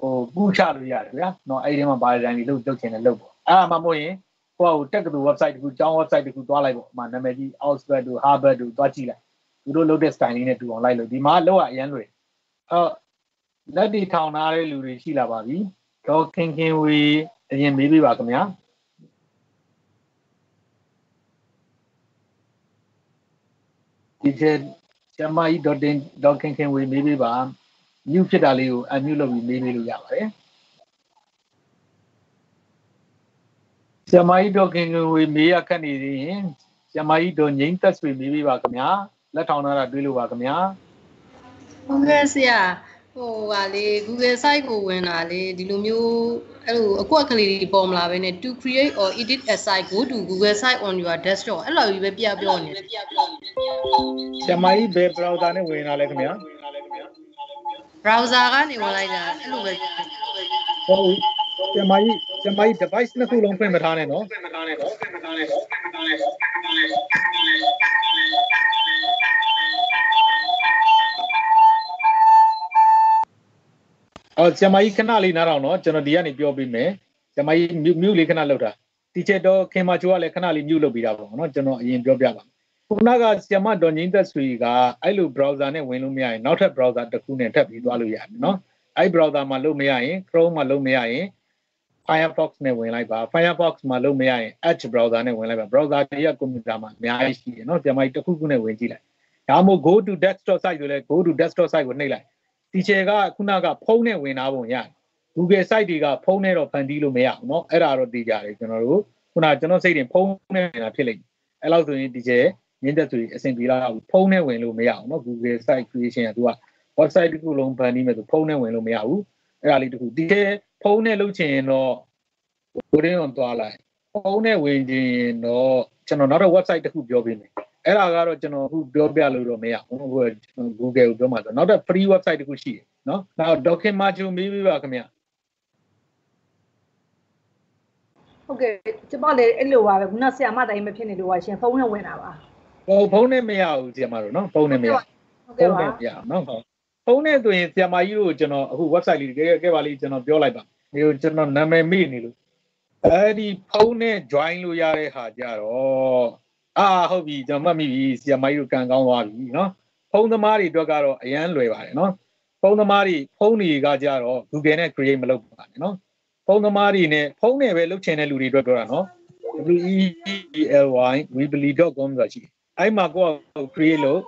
ဟိုပူချလို့ရတယ်ဗျာနော်အဲ့ဒီမှာပါတဲ့တိုင်းလေးလုတ်လုတ်ချင်တယ်လုတ်ပေါ့အဲ့ဒါမှမဟုတ်ရင်ကိုယ့်ဟိုတက်ကတူ website တခုကျောင်း website တခုသွားလိုက်ပေါ့အမှနာမည်ကြီး Oxford တို့ Harvard တို့သွားကြည့်လိုက်သူတို့လုတ်တဲ့ style လေးနဲ့တူအောင်လိုက်လို့ဒီမှာလောက်ရအရန်လွယ်အော် လက်တီထောင်ထားတဲ့လူတွေရှိလာပါပြီတော့ခင်ခင်ဝေအရင်မေးပေးပါခင်ဗျာဒီချက်ကျမကြီး .in .kin ခင်ဝေမေးပေးပါ new ဖြစ်တာလေးကို unmute လုပ်ပြီးမေးပေးလို့ရပါတယ်ကျမကြီး .kin ခင်ဝေမေးရခက်နေသေးရင်ကျမကြီး.ငိမ့်သက်ဆွေမေးပေးပါခင်ဗျာလက်ထောင်ထားတာတွေးလို့ပါခင်ဗျာဟုတ်ကဲ့ဆရာ ဟိုဟာလေ Google site ကိုဝင်တာလေဒီလိုမျိုးအဲ့လိုအကွက်ကလေးတွေပေါ်မလာဘဲနဲ့ to create or edit a site go to Google site on your desktop အဲ့လိုကြီးပဲပြပြောနေတယ်ကျမကြီးဘယ် browser နဲ့ဝင်လာလဲခင်ဗျာ browser ကနေဝင်လိုက်တာအဲ့လိုပဲဟုတ်ပြီကျမကြီးကျမကြီး device နှစ်ခုလုံးဖွင့်မထားနဲ့နော် အော်ဆရာမကြီးခဏလေးနားတော့နော်ကျွန်တော်ဒီကနေပြောပေးမယ်ဆရာမကြီးမြူးလေးခဏလောက်တာတီချေတော့ခင်မချိုကလည်းခဏလေးမြူးလုပ်ပြီးတာပေါ့နော်ကျွန်တော်အရင်ပြောပြပါခုနကဆရာမဒေါ်ငင်းသက်ဆွေကအဲ့လို browser နဲ့ဝင်လို့မရရင်နောက်ထပ် browser တစ်ခုနဲ့ထပ်ပြီးသွားလို့ရတယ်နော်အဲ့ browser မှာလုပ်မရရင် Chrome မှာလုပ်မရရင် Firefox နဲ့ဝင်လိုက်ပါ Firefox မှာလုပ်မရရင် Edge browser နဲ့ဝင်လိုက်ပါ browser တွေကကွန်ပျူတာမှာအများကြီးရှိတယ်နော်ဆရာမကြီးတစ်ခုခုနဲ့ဝင်ကြည့်လိုက်ဒါမှမဟုတ် go to desktop site ဆိုလဲ go to desktop site ကိုနှိပ်လိုက် teacher ကခုနကဖုန်းနဲ့ဝင်သားပုံရတယ် Google site တွေကဖုန်းနဲ့တော့ဖန်တီးလို့မရဘူးเนาะအဲ့ဒါတော့သိကြတယ်ကျွန်တော်တို့ခုနကကျွန်တော်စိတ်တင်ဖုန်းနဲ့ဝင်တာဖြစ်လိမ့်မယ်အဲ့လောက်ဆိုရင် teacher ရင်းသက်ဆိုရင်အဆင်ပြေလာဘူးဖုန်းနဲ့ဝင်လို့မရဘူးเนาะ Google site creation ကသူက website တစ်ခုလုံးဖန်တီးမယ်ဆိုဖုန်းနဲ့ဝင်လို့မရဘူးအဲ့ဒါလေးတစ်ခု teacher ဖုန်းနဲ့လုပ်ချင်ရင်တော့ဘိုးရင်းအောင်သွားလိုက်ဖုန်းနဲ့ဝင်ချင်ရင်တော့ကျွန်တော်နောက်တော့ website တစ်ခုပြောပေးမယ် အဲ့ဒါကတော့ကျွန်တော်အခုပြောပြလို့တော့မရဘူးဟို Google ကိုပြောမှာဆိုနောက်တော့ free website တစ်ခုရှိတယ်နော်နောက် document ချိုမေးပေးပါခင်ဗျဟုတ်ကဲ့ကျမလည်းအဲ့လိုပါပဲခုနဆရာမတိုင်းမဖြစ်နေလို့ပါရှင်ဖုန်းနဲ့ဝင်တာပါဟိုဖုန်းနဲ့မရဘူးဆီယမတို့နော်ဖုန်းနဲ့မရဟုတ်ဖုကဲ့န်းပါနဲ့မရနော်ဟုတ်ဖုန်းနဲ့ဆိုရင်ဆီယမကြီးတို့ကျွန်တော်အခု website လေးခဲ့ခဲ့ပါလိကျွန်တော်ပြောလိုက်ပါဒီကိုကျွန်တော်နာမည်မေ့နေလို့အဲ့ဒီဖုန်းနဲ့ join လို့ရတဲ့ဟာကြတော့ အာဟုတ်ပြီကျွန်တော်မှတ်မိပြီဆီယမကြီးတို့ကန်ကောင်းသွားပြီနော်ဖုန်းသမားတွေအတွက်ကတော့အရန်လွယ်ပါတယ်နော်ဖုန်းသမားတွေဖုန်းတွေကကြတော့ Google နဲ့ create မလုပ်ပါနဲ့နော်ဖုန်းသမားတွေနဲ့ဖုန်းနဲ့ပဲလုပ်ချင်တဲ့လူတွေအတွက်ပြောတာနော် w e e l y weebly.com ဆိုတာရှိတယ်အဲ့မှာကိုက create လို့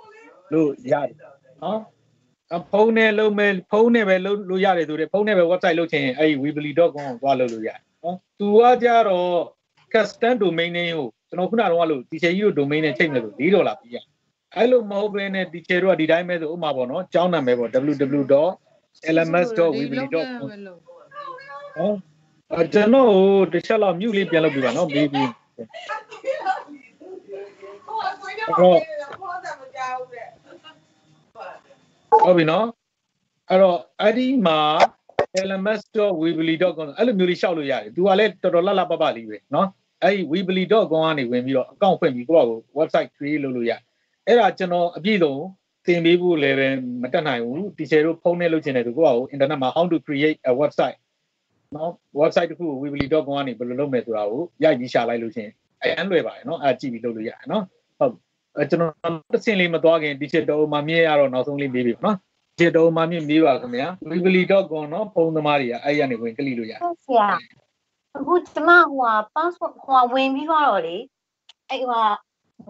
လို့ရတယ်နော်အဖုန်းနဲ့လုပ်မယ်ဖုန်းနဲ့ပဲလုပ်လို့ရတယ်ဆိုတော့ဖုန်းနဲ့ပဲ website လုပ်ချင်ရင်အဲ့ weebly.com ကိုသွားလုပ်လို့ရတယ်နော်သူကကြတော့ custom domain name ကို ကျွန်တော်ခုနကတော့လို့ teacher ကြီးတို့ domain နဲ့ချိန်မယ်ဆို4ဒေါ်လာပေးရအဲ့လိုမဟုတ်ဘဲနဲ့ teacher တို့ကဒီတိုင်းပဲဆိုဥပမာပေါ့နော်ကျောင်းနာမည်ပေါ့ www.lms.weebly.com နော်အကျွန်တော်ဟိုတစ်ချက်လောက်မြုပ်လေးပြန်လုပ်ပြပါနော်ဘေးပြီးတော့ဟုတ်ပြီနော်အဲ့တော့အဲ့ဒီမှာ lms.weebly.com အဲ့လိုမျိုးလေးရှောက်လို့ရတယ်။ तू ကလည်းတော်တော်လှလှပပလေးပဲနော်။ အဲ့ဒီ weebly.com ကနေဝင်ပြီးတော့ account ဖွင့်ပြီးကိုယ့်ဘာကို website create လုပ်လို့ရတယ်။အဲ့ဒါကျွန်တော်အပြည့်စုံသင်ပေးဖို့လည်းပဲမတက်နိုင်ဘူး။ teacher တို့ဖုန်းနဲ့လုပ်ချင်တယ်သူကိုယ့်ဘာကို internet မှာ how to create a website နော် website တစ်ခုကို weebly.com ကနေဘယ်လိုလုပ်မယ်ဆိုတာကိုရိုက်ပြီးရှာလိုက်လို့ချင်းအရန်လွယ်ပါတယ်နော်အဲ့ကြည့်ပြီးလုပ်လို့ရတယ်နော်ဟုတ်အဲကျွန်တော်တစ်စင်လေးမသွားခင် digital မှာမြင်ရတော့နောက်ဆုံးလေးမေးပြီနော် digital မှာမြင်မေးပါခင်ဗျာ weebly.com နော်ဖုန်းသမားတွေကအဲ့ရနေဝင်ကလီလို့ရတယ်ဟုတ်ဆရာ အခုကျမဟိုဟာ password ဟိုဟာဝင်ပြီးတော့လေအဲ့ဟိုဟာ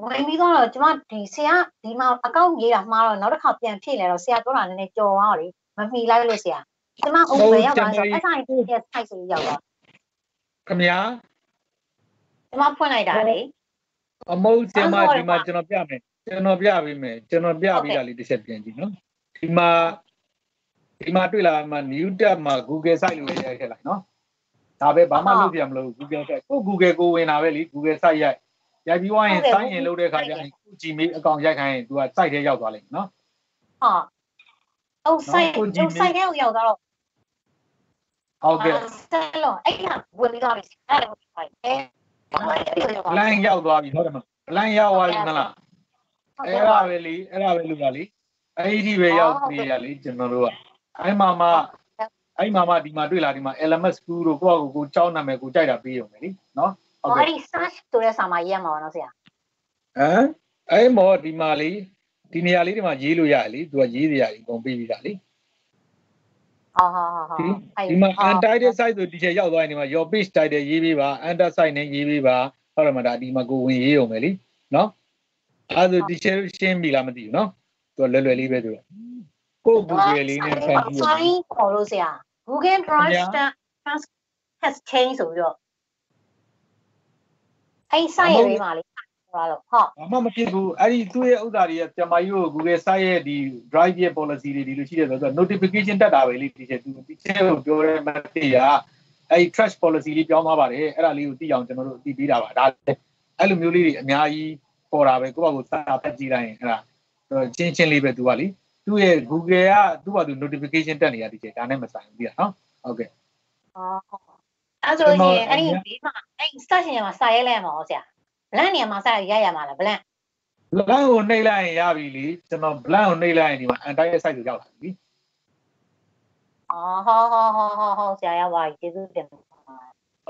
ဝင်ပြီးတော့ကျမဒီဆရာဒီမှာအကောင့်ရေးတာမှားတော့နောက်တစ်ခါပြန်ဖြည့်လဲတော့ဆရာပြောတာနည်းနည်းကြော်သွားတော့လေမမီလိုက်လို့ဆရာကျမအုံပဲရောက်သွားဆိုအဲ့ဆိုင်ရဲ့ site ဆိုရောက်သွားခင်ဗျာကျမဖွင့်လိုက်တာလေအမဟုတ်ဆရာမဒီမှာကျွန်တော်ပြမယ်ကျွန်တော်ပြပေးမယ်ကျွန်တော်ပြပြီးတာလေးတစ်ချက်ပြန်ကြည့်နော်ဒီမှာဒီမှာတွေ့လာမှာ new tab မှာ Google site လို့ရိုက်ထည့်လိုက်နော် ဒါပဲဘာမှလုပ်ပြမလို့ Google site ကို Google ကိုဝင်တာပဲလေ Google site ရိုက်ရိုက်ပြီးသွားရင် sign in လုပ်တဲ့ခါကျရင်ကို Gmail account ရိုက်ခိုင်းရင် तू က site ထဲရောက်သွားလိမ့်မယ်နော်ဟာအော် site ဟို site ကိုရောက်သွားတော့ဟုတ်ကဲ့ဆက်လို့အဲ့ကဝင်ပြီးတော့လေအဲ့လိုဖိုင်အဲ line ရောက်သွားပြီဟုတ်တယ်မလား line ရောက်သွားပြီမလားဟုတ်အဲ့ကဲ့ဒါပဲလေအဲ့ဒါပဲလူကလေအဲ့ဒီပဲရောက်သေးရလေကျွန်တော်တို့ကအဲ့မှာမှ အဲ့မှာမှဒီမှာတွေ့လာဒီမှာ LMS school တို့ကိုယ့်အကူကိုကြောင်းနာမည်ကိုကြိုက်တာပေးရုံပဲလीနော်ဟုတ်ဟောကဲ့ဒီ search ဆိုတဲ့စာမှာရေးရမှာပါနော်ဆရာဟမ်အဲ့မော်ဒီမှာလေဒီနေရာလေးဒီမှာရေးလို့ရတယ်လေသူကရေးစရာကြီးပုံပေးပြီးတာလေဟောဟောဟောဟောဒီဒီမှာ untitled site ဆိုဒီချက်ရောက်သွားရင်ဒီမှာ your page title ရေးပေးပါ under site နဲ့ရေးပေးပါဟုတ်တယ်မလားဒီမှာကိုဝင်ရေးရုံပဲလीနော်အဲ့ဒါဒီချက်ရှင်းပြီလားမသိဘူးနော်သူကလွယ်လွယ်လေးပဲသူကကို Google လေးနဲ့ဖန်ပြီး sorry ခေါ်လို့ဆရာ Google Drive ခင်ဗျာ Trans has changed ဆိုပြီးတော့အဲ့ site ရေးမှာလေဟောတော့ဟောဘာမှမဖြစ်ဘူးအဲ့ဒီသူ့ရဲ့ဥစ္စာတွေရဲ့ပြန်မကြီးကို Google site ရဲ့ဒီ drive ရဲ့ policy တွေဒီလိုရှိတယ်ဆိုတော့ notification တက်တာပဲလေဒီချက်သူဒီချက်ကိုပြောတဲ့ message ကအဲ့ဒီ trash policy လေးပြောင်းသွားပါတယ်အဲ့ဒါလေးကိုသိအောင်ကျွန်တော်တို့သိပေးတာပါဒါလည်းအဲ့လိုမျိုးလေးတွေအများကြီးပေါ်တာပဲကိုယ့်ဘာကိုစာဖတ်ကြည့်လိုက်ရင်အဲ့ဒါချင်းချင်းလေးပဲသူကလေ သူ့ရဲ့ Google ကသူ့ဘာသူ notification တက်နေရဒီချက်ဒါနဲ့မဆိုင်ဘူးပြနော်ဟုတ်ကဲ့ဟောအဲ့ဆိုရင်အဲ့ဒီဒီမှာအဲ့ search ရင်မှာစာရေးလိုက်ရမှာဟောဆရာ blank နေရာမှာစာရိုက်ရမှာလား blank blank ကိုနှိပ်လိုက်ရင်ရပြီလေကျွန်တော် blank ကိုနှိပ်လိုက်ရင်ဒီမှာ entire site ကိုရောက်လာပြီဩအော်ဟောဟောဟောဟောဟောဆရာရောက်ပါပြီကျေးဇူးတင်ပါတယ်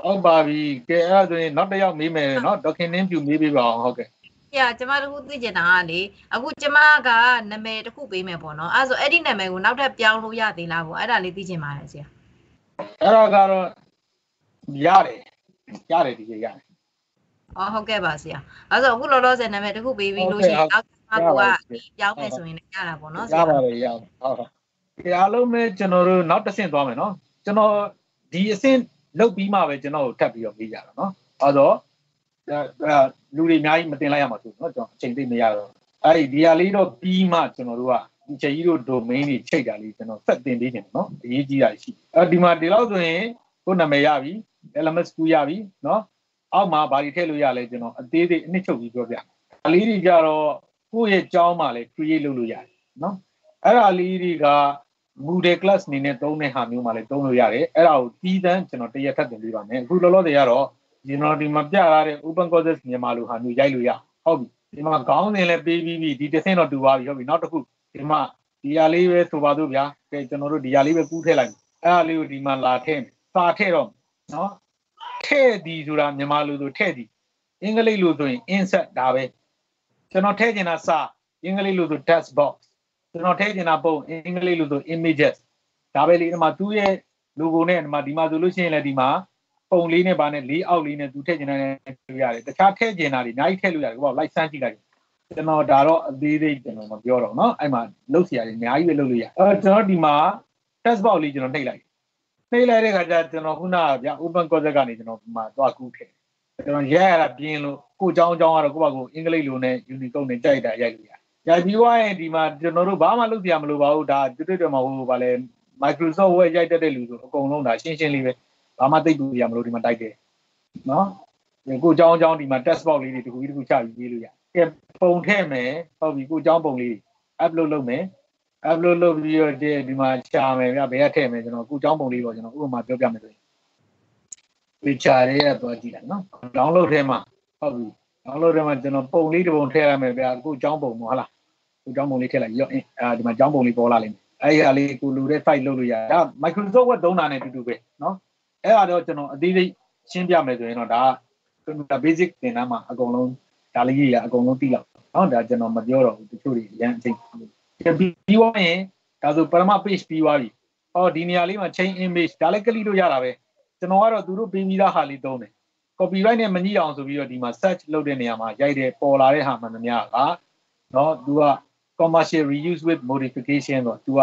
ဟုတ်ပါပြီကဲအဲ့ဒါဆိုရင်နောက်တစ်ယောက်မေးမယ်နော်ဒေါခင်နင်းပြူမေးပေးပါအောင်ဟုတ်ကဲ့။ ပြကျမတို့ခုသိချင်တာကလေအခုကျမကနာမည်တစ်ခုပေးမယ်ပေါ့နော်။အဲဒါဆိုအဲ့ဒီနာမည်ကိုနောက်ထပ်ပြောင်းလို့ရသေးလားပေါ့။အဲ့ဒါလေးသိချင်ပါတယ်ဆရာအဲ့ဒါကတော့ရတယ်ရတယ်ဒီကရတယ်။အော်ဟုတ်ကဲ့ပါဆရာ။အဲဒါဆိုအခုလောလောဆယ်နာမည်တစ်ခုပေးပြီးလို့ရှိရင်နောက်ကျမကပြောင်းမယ်ဆိုရင်လည်းရတာပေါ့နော်ဆရရာပါတယ်ရဟုတ်ဟုတ်ဒီအားလုံးပဲကျွန်တော်တို့နောက်တစ်ဆင့်သွားမယ်နော်ကျွန်တော်ဒီအဆင့်လုတ်ပြီးမှပဲကျွန်တော်ကိုထပ်ပြီးတော့မေးကြတာနော်အဲတော့အဲ လူတွေအများကြီးမတင်လိုက်ရမှာဆိုနော်ကျွန်တော်အချိန်သိမရတော့အဲ့ဒီဒီဟာလေးတော့ပြီးမှကျွန်တော်တို့ကဒီချိန်ကြီးတို့ domain တွေချိန်တာလေးကျွန်တော်ဆက်တင်ပေးခြင်းနော်အရေးကြီးတာရှိအဲဒီမှာဒီလောက်ဆိုရင်ကိုယ်နာမည်ရပြီ LMS ကူရပြီနော်အောက်မှာဘာတွေထည့်လို့ရလဲကျွန်တော်အသေးသေးအနှစ်ချုပ်ပြီးပြောပြအလေးတွေကြတော့ကိုယ့်ရဲ့ကြောင်းမှာလည်း create လုပ်လို့ရတယ်နော်အဲ့ဒါလေးတွေက Moodle class အနေနဲ့သုံးတဲ့ဟာမျိုးမှာလည်းသုံးလို့ရတယ်အဲ့ဒါကိုတီးတန်းကျွန်တော်တရက်ထပ်တင်ပေးပါမယ်အခုလောလောဆယ်ကတော့ ကျွန်တော်ဒီမှာပြထားတဲ့ open courses မြန်မာလိုဟာမျိုးရိုက်လို့ရဟုတ်ပြီဒီမှာခေါင်းစဉ်လည်းပေးပြီးပြီဒီတစ်ဆင့်တော့တူပါပြီဟုတ်ပြီနောက်တစ်ခုဒီမှာဒီဟာလေးပဲဆိုပါတော့ဗျာကဲကျွန်တော်တို့ဒီဟာလေးပဲကူးထည့်လိုက်အဲ့ဒါလေးကိုဒီမှာလာထည့်စာထည့်တော့နော်ထည့်ဒီဆိုတာမြန်မာလိုဆိုထည့်ဒီအင်္ဂလိပ်လိုဆိုရင် insert ဒါပဲကျွန်တော်ထည့်ချင်တာစာအင်္ဂလိပ်လိုဆို text box ကျွန်တော်ထည့်ချင်တာပုံအင်္ဂလိပ်လိုဆို images ဒါပဲလေဒီမှာသူ့ရဲ့ logo နဲ့ဒီမှာဒီမှာဆိုလို့ရှိရင်လည်းဒီမှာ ပုံလေးနဲ့ဗာနဲ့လေးအောက်လေးနဲ့သူထည့်ချင်တာနဲ့တွေ့ရတယ်တခြားထည့်ချင်တာတွေအများကြီးထည့်လို့ရတယ်ကိုပေါ့ like စမ်းကြည့်လိုက်ကျွန်တော်ဒါတော့အသေးသေးကျွန်တော်မပြောတော့เนาะအဲ့မှာလုပ်เสียရတယ်အများကြီးပဲလုပ်လို့ရအဲကျွန်တော်ဒီမှာ test box လေးကျွန်တော်နှိပ်လိုက်နှိပ်လိုက်တဲ့ခါကျကျွန်တော်ခုနကဗျ open concept ကနေကျွန်တော်ဒီမှာသွားကူးထည့်ကျွန်တော်ရဲရတာပြင်းလို့ကိုเจ้าเจ้าကတော့ကိုယ့်ဘာကိုအင်္ဂလိပ်လိုနဲ့ Unicode နဲ့ကြိုက်တာရိုက်လို့ရရိုက်ပြီးွားရင်ဒီမှာကျွန်တော်တို့ဘာမှလုပ်ပြမလို့ပါဘူးဒါတွေ့တွေ့တယ်မှာဟိုဗာလဲ Microsoft Word ရိုက်တတ်တဲ့လူဆိုအကုန်လုံးဒါရှင်းရှင်းလေးပဲ ဘာမှသိပ်ပူရမလို့ဒီမှာတိုက်တယ်နော်ကိုအကြောင်းအကြောင်းဒီမှာ test box လေးတွေတခုတခုချပြီးရေးလို့ရတယ်ကဲပုံထည့်မယ်ဟုတ်ပြီကိုအကြောင်းပုံလေး upload လုပ်မယ် upload လုပ်ပြီးတော့ဒီမှာရှာမယ်ဗျဘယ်ကထည့်မယ်ကျွန်တော်ကိုအကြောင်းပုံလေးပေါ့ကျွန်တော်ဥပမာပြောပြမယ်ဆိုရင် picture လေးရတော့ကြည့်လိုက်နော် download ထဲမှာဟုတ်ပြီ download ထဲမှာကျွန်တော်ပုံလေးတစ်ပုံထည့်ရမယ်ဗျကိုအကြောင်းပုံပေါ့ဟုတ်လားကိုအကြောင်းပုံလေးထည့်လိုက်ရောအာဒီမှာအကြောင်းပုံလေးပေါ်လာလိမ့်မယ်အဲ့ဒီဟာလေးကိုလိုတဲ့ file လုပ်လို့ရတယ်ဒါ Microsoft Word သုံးတာနဲ့အတူတူပဲနော် အဲ့ဒါတော့ကျွန်တော်အသေးစိတ်ရှင်းပြမယ်ဆိုရင်တော့ဒါက basic သင်တန်းမှာအကုန်လုံးဒါလေးကြီးလည်းအကုန်လုံးသိလောက်နော်ဒါကျွန်တော်မပြောတော့ဘူးတချို့တွေအရင်အချိန်ပြီးွားရင်ဒါဆိုပရမ page ပြီးွားပြီအော်ဒီနေရာလေးမှာ change image ဒါလည်းကလီလို့ရတာပဲကျွန်တော်ကတော့သူတို့ပေးပြီးသားဟာလေးသုံးတယ် copyright နဲ့မညှိအောင်ဆိုပြီးတော့ဒီမှာ search လုပ်တဲ့နေရာမှာရိုက်တယ်ပေါ်လာတဲ့ဟာမှန်သမျှကနော်သူက commercial reuse with modification ဆိုတော့ तू က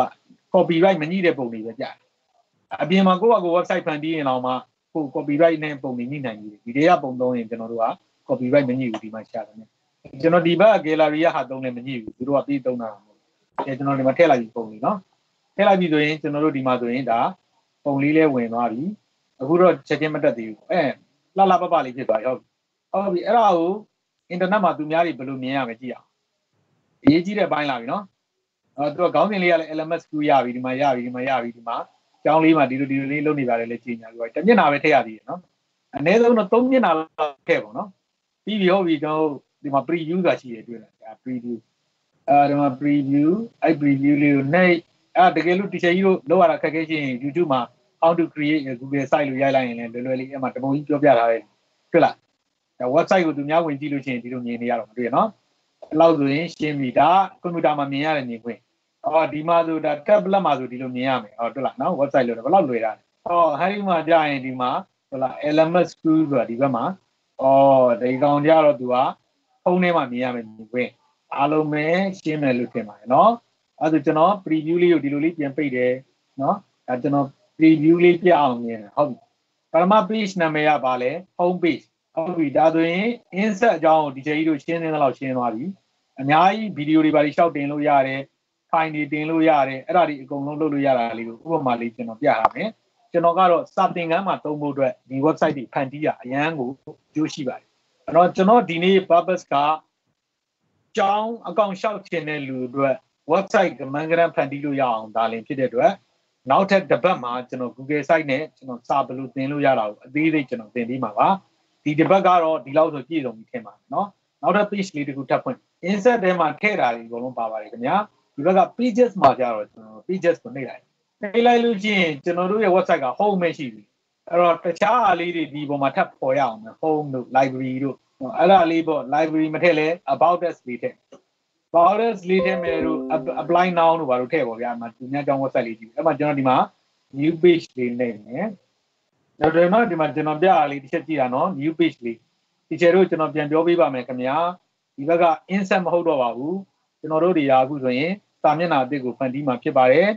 copyright မညှိတဲ့ပုံတွေပဲကြာတယ် အပြင်မှာကိုယ့်ဟာကိုယ် website ဖန်တီးရင်တော့မှကို copyright နဲ့ပုံမြင်ညှိနိုင်ကြီးဒီတွေကပုံသုံးရင်ကျွန်တော်တို့က copyright မညှိဘူးဒီမှာရှာတယ်ကျွန်တော်ဒီဘက် gallery ကဟာသုံးတယ်မညှိဘူးသူတို့ကပြီးသုံးတာမဟုတ်ဘူးကျွန်တော်ဒီမှာထည့်လိုက်ပြီးပုံလေးနော်ထည့်လိုက်ပြီးဆိုရင်ကျွန်တော်တို့ဒီမှာဆိုရင်ဒါပုံလေးလဲဝင်သွားပြီအခုတော့ချက်ချင်းမတက်သေးဘူးအဲလှလှပပလေးဖြစ်သွားပြီဟုတ်ပြီဟုတ်ပြီအဲ့ဒါကို internet မှာသူများတွေဘယ်လိုမြင်ရမလဲကြည့်အောင်အရေးကြီးတဲ့ဘိုင်းလာပြီနော်အဲသူကခေါင်းစဉ်လေးကလည်း LMS ကူရပြီဒီမှာရပြီဒီမှာရပြီဒီမှာ ကျောင်းလေးမှာဒီလိုဒီလိုလေးလုပ်နေပါတယ်လေကြီးညာပြီးတော့တမျက်နာပဲထည့်ရသေးတယ်နော်အနည်းဆုံးတော့၃မျက်နာလောက်ထည့်ပေါ့နော်ပြီးပြီးဟုတ်ပြီကျွန်တော်ဒီမှာ preview ဆိုတာရှိတယ်တွေ့လားဒါ preview အဲဒီမှာ preview အဲ့ preview လေးကိုနှိပ်အဲတကယ်လို့ teacher ကြီးတို့လောက်ရတာခက်ခဲချင်း YouTube မှာ how to create a Google site လို့ရိုက်လိုက်ရင်လည်းလွယ်လွယ်လေးအဲ့မှာတပုံကြီးပြောပြထားတယ်တွေ့လားဒါ website ကိုသူများဝင်ကြည့်လို့ချင်းဒီလိုမြင်နေရတော့မတွေ့နော်အဲ့လောက်ဆိုရင်ရှင်းပြီဒါကွန်ပျူတာမှာမြင်ရတဲ့မြင်ခွင့် အော်ဒီမှာဆိုဒါ tablet မှာဆိုဒီလိုမြင်ရမယ်ဟောတွေ့လားနော် website လို့ဘယ်လောက်လွယ်တာလဲအော်ဟဲ့ဒီမှာကြာရင်ဒီမှာဟုတ်လား LMS tool ဆိုတာဒီဘက်မှာအော်ဒီကောင်ကြတော့သူကဖုန်းထဲမှာမြင်ရမယ်မြင်ခွင့်အားလုံးပဲရှင်းမယ်လို့ထင်ပါတယ်နော်အဲ့ဒါကျွန်တော် preview လေးကိုဒီလိုလေးပြန်ပိတ်တယ်နော်ဒါကျွန်တော် preview လေးပြအောင်မြင်တယ်ဟုတ်ပြီပရမ page နာမည်ကဘာလဲ home page ဟုတ်ပြီဒါဆိုရင် insert အကြောင်းကိုဒီချိန်ကြီးတို့ရှင်းနေတော့ရှင်းသွားပြီအများကြီးဗီဒီယိုတွေပါရှောက်တင်လို့ရတယ် file တွေတင်လို့ရတယ်အဲ့ဒါတွေအကုန်လုံးလုပ်လို့ရတာလေးကိုဥပမာလေးကျွန်တော်ပြထားမယ်ကျွန်တော်ကတော့စာသင်ခန်းမှာသုံးဖို့အတွက်ဒီ website တွေဖန်တီးရအရန်ကိုကြိုးရှိပါတယ်အဲ့တော့ကျွန်တော်ဒီနေ့ purpose ကကြောင်းအကောင့်ရှောက်ချင်တဲ့လူအတွက် website ကမန်ကရန်ဖန်တီးလို့ရအောင်ဒါလင်ဖြစ်တဲ့အတွက်နောက်ထပ်တစ်ပတ်မှာကျွန်တော် Google site နဲ့ကျွန်တော်စာဘယ်လိုသင်လို့ရတာကိုအသေးစိတ်ကျွန်တော်သင်ပေးမှာပါဒီတစ်ပတ်ကတော့ဒီလောက်ဆိုပြည့်စုံပြီထင်ပါတယ်เนาะနောက်ထပ် page လေးတစ်ခုထပ်ဖွင့် insert ထဲမှာထည့်တာတွေအကုန်လုံးပါပါတယ်ခင်ဗျာ ဒီဘက်က pages မှာကျတော့ကျွန်တော် pages ကိုနှိပ်လိုက်နှိပ်လိုက်လို့ချင်းကျွန်တော်တို့ရဲ့ website က home ပဲရှိပြီအဲ့တော့တခြားအားလေးတွေဒီပေါ်မှာထပ်ပေါ်ရအောင်မယ် home တို့ library တို့အဲ့ဒါလေးပေါ့ library မထည့်လဲ about us လေးထည့် about us လေးထည့်မယ်တို့ apply now တို့ဘာလို့ထည့်ပေါ့ဗျာအမှသူများကြောင်း website လေးကြည့်အဲ့မှာကျွန်တော်ဒီမှာ new page လေးနဲ့မယ်နောက်တော့ဒီမှာကျွန်တော်ပြအားလေးတစ်ချက်ကြည့်တာနော် new page လေးဒီချက်တို့ကျွန်တော်ပြန်ပြောပေးပါမယ်ခင်ဗျာဒီဘက်က insert မဟုတ်တော့ပါဘူးကျွန်တော်တို့တွေရာအခုဆိုရင် စာမျက်နှာအသစ်ကိုဖန်တီးမှာဖြစ်ပါတယ်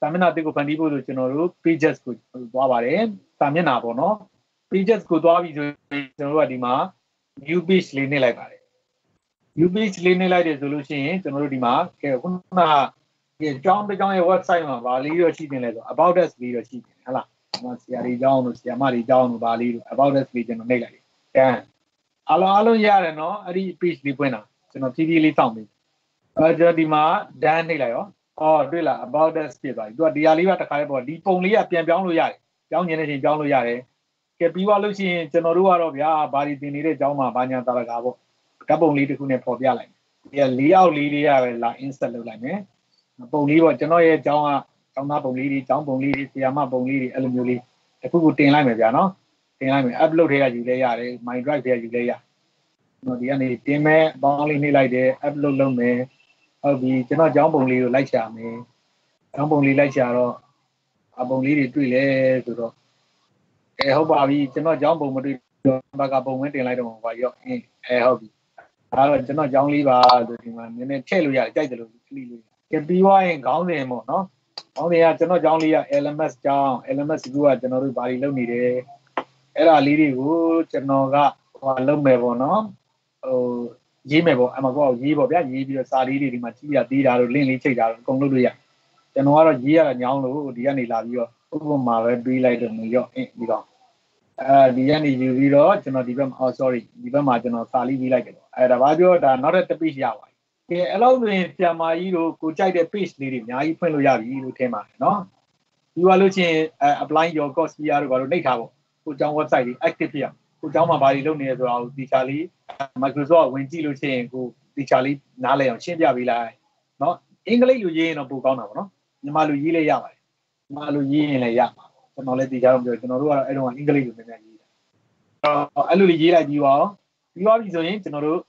စာမျက်နှာအသစ်ကိုဖန်တီးဖို့ဆိုကျွန်တော်တို့ pages ကိုသွားပါတယ်စာမျက်နှာပေါ့နော် pages ကိုသွားပြီဆိုရင်ကျွန်တော်တို့ကဒီမှာ new page လေးနှိပ်လိုက်ပါတယ် new page လေးနှိပ်လိုက်တယ်ဆိုလို့ရှိရင်ကျွန်တော်တို့ဒီမှာကဲခုနကဒီကြောင်းတစ်ကြောင်းရဲ့ website မှာဗာလေးတော့ရှိတင်လဲဆို about us လေးတော့ရှိတယ်ဟုတ်လားဒီမှာဆရာတွေကြောင်းတို့ဆရာမတွေကြောင်းတို့ဗာလေးတို့ about us လေးကျွန်တော်နှိပ်လိုက်တယ်တန်းအလုံးအလုံးရတယ်နော်အဲ့ဒီ page လေးပွင့်တာကျွန်တော်ဖြည်းဖြည်းလေးစောင့်ပြီး အဲကျွန်တော်ဒီမှာ done နှိပ်လိုက်ရောအော်တွေ့လား about us ဖြစ်သွားပြီသူကဒီဟာလေးကတစ်ခါလေးပေါ့ဒီပုံလေးကပြန်ပြောင်းလို့ရတယ်ပြောင်းကျင်တဲ့ချိန်ပြောင်းလို့ရတယ်ကဲပြီးသွားလို့ရှိရင်ကျွန်တော်တို့ကတော့ဗျာဘာဒီတင်နေတဲ့ကျောင်းမှာဘာညာတာလကာပေါ့ဓာတ်ပုံလေးတစ်ခုနဲ့ပေါ်ပြလိုက်တယ်ဒီက layout လေးတွေကပဲလာ insert လုပ်လိုက်မယ်ပုံလေးပေါ့ကျွန်တော်ရဲ့ကျောင်းကကျောင်းသားပုံလေးတွေကျောင်းပုံလေးတွေဆရာမပုံလေးတွေအဲ့လိုမျိုးလေးတစ်ခုခုတင်လိုက်မယ်ဗျာနော်တင်လိုက်မယ် upload ထဲကယူလဲရတယ် my drive ထဲကယူလဲရနော်ဒီကနေတင်မဲ့ပေါင်းလေးနှိပ်လိုက်တယ် upload လုပ်မယ် ဟုတ်ပြီကျွန်တော်ကျောင်းပုံလေးကိုလိုက်ရှာမယ်ကျောင်းပုံလေးလိုက်ရှာတော့အပုံလေးတွေတွေ့လဲဆိုတော့အဲဟုတ်ပါပြီကျွန်တော်ကျောင်းပုံမတွေ့တော့ဘက်ကပုံဝင်တင်လိုက်တော့ဘာရောအင်းအဲဟုတ်ပြီအဲတော့ကျွန်တော်ကျောင်းလေးပါဆိုဒီမှာနည်းနည်းထည့်လို့ရတယ်ကြိုက်တယ်လို့ခလိလို့ကပြီးွားရင်ခေါင်းစဉ်ပေါ့နော်ခေါင်းစဉ်ကကျွန်တော်ကျောင်းလေးက LMS ကျောင်း LMS ကကျွန်တော်တို့ဘာတွေလုပ်နေတယ်အဲ့ဒါလေးတွေကိုကျွန်တော်ကဟိုလုပ်မယ်ပေါ့နော်ဟို ရေးမယ်ပေါ့အမကောရေးပေါ့ဗျာရေးပြီးတော့စာလေးတွေဒီမှာကြည့်ရသေးတာတို့ link လေးချိန်တာတို့အကုန်လုပ်လို့ရကျွန်တော်ကတော့ရေးရတာညောင်းလို့ဒီကနေလာပြီးတော့ဥပမာပဲတွေးလိုက်တော့မျိုးရော့အင်းဒီတော့အဲဒီကနေယူပြီးတော့ကျွန်တော်ဒီဘက်မှာ oh sorry ဒီဘက်မှာကျွန်တော်စာလေးရေးလိုက်တယ်ပေါ့အဲဒါဘာပြောဒါနောက်ထပ်တစ် page ရပါပြီကဲအဲ့လောက်ဆိုရင်ဆရာမကြီးတို့ကိုကြိုက်တဲ့ page လေးတွေအများကြီးဖွင့်လို့ရပြီလို့ထင်ပါတယ်နော်ပြီးသွားလို့ချင်း apply your course here တို့ဘာလို့နှိပ်ထားပေါ့ကိုကျောင်း website တွေ active ဖြစ်အောင် ကိုကျောင်းမှာဘာတွေလုပ်နေလဲဆိုတာကိုဒီချာလေး Microsoft ဝင်ကြည့်လို့ချင်းကိုဒီချာလေးနားလည်အောင်ရှင်းပြပေးလိုက်နော်အင်္ဂလိပ်လိုရေးရင်တော့ပိုကောင်းတာပေါ့နော်မြန်မာလိုရေးလည်းရပါတယ်မြန်မာလိုရေးရင်လည်းရမှာကျွန်တော်လည်းဒီချာတော့ပြောကျွန်တော်တို့ကတော့အဲ့တော့အင်္ဂလိပ်လိုနည်းနည်းရေးတာအဲ့လိုလေးရေးလိုက်ပြီးတော့ပြီးသွားပြီဆိုရင်ကျွန်တော်တို့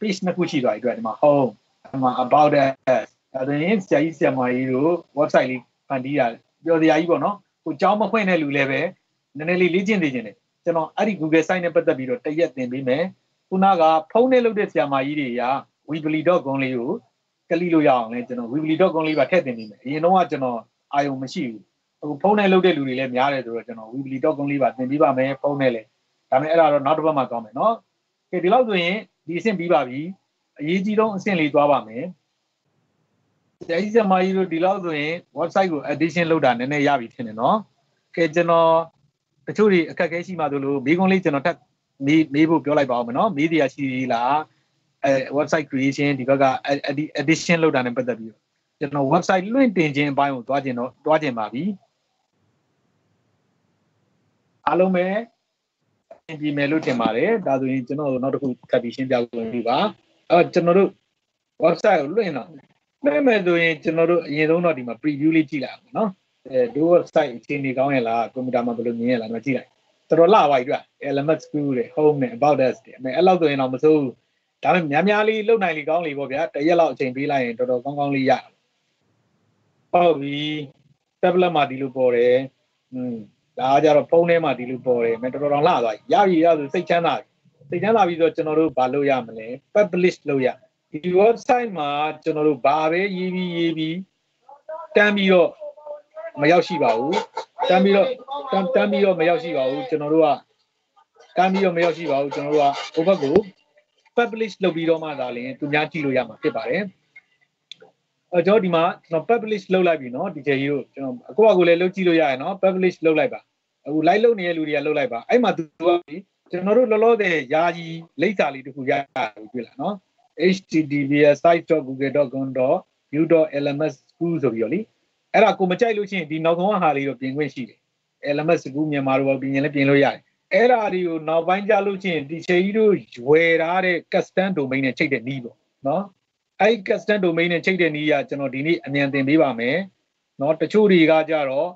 page နှစ်ခုရှိသွားပြီအတွက်ဒီမှာ home ဒီမှာ about us ဒါဆိုရင်ဆရာကြီးဆရာမကြီးတို့ website လေးဖန်တီးတာပြောစရာကြီးပေါ့နော်ကိုကြောင်းမဖွင့်တဲ့လူလည်းပဲနည်းနည်းလေးလေ့ကျင့်သေးခြင်းတယ် ကျွန်တော်အဲ့ဒီ Google site နဲ့ပတ်သက်ပြီးတော့တရက်သင်ပေးမယ်ခုနကဖုန်းနဲ့လုပ်တဲ့ဆရာမကြီးတွေက weebly.com လေးကိုကလိလို့ရအောင်လဲကျွန်တော် weebly.com လေးပါထည့်သင်ပေးမယ်အရင်တော့ကကျွန်တော်အာယုံမရှိဘူးအခုဖုန်းနဲ့လုပ်တဲ့လူတွေလည်းများတယ်ဆိုတော့ကျွန်တော် weebly.com လေးပါသင်ပေးပါမယ်ဖုန်းနဲ့လည်းဒါပေမဲ့အဲ့ဒါတော့နောက်တစ်ပတ်မှသွားမယ်နော်ကဲဒီလောက်ဆိုရင်ဒီအဆင့်ပြီးပါပြီအရေးကြီးဆုံးအဆင့်လေးသွားပါမယ်ဆရာကြီးဆရာမကြီးတို့ဒီလောက်ဆိုရင် website ကို addition လုပ်တာနည်းနည်းရပြီထင်တယ်နော်ကဲကျွန်တော် တချို့တွေအခက်အခဲရှိမှဆိုလို့မိကုန်းလေးကျွန်တော်ထပ်မေးမေးဖို့ပြောလိုက်ပါဦးမယ်နော်မေးတရားရှိသေးလားအဲ website creation ဒီဘက်က addition လုပ်တာနဲ့ပတ်သက်ပြီးကျွန်တော် website လွှင့်တင်ခြင်းအပိုင်းကိုတွားကျင်တော့တွားကျင်ပါပြီအားလုံးပဲပြင်မယ်လို့ထင်ပါတယ်ဒါဆိုရင်ကျွန်တော်တို့နောက်တစ်ခုထပ်ပြီးရှင်းပြလို့ပြပါအဲကျွန်တော်တို့ website ကိုလွှင့်တော့လွှင့်မယ်ဆိုရင်ကျွန်တော်တို့အရင်ဆုံးတော့ဒီမှာ preview လေးကြည့်လိုက်အောင်နော် အဲဒို website အခြေအနေကောင်းရဲ့လားကွန်ပျူတာမှာဘယ်လိုမြင်ရလားတော့ကြည့်လိုက်တော်တော်လှပါပြီတွေ့ element school တွေ home နဲ့ about us တွေအမေအဲ့လောက်ဆိုရင်တော့မစိုးဘူးဒါပေမဲ့များများလေးလုံနိုင်လေကောင်းလေပေါ့ဗျာတရက်လောက်အချိန်ပေးလိုက်ရင်တော်တော်ကောင်းကောင်းလေးရဟုတ်ပြီ tablet မှာဒီလိုပေါ်တယ်อืมဒါကကြတော့ဖုန်းထဲမှာဒီလိုပေါ်တယ်မတော်တော်တော်လှသွားပြီရပြီရဆိုစိတ်ချမ်းသာပြီစိတ်ချမ်းသာပြီဆိုတော့ကျွန်တော်တို့ဘာလုပ်ရမလဲ publish လုပ်ရဒီ website မှာကျွန်တော်တို့ဘာပဲရေးပြီးရေးပြီးတန်းပြီးတော့ မရောက်ရှိပါဘူးတန်းပြီးတော့တန်းတန်းပြီးတော့မရောက်ရှိပါဘူးကျွန်တော်တို့ကတန်းပြီးတော့မရောက်ရှိပါဘူးကျွန်တော်တို့ကဟိုဘက်ကို publish လုပ်ပြီးတော့မှသာလျှင်သူများကြည့်လို့ရမှာဖြစ်ပါတယ်အဲကျွန်တော်ဒီမှာကျွန်တော် publish လုပ်လိုက်ပြီเนาะဒီချိန်ကြီးကိုကျွန်တော်အကောအကိုလည်းလုပ်ကြည့်လို့ရရเนาะ publish လုပ်လိုက်ပါအခု live လုပ်နေတဲ့လူတွေကလုပ်လိုက်ပါအဲ့မှာသူကကျွန်တော်တို့လောလောဆယ်ယာယီလိပ်စာလေးတစ်ခုရရတယ်တွေ့လားเนาะ https site.google.com.u.lms school ဆိုပြီးတော့လी အဲ့ဒါကိုမကြိုက်လို့ရှိရင်ဒီနောက်ဆုံးဟာလေးတော့ပြင်ခွင့်ရှိတယ် LMS ကူမြန်မာလိုပဲပြင်လည်းပြင်လို့ရတယ်အဲ့ဒါတွေကိုနောက်ပိုင်းကြလို့ချင်းဒီချိန်ကြီးတို့ရွယ်ထားတဲ့ custom domain နဲ့ချိန်တဲ့နီးပေါ့နော်အဲ့ custom domain နဲ့ချိန်တဲ့နီးကကျွန်တော်ဒီနေ့အမြန်တင်ပေးပါမယ်နော်တချို့တွေကကြတော့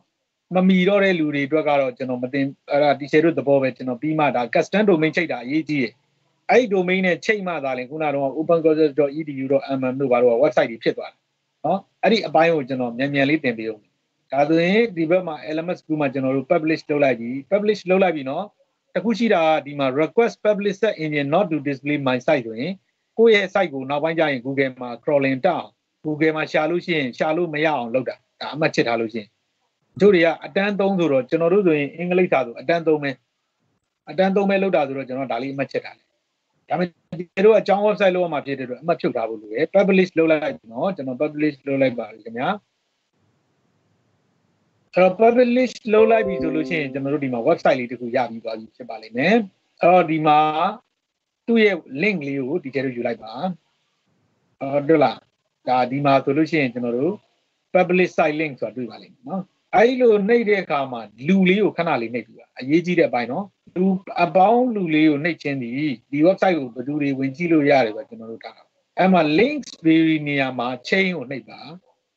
မမီတော့တဲ့လူတွေအတွက်ကတော့ကျွန်တော်မတင်အဲ့ဒါဒီချိန်တို့သဘောပဲကျွန်တော်ပြီးမှဒါ custom domain ချိန်တာအရေးကြီးတယ်အဲ့ domain နဲ့ချိန်မှသာလင်ခုနကတော့ opencourses.edu.mm တို့ဘာလို့ website တွေဖြစ်သွားတယ်နော် အဲ့ဒီအပိုင်းကိုကျွန်တော်မြန်မြန်လေးတင်ပေးအောင်ဒါဆိုရင်ဒီဘက်မှာ LMS ကူမှာကျွန်တော်တို့ publish လုပ်လိုက်ပြီ publish လုပ်လိုက်ပြီเนาะတခုရှိတာကဒီမှာ request publish search engine not to display my site ဆိုရင်ကိုယ့်ရဲ့ site ကိုနောက်ပိုင်းကျရင် Google မှာ crawling တောက် Google မှာရှာလို့ရှိရင်ရှာလို့မရအောင်လုပ်တာဒါအမှတ်ချစ်ထားလို့ရှိရင်တို့တွေကအတန်းသုံးဆိုတော့ကျွန်တော်တို့ဆိုရင်အင်္ဂလိပ်စာဆိုအတန်းသုံးပဲအတန်းသုံးပဲလုပ်တာဆိုတော့ကျွန်တော်ဒါလေးအမှတ်ချစ်တာလေ ဒါပေမဲ့ဒီတို့အကြောင်း website လုပ်ရမှာဖြစ်တဲ့အတွက်အမှတ်ဖြုတ်ထားဖို့လိုရယ် publish လုပ်လိုက်ပြီနော်ကျွန်တော် publish လုပ်လိုက်ပါပြီခင်ဗျာအဲ့တော့ publish လုပ်လိုက်ပြီဆိုလို့ရှိရင်ကျွန်တော်တို့ဒီမှာ website လေးတစ်ခုရပြီးသွားပြီဖြစ်ပါလိမ့်မယ်အဲ့တော့ဒီမှာသူ့ရဲ့ link လေးကိုဒီကျတော့ယူလိုက်ပါအော်ဟုတ်လားဒါဒီမှာဆိုလို့ရှိရင်ကျွန်တော်တို့ publish site link ဆိုတာတွေ့ပါလိမ့်မယ်နော်အဲဒီလိုနှိပ်တဲ့အခါမှာလူလေးကိုခဏလေးနှိပ်ပြပါအရေးကြီးတဲ့အပိုင်းနော် လူအပေါင်းလူလေးကိုနှိပ်ခြင်းဒီဒီ website ကိုဘယ်သူတွေဝင်ကြည့်လို့ရတယ်ပဲကျွန်တော်တို့ထားတာအဲ့မှာ links ဘေးနေရာမှာ chain ကိုနှိပ်ပါ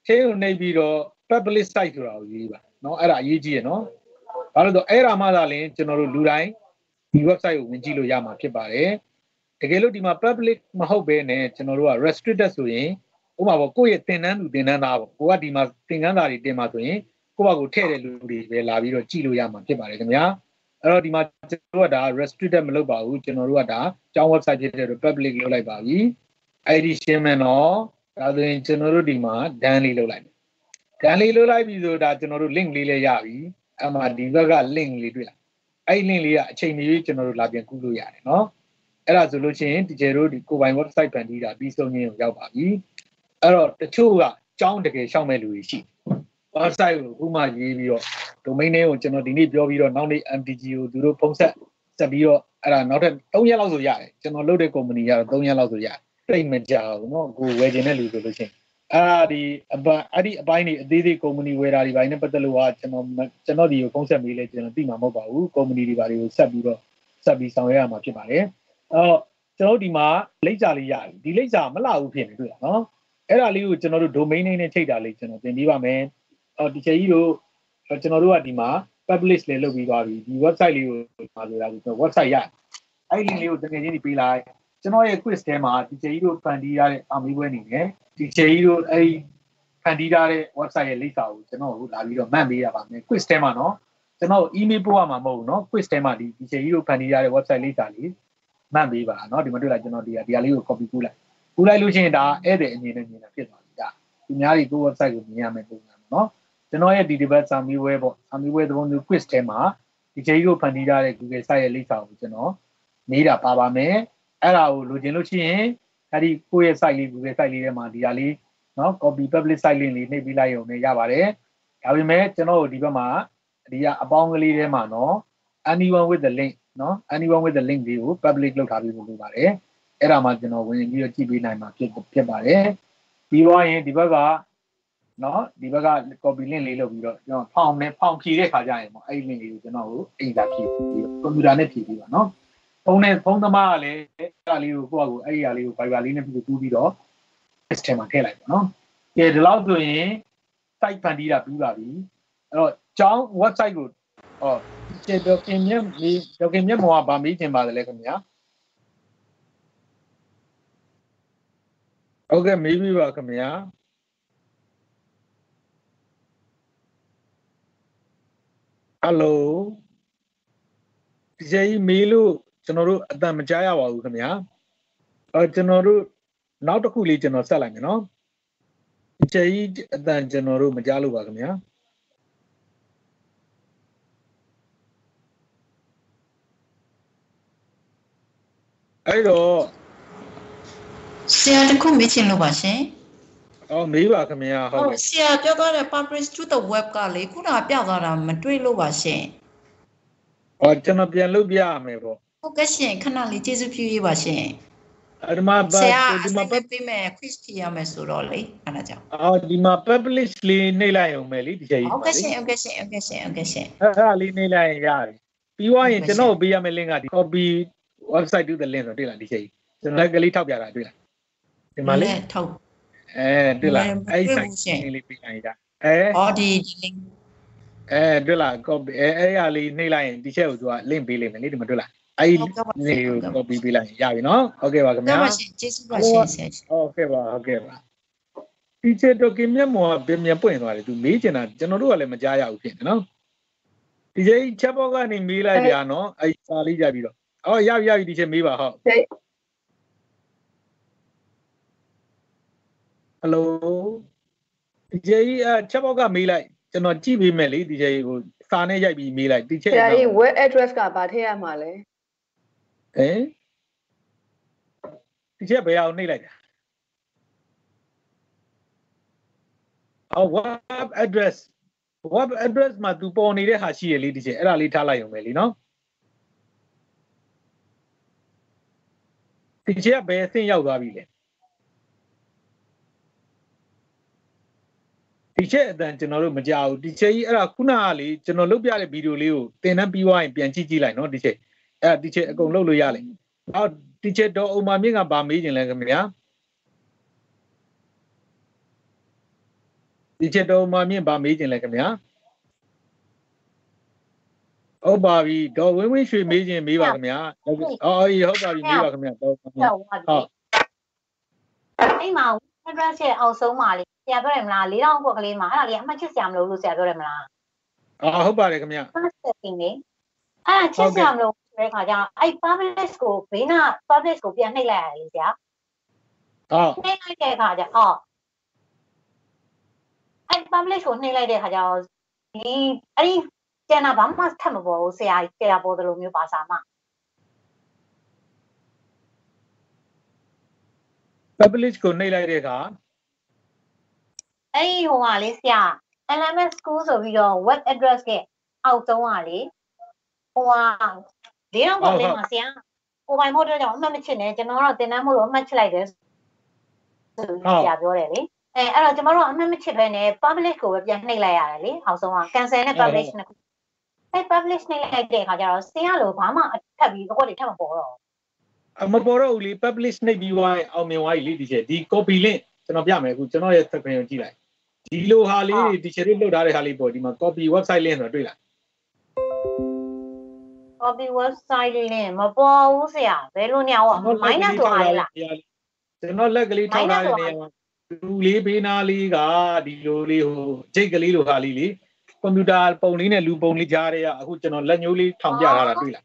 chain ကိုနှိပ်ပြီးတော့ publish site ဆိုတာကိုရေးပါနော်အဲ့ဒါအရေးကြီးရနော်ဘာလို့တော့အဲ့ဒါမှသာလင်ကျွန်တော်တို့လူတိုင်းဒီ website ကိုဝင်ကြည့်လို့ရမှာဖြစ်ပါတယ်တကယ်လို့ဒီမှာ public မဟုတ်ဘဲနဲ့ကျွန်တော်တို့က restricted ဆိုရင်ဥပမာပေါ့ကိုယ့်ရဲ့သင်တန်းသူသင်တန်းသားပေါ့ကိုကဒီမှာသင်ခန်းစာတွေတင်မှာဆိုရင်ကိုယ့်ဘာကိုထည့်တဲ့လူတွေပဲလာပြီးတော့ကြည့်လို့ရမှာဖြစ်ပါတယ်ခင်ဗျာ အဲ့တော့ဒီမှာကျွန်တော်တို့ကဒါ restricted မလုပ်ပါဘူးကျွန်တော်တို့ကဒါကျောင်း website ဖြစ်တဲ့ public လုပ်လိုက်ပါပြီ ID ရှင်းမယ်နော်ဒါဆိုရင်ကျွန်တော်တို့ဒီမှာ done လေးလုပ်လိုက်မယ် done လေးလုပ်လိုက်ပြီဆိုဒါကျွန်တော်တို့ link လေးလည်းရပြီအဲ့မှာဒီဘက်က link လေးတွေ့လားအဲ့ link လေးကအချိန်မရွေးကျွန်တော်တို့လာပြန်ကူးလို့ရတယ်နော်အဲ့ဒါဆိုလို့ရှိရင်ဒီကျတို့ဒီကိုပိုင် website ဖန်တီးတာပြီးဆုံးခြင်းကိုရောက်ပါပြီအဲ့တော့တချို့ကကြောင်းတကယ်ရှောက်မဲ့လူတွေရှိ website ကိုခုမှရေးပြီးတော့ domain name ကိုကျွန်တော်ဒီနေ့ပြောပြီးတော့နောက်နေ့ MTG ကိုသူတို့ဖုန်းဆက်ဆက်ပြီးတော့အဲ့ဒါနောက်ထပ်3ရက်လောက်ဆိုရတယ်ကျွန်တော်လုပ်တဲ့ company ကတော့3ရက်လောက်ဆိုရတယ်တိတ်မကြဘူးเนาะကိုဝယ်ခြင်းတဲ့လူဆိုလို့ရှိရင်အဲ့ဒါဒီအပအဲ့ဒီအပိုင်းတွေအသေးသေး company ဝယ်တာဒီပိုင်းနဲ့ပတ်သက်လို့ကကျွန်တော်ကျွန်တော်ဒီကိုဖုန်းဆက်ပြီးလဲကျွန်တော်သိမှာမဟုတ်ပါဘူး company တွေဘာတွေကိုဆက်ပြီးတော့ဆက်ပြီးဆောင်ရွက်ရမှာဖြစ်ပါတယ်အဲ့တော့ကျွန်တော်ဒီမှာလိပ်စာလေးရတယ်ဒီလိပ်စာမလှဘူးဖြစ်နေတွေ့လားเนาะအဲ့ဒါလေးကိုကျွန်တော်တို့ domain name နဲ့ချိန်တာလေးကျွန်တော်သင်ပေးပါမယ် အော်ဒီချေကြီးတို့ကျွန်တော်တို့ကဒီမှာ publish လေးလုပ်ပြီးသွားပြီဒီ website လေးကိုဒီမှာလိုတာကို website ရအဲ့ဒီလေးကိုတကယ်ချင်းပြီးလိုက်ကျွန်တော်ရဲ့ quiz ထဲမှာဒီချေကြီးတို့ဖန်တီးရတဲ့အာမေးပွဲနေနဲ့ဒီချေကြီးတို့အဲ့ဒီဖန်တီးထားတဲ့ website ရဲ့လိပ်စာကိုကျွန်တော်တို့လာပြီးတော့မှတ်ပေးရပါမယ် quiz ထဲမှာနော်ကျွန်တော် email ပို့ရမှာမဟုတ်ဘူးနော် quiz ထဲမှာဒီဒီချေကြီးတို့ဖန်တီးထားတဲ့ website လိပ်စာလေးမှတ်ပေးပါနော်ဒီမှာတွေ့လာကျွန်တော်ဒီဟာဒီဟာလေးကို copy ကူးလိုက်ကူးလိုက်လို့ရှိရင်ဒါဧည့်သည်အမြင်နဲ့မြင်တာဖြစ်သွားပြီဒါသူများတွေကို website ကိုမြင်ရမယ်ပုံစံနော် ကျွန်တော်ရဲ့ဒီ debate စာမေးပွဲပေါ့စာမေးပွဲသဘောမျိုး quiz ထဲမှာဒီချေကြီးတို့ဖန်တီးရတဲ့ Google site ရဲ့လိပ်စာကိုကျွန်တော်မေးတာပါပါမယ်အဲ့ဒါကိုလိုချင်လို့ရှိရင်အဲ့ဒီကိုယ့်ရဲ့ site လေး Google site လေးထဲမှာဒီဟာလေးเนาะ copy public site link လေးနှိပ်ပြီးလိုက်ရုံနဲ့ရပါတယ်ဒါပေမဲ့ကျွန်တော်တို့ဒီဘက်မှာဒီကအပေါင်းကလေးထဲမှာเนาะ anyone with the link เนาะ anyone with the link လေးကို public လုပ်ထားပြီးလို့ပါတယ်အဲ့ဒါမှကျွန်တော်ဝင်ပြီးတော့ကြည့်ပေးနိုင်မှာဖြစ်ဖြစ်ပါတယ်ပြီးတော့ရင်ဒီဘက်က နော်ဒီဘက်က copy link လေးလုပ်ပြီးတော့ကျွန်တော်ဖောင်နဲ့ဖောင်ဖြည့်တဲ့ခါကျရင်ပေါ့အဲ့ link လေးကိုကျွန်တော်ကိုအိမ်သာဖြည့်ပြီးတော့ကွန်ပျူတာနဲ့ဖြည့်ပြီးပါနော်ဖုန်းနဲ့ဖုန်းသမားကလည်းအဲ့ဒါလေးကိုကိုယ့်အကူအဲ့ဒါလေးကို Viber လေးနဲ့ပြီးပြီးပြီးတော့ system မှာထည့်လိုက်ပါနော်ကဲဒီလောက်ဆိုရင် site ဖန်တီးတာပြီးပါပြီအဲ့တော့ကျောင်း website ကိုအော်ဒီဒေါကင်မြတ်ဒီဒေါကင်မြတ်မောင်ကဗာမေးတင်ပါတယ်လေခင်ဗျာဟုတ်ကဲ့မေးပြီးပါခင်ဗျာ ဟယ်လိုဒီကြီးမေးလို့ကျွန်တော်တို့အတန်မကြားရပါဘူးခင်ဗျာအဲကျွန်တော်တို့နောက်တစ်ခုလေးကျွန်တော်ဆက်လိုက်မယ်နော်ဒီကြီးအတန်ကျွန်တော်တို့မကြားလို့ပါခင်ဗျာအဲ့တော့ဆရာတခုမေးချင်လို့ပါရှင် အော်မေးပါခင်ဗျာဟုတ်ဟုတ်ကဲ့ဆရာပြောသွားတဲ့ publish to the web ကလေခုနကပြသွားတာမတွေ့လို့ပါရှင်အော်ကျွန်တော်ပြန်လုပ်ပြရမယ်ပေါ့ဟုတ်ကဲ့ရှင်ခဏလေးကျေးဇူးပြုရေးပါရှင်အဲ့ဒီမှာဆရာဒီအမှာစိတ်ပေးမယ် quiz ဖြေရမယ်ဆိုတော့လေအဲ့ဒါကြောင့်အော်ဒီမှာ publish လေးနှိပ်လိုက်အောင်မယ်လीဒီချိန်ဟုတ်ကဲ့ရှင်ဟုတ်ကဲ့ရှင်ဟုတ်ကဲ့ရှင်ဟုတ်ကဲ့ရှင်အဲ့ဒါလေးနှိပ်လိုက်ရင်ရတယ်ပြီးသွားရင်ကျွန်တော်ကိုပေးရမယ့် link ကဒီ copy website to the link ဆိုတွေ့လားဒီချိန်ကျွန်တော်လက်ကလေးထောက်ပြတာတွေ့လားဒီမှာလေထုတ် အဲတွေ့လားမတွေ့အဲ့ဘူး site ရှင်လေးပေးလိုက်ရအဲဟောဒီဒီ link အဲတွေ့လား copy အဲအဲ့ရလေးနှိပ်လိုက်ရင်ဒီချက်ကိုသူက link ပေးလိမ့်မယ်လေဒီမှာတွေ့လားအဲ့ဒီ link ကို copy ပေးလိုက်ရင်ရပြီနော်ဟုတ်ကဲ့ပါခင်ကဲဗျာပါရှင်ကျေးဇူးပါရှင်ဆရာကြီးဟုတ်ကဲ့ပါဟုတ်ကဲ့ပါဒီချက်တော့ကင်မျက်မော်ကပြင်ပြန်ပွင့်သွားတယ်သူမေးချင်တာကျွန်တော်တို့ကလည်းမကြားရဘူးဖြစ်နေနော်ဒီချက်ချက်ဘောက်ကနေမေးလိုက်ကြနော်အဲ့စာလေးကြပြီးတော့အော်ရပြီရပြီဒီချက်မေးပါဟုတ် ဟယ်လိုဒီချက်အချက်ဘောက်ကမေးလိုက်ကျွန်တော်ကြည့်ပေးမယ်လေဒီချက်ကိုစာနဲ့ရိုက်ပြီးမေးလိုက်ဒီချက်ဆရာကြီး web address ကဘာထည့်ရမှာလဲဟင်ဒီချက်ဘယ်အောင်နှိပ်လိုက်တာအော် web address web address မှာသူပေါ်နေတဲ့ဟာရှိရလေဒီချက်အဲ့ဒါလေးထားလိုက်ရုံပဲလीနော်ဒီချက်ကဘယ်အဆင့်ရောက်သွားပြီလဲ ဒီချက်အတန်ကျွန်တော်တို့မကြောက်ဘူးဒီချက်ကြီးအဲ့ဒါခုနကလေကျွန်တော်လုတ်ပြတဲ့ဗီဒီယိုလေးကိုသင်တန်းပြီးသွားရင်ပြန်ကြည့်ကြည့်လိုက်နော်ဒီချက်အဲ့ဒါဒီချက်အကုန်လုတ်လို့ရလိမ့်မယ်အော်ဒီချက်တော့အုံမာမြင့်ကဗာမေးခြင်းလဲခင်ဗျာဒီချက်တော့အုံမာမြင့်ဗာမေးခြင်းလဲခင်ဗျာဟုတ်ပါပြီဒေါ်ဝင်းဝင်းရွှေမေးခြင်းမေးပါခင်ဗျာအော်အေးဟုတ်ပါပြီမေးပါခင်ဗျာတော့ခင်ဗျာဟုတ်ပါပြီအဲ့မှာ address ရဲ့အောက်ဆုံးမှာလေ ဆရာပြောတယ်မလား၄တောင်ခွက်ကလေးမှာအဲ့ဒါလေးအမှတ်ချစ်စရာမလိုလို့ဆရာပြောတယ်မလားအော်ဟုတ်ပါတယ်ခင်ဗျာ first setting လေအဲ့ဒါချစ်စရာမလိုဆိုတဲ့ခါကျတော့အဲ့ publish ကိုဘေးနာ publish ကိုပြန်နှိပ်လိုက်ရတယ်လေဆရာအော်နှိပ်လိုက်တဲ့ခါကျအော်အဲ့ publish ကိုနှိပ်လိုက်တဲ့ခါကျတော့ဒီအဲ့ဒီကျန်တာဘာမှထပ်မပေါ်ဘူးဆရာဆရာပေါ်တယ်လို့မျိုးပါစာမှ publish ကိုနှိပ်လိုက်တဲ့အခါ အဲ့ဒီဟိုကလေဆရာ LMS school ဆိုပြီးတော့ web address ကအောက်ဆုံးကလေဟိုကလေးတော့ပေါ့လေးမှာဆရာကိုပိုင်မို့တော့ကြောင့်အမှတ်မချစ်နဲ့ကျွန်တော်တော့တင်တန်းမို့လို့အမှတ်ချလိုက်တယ်ဆိုပြီးဆရာပြောတယ်လေအဲအဲ့တော့ကျွန်တော်တို့အမှတ်မချစ်ပဲနဲ့ publish ကိုပဲပြန်နှိပ်လိုက်ရတယ်လေအောက်ဆုံးက cancel နဲ့ publish နဲ့အဲ publish နှိပ်လိုက်တဲ့အခါကျတော့ဆရာလို့ဘာမှထပ်ပြီးတော့တွေထပ်မပေါ်တော့အမပေါ်တော့ဘူးလေ publish နှိပ်ပြီးသွားရင်အောင်မြင်သွားပြီလေဒီချက်ဒီ copy link ကျွန်တော်ပြမယ်အခုကျွန်တော်ရဲ့ screen ကိုကြည့်လိုက် ဒီလိုဟာလေးတွေဒီချက်လေးလုတ်ထားတဲ့ဟာလေးပေါ့ဒီမှာ copy website link ဆိုတော့တွေ့လား copy website လေးမပေါ်ဘူးဆရာဘယ်လိုနေအောင် minus ဆိုတာလေလားကျွန်တော်လက်ကလေးထောက်ထားတဲ့နေရာမှာလူလေးဘေးနာလေးကဒီလိုလေးဟိုဂျိတ်ကလေးလိုဟာလေးလေကွန်ပျူတာပုံလေးနဲ့လူပုံလေးကြားတဲ့ကအခုကျွန်တော်လက်ညှိုးလေးထောင်ပြထားတာတွေ့လား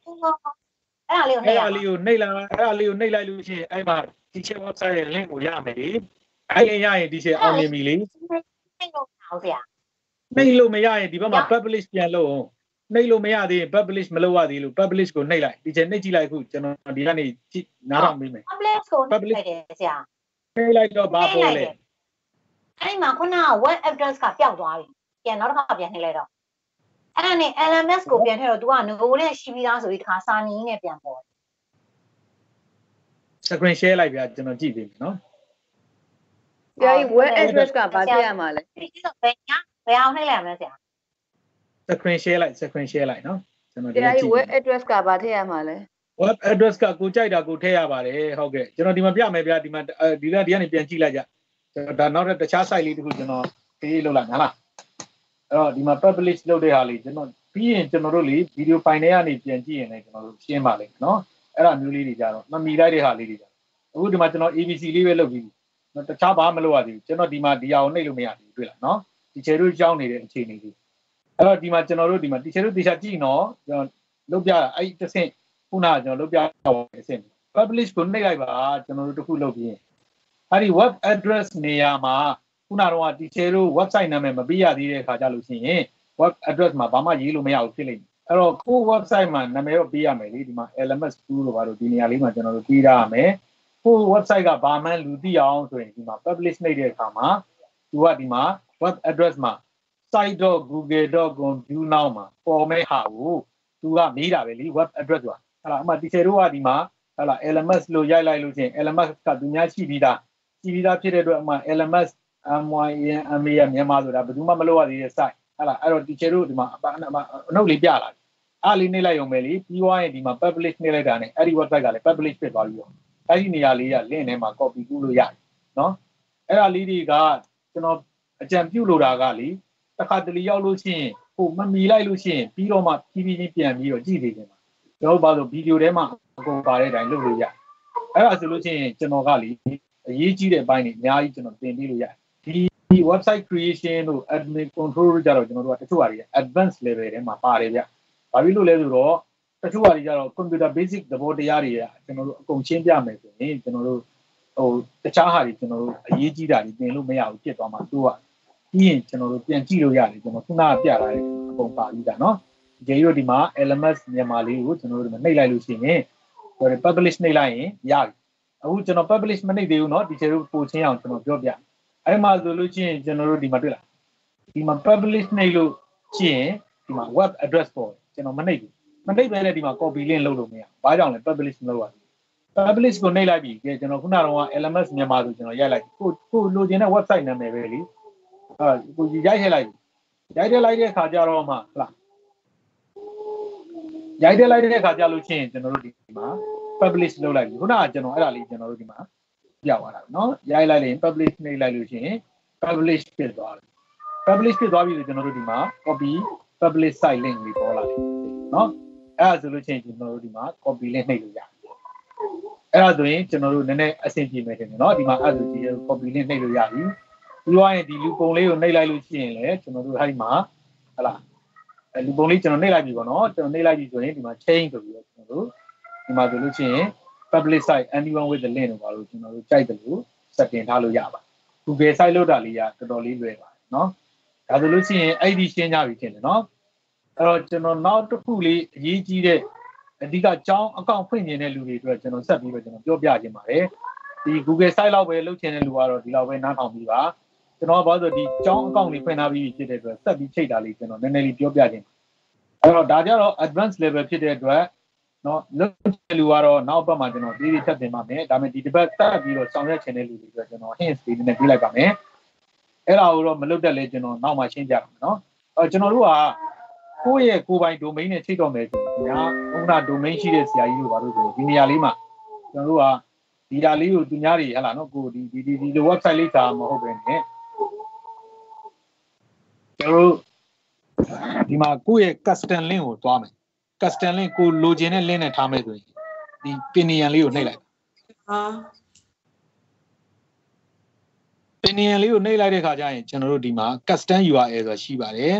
အဲ့ဒါလေးကိုနှိအဲ့ပ်ရဒါလေးကိုနှိပ်လာအဲ့ဒါလေးကိုနှိပ်လိုက်လို့ရှိရင်အဲ့မှာဒီချက် website ရဲ့ link ကိုရမယ်လေအဲ့ရင်ရရင်ဒီချက်အောင်မြင်ပြီလေ နှိပ်လို့အောင်ဆရာနှိပ်လို့မရရင်ဒီဘက်မှာ publish ပြန်လုပ်အောင်နှိပ်လို့မရသေးရင် publish မလုပ်ရသေးလို့ publish ကိုနှိပ်လိုက်ဒီချက်နှိပ်ကြည့်လိုက်အခုကျွန်တော်ဒီကနေကြည့်နားထောင်ပေးမယ် publish ကိုနှိပ်လိုက်တယ်ဆရာနှိပ်လိုက်တော့ဘာပေါ်လဲအဲ့ဒီမှာခုနက web address ကပျောက်သွားပြီပြန်နောက်တစ်ခါပြန်နှိပ်လိုက်တော့အဲ့ဒါနဲ့ LMS ကိုပြန်ထည့်တော့ तू ကငိုနဲ့ရှိပြီးသားဆိုပြီးတစ်ခါစာနီးနဲ့ပြန်ပေါ် screen share လိုက်ပြကျွန်တော်ကြည့်ပေးမယ်နော် ဆရာကြီး web address ကဘာထည့်ရမှာလဲဒီတော့ဘယ်ညာဘယ်အောင်နှိပ်လိုက်ရမလဲဆရာ screen share လိုက် screen share လိုက်နော်ကျွန်တော်ဆဒီရာကြကြီးည့် web address ကဘာထည့်ရမှာလဲ web address ကကိုကြိုက်တာကိုထည့်ရပါတယ်ဟုတ်ကဲ့ကျွန်တော်ဒီမှာပြမယ်ဗျာဒီမှာဒီကဒီကနေပြန်ကြည့်လိုက်ကြဒါနောက်ထပ်တခြား site လေးတခုကျွန်တော်ပေးလုပ်လိုက်နော်လားအဲ့တော့ဒီမှာ publish လုပ်တဲ့ဟာလေးကျွန်တော်ပြီးရင်ကျွန်တော်တို့လေဗီဒီယိုဖိုင်ထဲကနေပြန်ကြည့်ရင်လည်းကျွန်တော်တို့ရှင်းပါလိမ့်မယ်နော်အဲ့ဒါမျိုးလေးတွေကြတော့မမီလိုက်တဲ့ဟာလေးတွေကြအခုဒီမှာကျွန်တော် ABC လေးပဲလုပ်ပြီးနော် တခြားဘာမှမလုပ်ရသေးဘူးကျွန်တော်ဒီမှာဒီအောင်နှိပ်လို့မရသေးဘူးတွေ့လားနော်ဒီချေတို့ကြောင်းနေတဲ့အခြေအနေလေးအဲ့တော့ဒီမှာကျွန်တော်တို့ဒီမှာဒီချေတို့တေချာကြည့်နော်ကျွန်တော်လုပ်ပြတာအဲ့ဒီတစ်ဆင့်ခုနကကျွန်တော်လုပ်ပြတဲ့အဆင့် publish ကိုနှိပ်လိုက်ပါကျွန်တော်တို့တစ်ခုလုပ်ပြီးရင်အဲ့ဒီ web address နေရာမှာခုနကတော့ဒီချေတို့ website နာမည်မပေးရသေးတဲ့ခါကြလို့ရှိရင် web address မှာဘာမှရေးလို့မရဘူးဖြစ်လိမ့်မယ်အဲ့တော့ကို website မှာနာမည်တော့ပေးရမယ်လေဒီမှာ LMS2 လို့ပါတော့ဒီနေရာလေးမှာကျွန်တော်တို့ပေးထားရမယ် ကို website ကဘာမှန်းလူသိအောင်ဆိုရင်ဒီမှာ publish နှိပ်တဲ့အခါမှာသူကဒီမှာ web address မှာ site.google.com view now မှာပေါ်မဲ့ဟာကိုသူကမေးတာပဲလေ web address ဆိုတာအဲ့ဒါအမှဒီချေတို့ကဒီမှာဟလာ LMS လို့ရိုက်လိုက်လို့ချင်း LMS ကသူများရှိပြီးသားရှိပြီးသားဖြစ်တဲ့အတွက်အမှ LMS MYN MA မြန်မာဆိုတာဘယ်သူမှမလုပ်ရသေးတဲ့ site ဟလာအဲ့တော့ teacher တို့ဒီမှာအနှုတ်လေးပြလာတယ်အားလေးနှိပ်လိုက်ရုံပဲလေပြီးသွားရင်ဒီမှာ publish နှိပ်လိုက်တာနဲ့အဲ့ဒီ website ကလည်း publish ဖြစ်သွားပြီးတော့ အဲ့ဒီနေရာလေးက link ထဲမှာ copy ကူးလို့ရတယ်နော်အဲ့ဒါလေးတွေကကျွန်တော်အကြံပြုလိုတာကလေတစ်ခါတလေရောက်လို့ရှိရင်ဟိုမမီလိုက်လို့ရှိရင်ပြီးတော့မှဖြည်းဖြည်းချင်းပြန်ပြီးတော့ကြည့်နေတယ်မှာကျွန်တော်ဘာလို့ဗီဒီယိုထဲမှာအကုန်ပါတဲ့အတိုင်းလုပ်လို့ရအဲ့ဒါဆိုလို့ရှိရင်ကျွန်တော်ကလေအရေးကြီးတဲ့အပိုင်းတွေအများကြီးကျွန်တော်သင်ပေးလို့ရတယ်ဒီဒီ website creation တို့ admin control တို့ကြတော့ကျွန်တော်တို့ကတချို့ဟာတွေ advanced level ထဲမှာပါတယ်ဗျဘာဖြစ်လို့လဲဆိုတော့ တချို့ဟာတွေကြတော့ computer basic သဘောတရားတွေကကျွန်တော်တို့အကုန်ရှင်းပြမယ်ဆိုရင်ကျွန်တော်တို့ဟိုတခြားဟာတွေကျွန်တော်တို့အရေးကြီးတာတွေသင်လို့မရဘူးဖြစ်သွားမှာသူကပြီးရင်ကျွန်တော်တို့ပြန်ကြည့်လို့ရတယ်ကျွန်တော်ခုနကပြထားတဲ့အပုံပါပြီးတာเนาะဒီရိုဒီမှာ LMS မြန်မာလေးကိုကျွန်တော်တို့ဒီမှာနှိပ်လိုက်လို့ရှိရင်ဟို publish နှိပ်လိုက်ရင်ရပြီအခုကျွန်တော် publish မနှိပ်သေးဘူးเนาะဒီချေတို့ပို့ချင်းအောင်ကျွန်တော်ပြောပြအဲ့မှာဆိုလို့ရှိရင်ကျွန်တော်တို့ဒီမှာတွေ့လားဒီမှာ publish နှိပ်လို့ရှိရင်ဒီမှာ web address ပေါ်ကျွန်တော်မနှိပ်ဘူး မနှိပ်ဘဲနဲ့ဒီမှာ copy link လုပ်လို့မရဘူးဘာကြောင့်လဲ publish မလုပ်ရဘူး publish ကိုနှိပ်လိုက်ပြီကဲကျွန်တော်ခုနကတော့ LMS မြန်မာဆိုကျွန်တော်ရိုက်လိုက်ကိုကိုလိုချင်တဲ့ website နာမည်ပဲလीအာကိုရိုက်ထည့်လိုက်ရိုက်ထည့်လိုက်တဲ့အခါကျတော့မှဟလားရိုက်ထည့်လိုက်တဲ့အခါကျလို့ချင်းကျွန်တော်တို့ဒီမှာ publish လုပ်လိုက်ပြီခုနကကျွန်တော်အဲ့ဒါလေးကျွန်တော်တို့ဒီမှာပြသွားတာเนาะရိုက်လိုက်ရင် publish နှိပ်လိုက်လို့ချင်း publish ဖြစ်သွားတယ် publish ဖြစ်သွားပြီဆိုကျွန်တော်တို့ဒီမှာ copy publish site link လေးပေါ်လာတယ်เนาะ အဲ့ဒါဆိုလို့ချင်းကျွန်တော်တို့ဒီမှာ copy link နှိပ်လို့ရတယ်အဲ့ဒါဆိုရင်ကျွန်တော်တို့နည်းနည်းအဆင်ပြေမယ်ထင်တယ်เนาะဒီမှာအဲ့ဒါဆိုဒီ copy link နှိပ်လို့ရပြီပြီးတော့ရင်ဒီလူပုံလေးကိုနှိပ်လိုက်လို့ရှိရင်လည်းကျွန်တော်တို့ဟာဒီမှာဟလာအဲလူပုံလေးကျွန်တော်နှိပ်လိုက်ပြီပေါ့နော်ကျွန်တော်နှိပ်လိုက်ပြီဆိုရင်ဒီမှာ change ဆိုပြီးတော့ကျွန်တော်တို့ဒီမှာဆိုလို့ရှိရင် public site anyone with the link ကိုပါလို့ကျွန်တော်တို့ကြိုက်တယ်လို့ setting ထားလို့ရပါ Google site လောက်တာလေးကတော်တော်လေးလွယ်ပါတယ်เนาะဒါဆိုလို့ရှိရင်အဲ့ဒီရှင်းကြပြီထင်တယ်เนาะ အဲ့တော့ကျွန်တော်နောက်တစ်ခုလေးအရေးကြီးတဲ့အဓိကကြောင်းအကောင့်ဖွင့်နေတဲ့လူတွေအတွက်ကျွန်တော်ဆက်ပြီးတော့ကျွန်တော်ပြောပြခြင်းပါတယ်ဒီ Google site လောက်ပဲလုပ်ချင်တဲ့လူကတော့ဒီလောက်ပဲနားထောင်ပြီးပါကျွန်တော်ကဘာလို့ဒီကြောင်းအကောင့်လေးဖွင့်ထားပြီးဖြစ်တဲ့အတွက်ဆက်ပြီးချိန်တာလေးကျွန်တော်နည်းနည်းလေးပြောပြခြင်းအဲ့တော့ဒါကြတော့ advanced level ဖြစ်တဲ့အတွက်နော်လုပ်တဲ့လူကတော့နောက်ဘက်မှာကျွန်တော်ဒီဒီထပ်တင်ပါမယ်ဒါပေမဲ့ဒီတစ်ပတ်တက်ပြီးတော့ဆောင်ရွက်ချင်တဲ့လူတွေအတွက်ကျွန်တော် hints လေးနည်းနည်းပြလိုက်ပါမယ်အဲ့ဒါကိုတော့မလုပ်တတ်လဲကျွန်တော်နောက်မှရှင်းပြပါမယ်နော်အဲကျွန်တော်တို့က ကိုယ့်ရဲ့ကိုယ်ပိုင် domain နဲ့ချိန်တော့မယ်ဆိုရင်ညာဥက္ကဋ domain ရှိတဲ့ဆရာကြီးတို့ဘာလို့ဆိုဒီနေရာလေးမှာကျွန်တော်တို့ကဒီဟာလေးကိုသူများတွေဟလာနော်ကိုဒီဒီဒီဒီ website လေးစာမဟုတ်ပဲနဲ့ကျွန်တော်တို့ဒီမှာကိုယ့်ရဲ့ custom link ကိုတွားမယ် custom link ကိုလိုချင်တဲ့ link နဲ့ထားမယ်ဆိုရင်ဒီ pinion လေးကိုနှိပ်လိုက်ဟာ pinion လေးကိုနှိပ်လိုက်တဲ့ခါကျရင်ကျွန်တော်တို့ဒီမှာ custom URL ဆိုတာရှိပါတယ်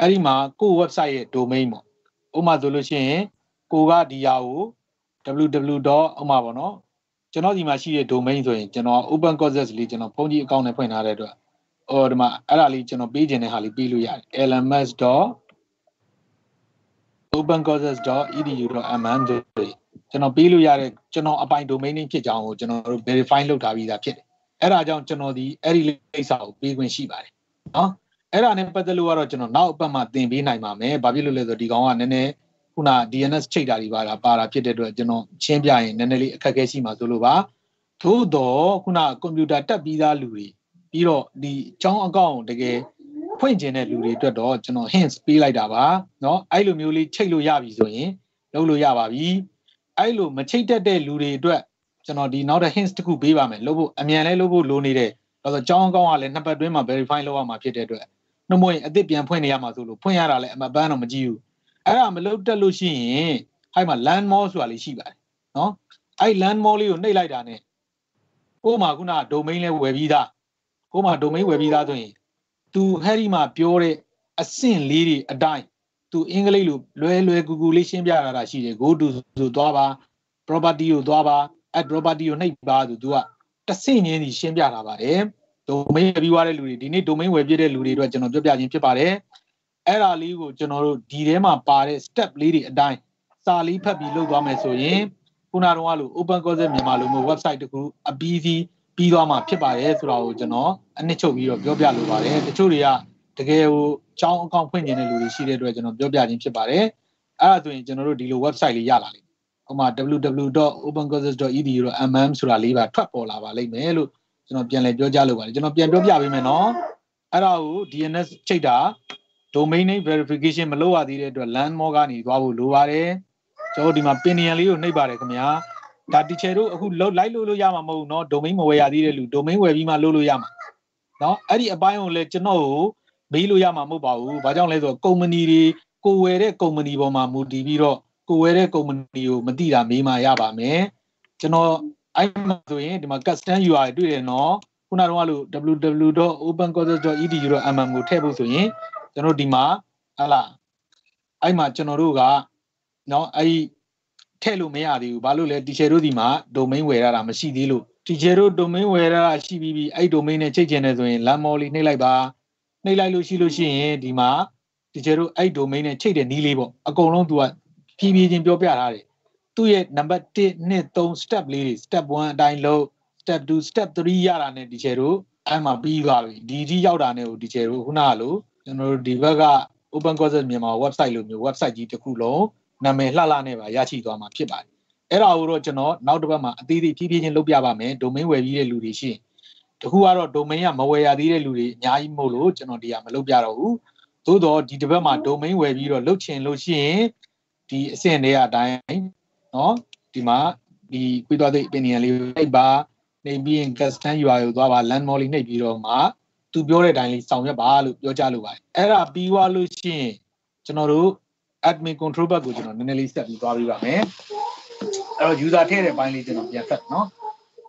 အဲ့ဒီမှာကိုယ့် website ရဲ့ domain ပေါ့ဥပမာဆိုလို့ရှိရင်ကိုကဒီဟာကို www. ဥပမာပေါ့နော်ကျွန်တော်ဒီမှာရှိတဲ့ domain ဆိုရင်ကျွန်တော် open courses လေးကျွန်တော်ဖုန်းကြီး account နဲ့ဖွင့်ထားတဲ့အတွက်ဟိုဒီမှာအဲ့ဒါလေးကျွန်တော်ပေးခြင်းတဲ့ဟာလေးပေးလို့ရတယ် lms. opencourses.edu.mm ဆိုကျွန်တော်ပေးလို့ရတဲ့ကျွန်တော်အပိုင် domain name ဖြစ်ကြောင်းကိုကျွန်တော်တို့ verify လုပ်ထားပြီးသားဖြစ်တယ်အဲ့ဒါကြောင့်ကျွန်တော်ဒီအဲ့ဒီလိပ်စာကိုပေးခွင့်ရှိပါတယ်နော် အဲ့ဒါနဲ့ပတ်သက်လို့ကတော့ကျွန်တော်နောက်အပတ်မှသင်ပေးနိုင်ပါမယ်ဘာဖြစ်လို့လဲဆိုတော့ဒီကောင်ကနည်းနည်းခုန DNS ချိတ်တာတွေပါတာပါတာဖြစ်တဲ့အတွက်ကျွန်တော်ရှင်းပြရင်နည်းနည်းလေးအခက်အခဲရှိမှာဆိုလို့ပါသို့တော့ခုနကွန်ပျူတာတက်ပြီးသားလူတွေပြီးတော့ဒီအကြောင်းအကောင့်တကယ်ဖွင့်ကျင်တဲ့လူတွေအတွက်တော့ကျွန်တော် hints ပေးလိုက်တာပါเนาะအဲ့လိုမျိုးလေးချိတ်လို့ရပြီဆိုရင်လုပ်လို့ရပါပြီအဲ့လိုမချိတ်တတ်တဲ့လူတွေအတွက်ကျွန်တော်ဒီနောက်တဲ့ hints တစ်ခုပေးပါမယ်လုပ်ဖို့အမြန်လဲလုပ်ဖို့လိုနေတဲ့ဒါဆိုအကြောင်းအကောင့်ကလည်းနှစ်ပတ်တွင်းမှာ verify လုပ်ရမှာဖြစ်တဲ့အတွက် နှုတ်မွေအစ်စ်ပြန်ဖွင့်နေရမှာဆိုလို့ဖွင့်ရတာလည်းအမပန်းတော့မကြည့်ဘူးအဲ့ဒါမလုတ်တက်လို့ရှိရင်အဲ့မှာ land mall ဆိုတာလေးရှိပါတယ်နော်အဲ့ land mall လေးကိုနှိပ်လိုက်တာ ਨੇ ကို့မှာခုန domain လဲဝယ်ပြီးသားကို့မှာ domain ဝယ်ပြီးသားဆိုရင် तू ဟဲ့ဒီမှာပြောတဲ့အဆင့်လေးတွေအတိုင်း तू အင်္ဂလိပ်လိုလွယ်လွယ်ကူကူလေးရှင်းပြရတာရှိတယ် go to ဆိုသွားပါ property ကိုသွားပါ at property ကိုနှိပ်ပါဆို तू ကတဆင့်ချင်းစီရှင်းပြတာပါတယ် domain ဝယ်ပြီးွားတဲ့လူတွေဒီနေ့ domain ဝယ်ပြတဲ့လူတွေအတွက်ကျွန်တော်ပြောပြခြင်းဖြစ်ပါတယ်အဲ့ဒါလေးကိုကျွန်တော်တို့ဒီထဲမှာပါတဲ့ step လေးတွေအတိုင်းစာလေးဖတ်ပြီးလုပ်သွားမယ်ဆိုရင်ခုနကတော့လို့ open course မြန်မာလိုမျိုး website တခုအပြီးစီးပြီးသွားမှာဖြစ်ပါတယ်ဆိုတာကိုကျွန်တော်အနှစ်ချုပ်ပြီးတော့ပြောပြလိုပါတယ်တချို့တွေကတကယ်ဟိုအကြောင်းအကောင့်ဖွင့်နေတဲ့လူတွေရှိတဲ့အတွက်ကျွန်တော်ပြောပြခြင်းဖြစ်ပါတယ်အဲ့ဒါဆိုရင်ကျွန်တော်တို့ဒီလို website လေးရလာလိမ့်မယ်ဥပမာ www.opencourses.edu.mm ဆိုတာလေးပါထွက်ပေါ်လာပါလိမ့်မယ်လို့ ကျွန်တော်ပြန်လည်ပြောကြားလိုပါတယ်ကျွန်တော်ပြန်ပြောပြပေးမယ်နော်အဲ့ဒါကို DNS ချိန်တာ domain name verification မလုပ်ရသေးတဲ့အတွက် landmark ကနေသွားဖို့လိုပါတယ်ကျွန်တော်ဒီမှာ pinion လေးကိုနှိပ်ပါတယ်ခင်ဗျာဒါ teacher တို့အခုလောက်လိုက်လို့လို့ရမှာမဟုတ်ဘူးเนาะ domain မဝယ်ရသေးတဲ့လူ domain ဝယ်ပြီးမှလုပ်လို့ရမှာเนาะအဲ့ဒီအပိုင်းကိုလည်းကျွန်တော်ကို မေးလို့ရမှာမဟုတ်ပါဘူးဘာကြောင့်လဲဆိုတော့ကုမ္ပဏီတွေကိုဝယ်တဲ့ကုမ္ပဏီပေါ်မှာမူတည်ပြီးတော့ကိုဝယ်တဲ့ကုမ္ပဏီကိုမသိတာမေးမှရပါမယ်ကျွန်တော် အဲ့မှာဆိုရင်ဒီမှာ custom UI တွေ့တယ်နော်ခုနကတော့လို့ www.opencourses.edu.mm ကိုထည့်ဖို့ဆိုရင်ကျွန်တော်ဒီမှာဟလာအဲ့မှာကျွန်တော်တို့ကနော်အဲ့ထည့်လို့မရသေးဘူးဘာလို့လဲ teacher တို့ဒီမှာ domain ဝယ်ရတာမရှိသေးလို့ teacher တို့ domain ဝယ်ရတာရှိပြီးပြီအဲ့ domain နဲ့ချိန်ချင်တယ်ဆိုရင် lamoli နှိပ်လိုက်ပါနှိပ်လိုက်လို့ရှိလို့ရှိရင်ဒီမှာ teacher တို့အဲ့ domain နဲ့ချိန်တဲ့နီးလေးပေါ့အကုန်လုံးသူကဖြည်းဖြည်းချင်းပြောပြထားတယ် သူ့ရဲ့ number 1 2 3 step လေးတွေ step 1အတိုင်းလုပ် step 2 step 3ရတာနဲ့ teacher တို့အဲ့မှာပြီးသွားပြီဒီဒီရောက်တာနဲ့ကို teacher တို့ခုနကလို့ကျွန်တော်တို့ဒီဘက်က open courses မြန်မာ website လို့မျိုး website ကြီးတစ်ခုလုံးနာမည်လှလှနဲ့ပါရရှိသွားမှာဖြစ်ပါတယ်အဲ့ဒါကိုတော့ကျွန်တော်နောက်တစ်ပတ်မှာအသေးသေးဖြည်းဖြည်းချင်းလုပ်ပြပါမယ် domain ဝယ်ပြီးတဲ့လူတွေရှိရင်တခုကတော့ domain ကမဝယ်ရသေးတဲ့လူတွေအများကြီးမို့လို့ကျွန်တော်ဒီကမလုပ်ပြတော့ဘူးသို့တော့ဒီတစ်ပတ်မှာ domain ဝယ်ပြီးတော့လုပ်ချင်လို့ရှိရင်ဒီအဆင့်တွေအတိုင်း နော်ဒီမှာဒီကွေးသွားသိပင်နီယံလေးနှိပ်ပါနှိပ်ပြီးရင်ကတ်စတန်ရွာကိုသွားပါလန်မော်လီနှိပ်ပြီးတော့မှသူပြောတဲ့အတိုင်းလေးဆောင်ရွက်ပါလို့ပြောကြလို့ပါတယ်အဲ့ဒါပြီးွားလို့ရှိရင်ကျွန်တော်တို့ admin control bug ကိုကျွန်တော်နည်းနည်းလေးဆက်ပြီးသွားပြပါမယ်အဲ့တော့ user ထည့်တဲ့ဘိုင်းလေးကျွန်တော်ပြန်ဆက်နော်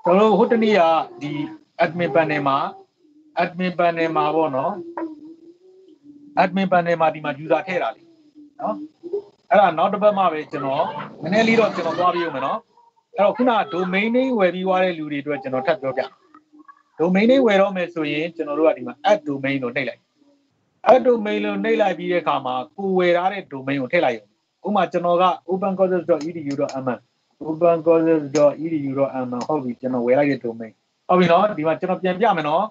ကျွန်တော်တို့ဟိုတနေ့ကဒီ admin panel မှာ admin panel မှာပေါ့နော် admin panel မှာဒီမှာ user ထည့်တာလေးနော် အဲ့ဒါနောက်တစ်ပတ်မှပဲကျွန်တော်နည်းနည်းလေးတော့ကျွန်တော်သွားပြရုံမယ်နော်အဲ့တော့ခုန domain name ဝယ်ပြီးသွားတဲ့လူတွေအတွက်ကျွန်တော်ထပ်ပြောပြ domain name ဝယ်တော့မယ်ဆိုရင်ကျွန်တော်တို့ကဒီမှာ add domain လို့နှိပ်လိုက် add domain လို့နှိပ်လိုက်ပြီးတဲ့အခါမှာကိုဝယ်ထားတဲ့ domain ကိုထည့်လိုက်ရုံဥပမာကျွန်တော်က opencourses.edu.mm opencourses.edu.mm ဟုတ်ပြီကျွန်တော်ဝယ်လိုက်တဲ့ domain ဟုတ်ပြီနော်ဒီမှာကျွန်တော်ပြန်ပြမယ်နော်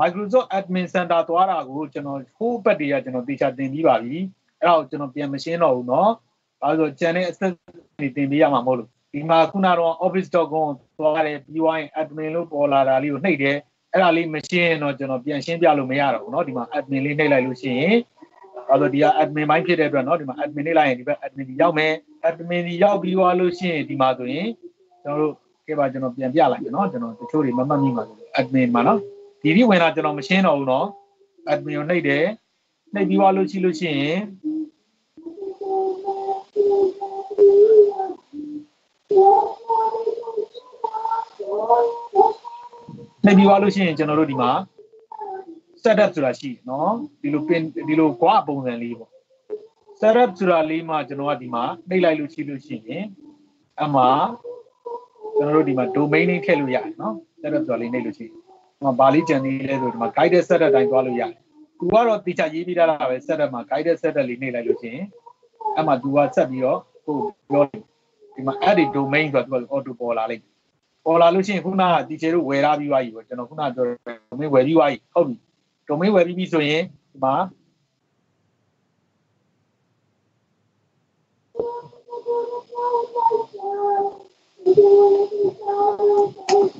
Microsoft Admin Center သွားတာကိုကျွန်တော်ဟိုးဘက်တွေကကျွန်တော်တေချာတင်ပြီးပါပြီ အဲ့ဒါကိုကျွန်တော်ပြန်မရှင်းတော့ဘူးနော်ဒါဆိုကျန်တဲ့ access တွေတင်ပေးရမှာမဟုတ်လို့ဒီမှာခုနတော့ office.com သွားတယ်ပြီးသွားရင် admin လို့ပေါ်လာတာလေးကိုနှိပ်တယ်အဲ့ဒါလေးမရှင်းရင်တော့ကျွန်တော်ပြန်ရှင်းပြလို့မရတော့ဘူးเนาะဒီမှာ admin လေးနှိပ်လိုက်လို့ရှိရင်အဲ့တော့ဒီက admin ဘိုင်းဖြစ်တဲ့အတွက်เนาะဒီမှာ admin နှိပ်လိုက်ရင်ဒီဘက် admin ကြီးရောက်မယ် admin ကြီးရောက်ပြီးသွားလို့ရှိရင်ဒီမှာဆိုရင်ကျွန်တော်တို့ကဲပါကျွန်တော်ပြန်ပြလိုက်မယ်เนาะကျွန်တော်တချို့တွေမမှတ်မိပါဘူး admin မှာเนาะဒီဒီဝင်လာကျွန်တော်မရှင်းတော့ဘူးเนาะ admin ကိုနှိပ်တယ် နှိပ်ပြီးွားလို့ရှိလို့ရှိရင်နှိပ်ပြီးွားလို့ရှိရင်ကျွန်တော်တို့ဒီမှာ setup ဆိုတာရှိတယ်နော်ဒီလို pin ဒီလိုကွာပုံစံလေးပေါ့ setup ဆိုတာလေးမှာကျွန်တော်ကဒီမှာနှိပ်လိုက်လို့ရှိလို့ရှိရင်အမှကျွန်တော်တို့ဒီမှာ domain name ထည့်လို့ရတယ်နော် setup ဆိုတာလေးနှိပ်လို့ရှိရင်ဟိုဗာလေးကြံသေးလဲဆိုဒီမှာ guided setup တိုင်းသွားလို့ရတယ် သူကတော့တေချာရေးပြီးသားတာပဲ setup မှာ guided setup လေးနှိပ်လိုက်လို့ရှိရင်အမှသူကဆက်ပြီးတော့ဟိုပြောဒီမှာ add domain ဆိုတာသူက auto ပေါ်လာလိမ့်ပေါ်လာလို့ရှိရင်ခုနက teacher တို့ဝယ်ထားပြီးသွားပြီပေါ့ကျွန်တော်ခုနပြော domain ဝယ်ပြီးသွားပြီဟုတ်ပြီ domain ဝယ်ပြီးပြီဆိုရင်ဒီမှာ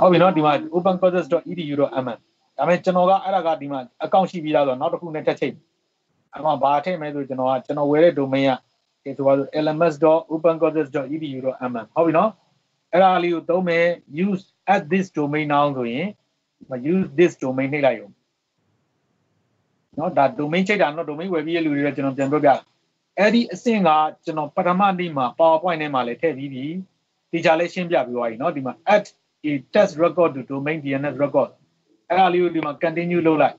ဟုတ်ပြီနော်ဒီမှာ opencourses.edu.mm ဒါပေမဲ့ကျွန်တော်ကအဲ့ဒါကဒီမှာ account ရှိပြီးသားဆိုတော့နောက်တစ်ခုနဲ့ထပ်ချိတ်အမှဘာထည့်မယ်ဆိုကျွန်တော်ကကျွန်တော်ဝယ်တဲ့ domain ကဒီဆိုပါဆို lms.opencourses.edu.mm ဟုတ်ပြီနော်အဲ့ဒါလေးကိုသုံးမယ် use at this domain now ဆိုရင် use this domain နှိပ်လိုက်ရုံနော်ဒါ domain ချိန်တာနော် domain ဝယ်ပြီးရလူတွေကျွန်တော်ပြန်ပြောပြအဲ့ဒီအဆင့်ကကျွန်တော်ပထမနေ့မှာ PowerPoint ထဲမှာလည်းထည့်ပြီးပြီဒီကြလည်းရှင်းပြပြီးသွားပြီနော်ဒီမှာ add a test record to domain DNS record အဲ့ဒါလေးကိုဒီမှာ continue လုပ်လိုက်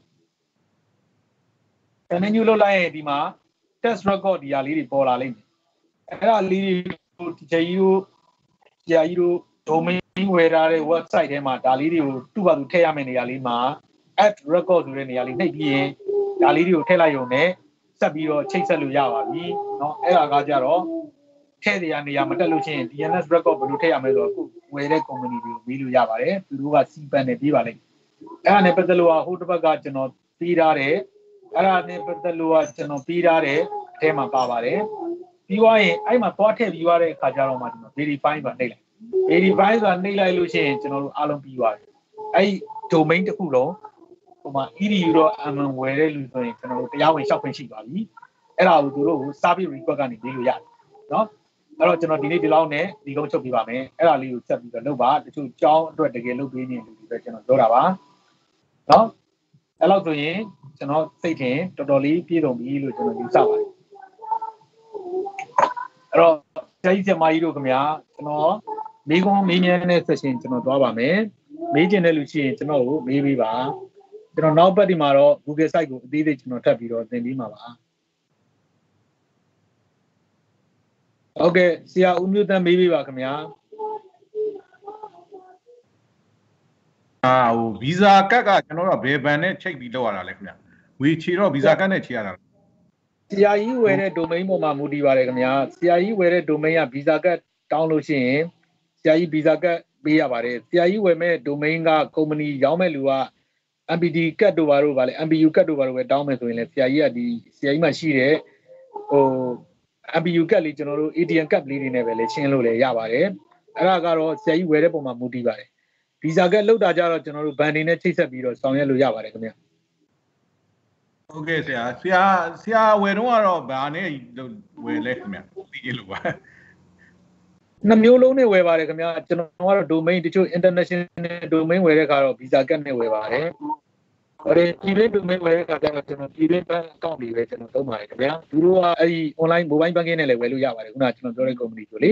continue လုပ်လိုက်ရင်ဒီမှာ test record ဒီဟာလေးတွေပေါ်လာလိမ့်မယ်အဲ့ဒါလေးတွေကိုဒီချီကိုဆရာကြီးတို့ domain ဝယ်ထားတဲ့ website ထဲမှာဒါလေးတွေကိုသူ့ဘာသူထည့်ရမယ့်နေရာလေးမှာ add record ဆိုတဲ့နေရာလေးနှိပ်ပြီးရင်ဒါလေးတွေကိုထည့်လိုက်ရုံနဲ့ဆက်ပြီးတော့ချိတ်ဆက်လို့ရပါပြီเนาะအဲ့ဒါကကြတော့ထည့်တဲ့နေရာမတက်လို့ရှိရင် DNS record ဘယ်လိုထည့်ရမလဲဆိုတော့အခုဝယ်တဲ့ company တွေကိုမေးလို့ရပါတယ်သူတို့က CPAN နဲ့ပြေးပါလိမ့် အဲ့ဒါနဲ့ပတ်သက်လို့ဟိုတစ်ပတ်ကကျွန်တော်ပြီးထားတယ်အဲ့ဒါနဲ့ပတ်သက်လို့ကကျွန်တော်ပြီးထားတယ်အထဲမှာပါပါတယ်ပြီးသွားရင်အဲ့မှာသွားထည့်ပြီးသွားတဲ့အခါကျတော့မှဒီမှာ verify ဆိုတာနှိပ်လိုက် verify ဆိုတာနှိပ်လိုက်လို့ရှိရင်ကျွန်တော်တို့အားလုံးပြီးသွားတယ်အဲ့ domain တစ်ခုလုံးဟိုမှာ edu တော့ mm ဝယ်တဲ့လူဆိုရင်ကျွန်တော်တို့တရားဝင်ရှောက်ခွင့်ရှိပါပြီအဲ့ဒါကိုသူတို့ကို service request ကနေပေးလို့ရတယ်နော်အဲ့တော့ကျွန်တော်ဒီနေ့ဒီလောက်နဲ့ဒီကုန်းချုပ်ပြပါမယ်အဲ့ဒါလေးကိုဆက်ပြီးတော့လုပ်ပါတချို့ကြောင်းအတွက်တကယ်လုပ်ပေးနေလူတွေပဲကျွန်တော်ပြောတာပါ နော်အဲ့လောက်ဆိုရင်ကျွန်တော်စိတ်ထင်တော်တော်လေးပြည့်စုံပြီလို့ကျွန်တော်ယူဆပါတယ်အဲ့တော့ဆရာကြီးဆရာမကြီးတို့ခင်ဗျာကျွန်တော်မေးခွန်းမေးမြန်းတဲ့ session ကျွန်တော်သွားပါမယ်မေးချင်တဲ့လူရှိရင်ကျွန်တော်ကိုမေးပေးပါကျွန်တော်နောက်ပတ်ဒီမှာတော့ Google site ကိုအသေးသေးကျွန်တော်ထပ်ပြီးတော့သင်ပေးမှာပါဟုတ်ကဲ့ဆရာဦးမျိုးတန်းမေးပေးပါခင်ဗျာ အာဟိုဗီဇာကတ်ကကျွန်တော်တို့ကဘယ်ဘန်နဲ့ချိတ်ပြီးလောက်ရတာလဲခင်ဗျဝေချီတော့ဗီဇာကတ်နဲ့ချိရတာဆရာကြီးဝယ်တဲ့ domain ပေါ်မှာမူတည်ပါတယ်ခင်ဗျာဆရာကြီးဝယ်တဲ့ domain က visa card တောင်းလို့ရှိရင်ဆရာကြီး visa card ပေးရပါတယ်ဆရာကြီးဝယ်မဲ့ domain က company ရောင်းမဲ့လူက MPD card တို့ဘာတို့ဗာလဲ MPU card တို့ဘာတို့ပဲတောင်းမယ်ဆိုရင်လည်းဆရာကြီးကဒီဆရာကြီးမှရှိတဲ့ဟို MPU card လေးကျွန်တော်တို့ ATM card လေးတွေနဲ့ပဲလေရှင်းလို့လည်းရပါတယ်အဲ့ဒါကတော့ဆရာကြီးဝယ်တဲ့ပုံမှာမူတည်ပါတယ် visa card လောက်တာကြတော့ကျွန်တော်တို့ band တွေနဲ့ချိတ်ဆက်ပြီးတော့ဆောင်ရွက်လို့ရပါတယ်ခင်ဗျာဟုတ်ကဲ့ဆရာဆရာဆရာဝယ်တော့ကတော့ဘာနဲ့ဝယ်လဲခင်ဗျသိရလို့ပါနှစ်မျိုးလုံးနဲ့ဝယ်ပါတယ်ခင်ဗျာကျွန်တော်ကတော့ domain တချို့ international domain ဝယ်တဲ့ခါတော့ visa card နဲ့ဝယ်ပါတယ်။ဟိုဒီပြည်တွင်း domain ဝယ်တဲ့ခါကျတော့ကျွန်တော်ပြည်တွင်း bank account တွေပဲကျွန်တော်သုံးပါတယ်ခင်ဗျာ။သူတို့ကအဲ့ဒီ online mobile banking နဲ့လည်းဝယ်လို့ရပါတယ်ခုနကကျွန်တော်ပြောတဲ့ company တို့လေ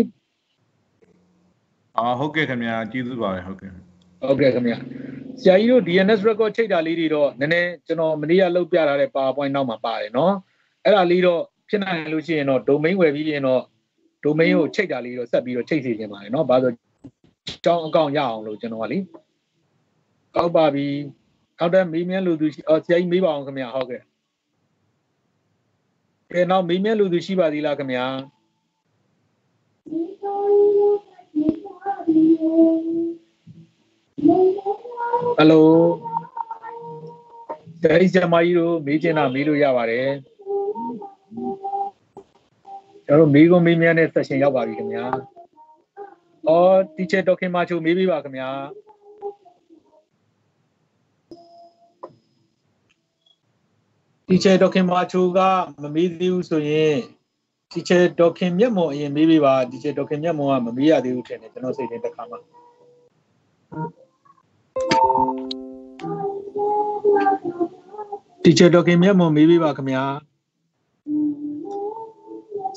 အာဟုတ်ကဲ့ခင်ဗျာကျေးဇူးပါပဲဟုတ်ကဲ့။ ဟုတ်ကဲ့ခင်ဗျာ။ဆရာကြီးတို့ DNS record ချိန်တာလေးတွေတော့နည်းနည်းကျွန်တော်မနေ့ကလုပ်ပြထားတဲ့ PowerPoint နောက်မှာပါတယ်နော်။အဲ့ဒါလေးတော့ဖြစ်နိုင်လို့ရှိရင်တော့ domain ဝယ်ပြီးရင်တော့ domain ကိုချိန်တာလေးတော့ဆက်ပြီးတော့ချိန်စီခြင်းပါတယ်နော်။ဘာလို့ကျောင်းအကောင့်ရအောင်လို့ကျွန်တော်ကလေ။ကောက်ပါပြီ။နောက်တဲ့မေးမြန်းလူသူရှိအော်ဆရာကြီးမေးပါအောင်ခင်ဗျာဟုတ်ကဲ့။ကဲနောက်မေးမြန်းလူသူရှိပါသေးလားခင်ဗျာ။ Hello ဆရာကြီးဆရာမကြီးတို့မေးချင်တာမေးလို့ရပါတယ်ကျွန်တော်တို့မေးခွန်းမေးမြန်းတဲ့ session ရောက်ပါပြီခင်ဗျာ။အော် teacher ဒေါက်ခင်မာချိုမေးပေးပါခင်ဗျာ။ teacher ဒေါက်ခင်မာချိုကမမေးသေးဘူးဆိုရင် teacher ဒေါက်ခင်မြတ်မွန်အရင်မေးပေးပါ teacher ဒေါက်ခင်မြတ်မွန်ကမမေးရသေးဘူးထင်တယ်ကျွန်တော်စိတ်ထဲတစ်ခါမှ teacher ဒေါက်ခင်မြတ်မွန်မေးပေးပါခင်ဗျာ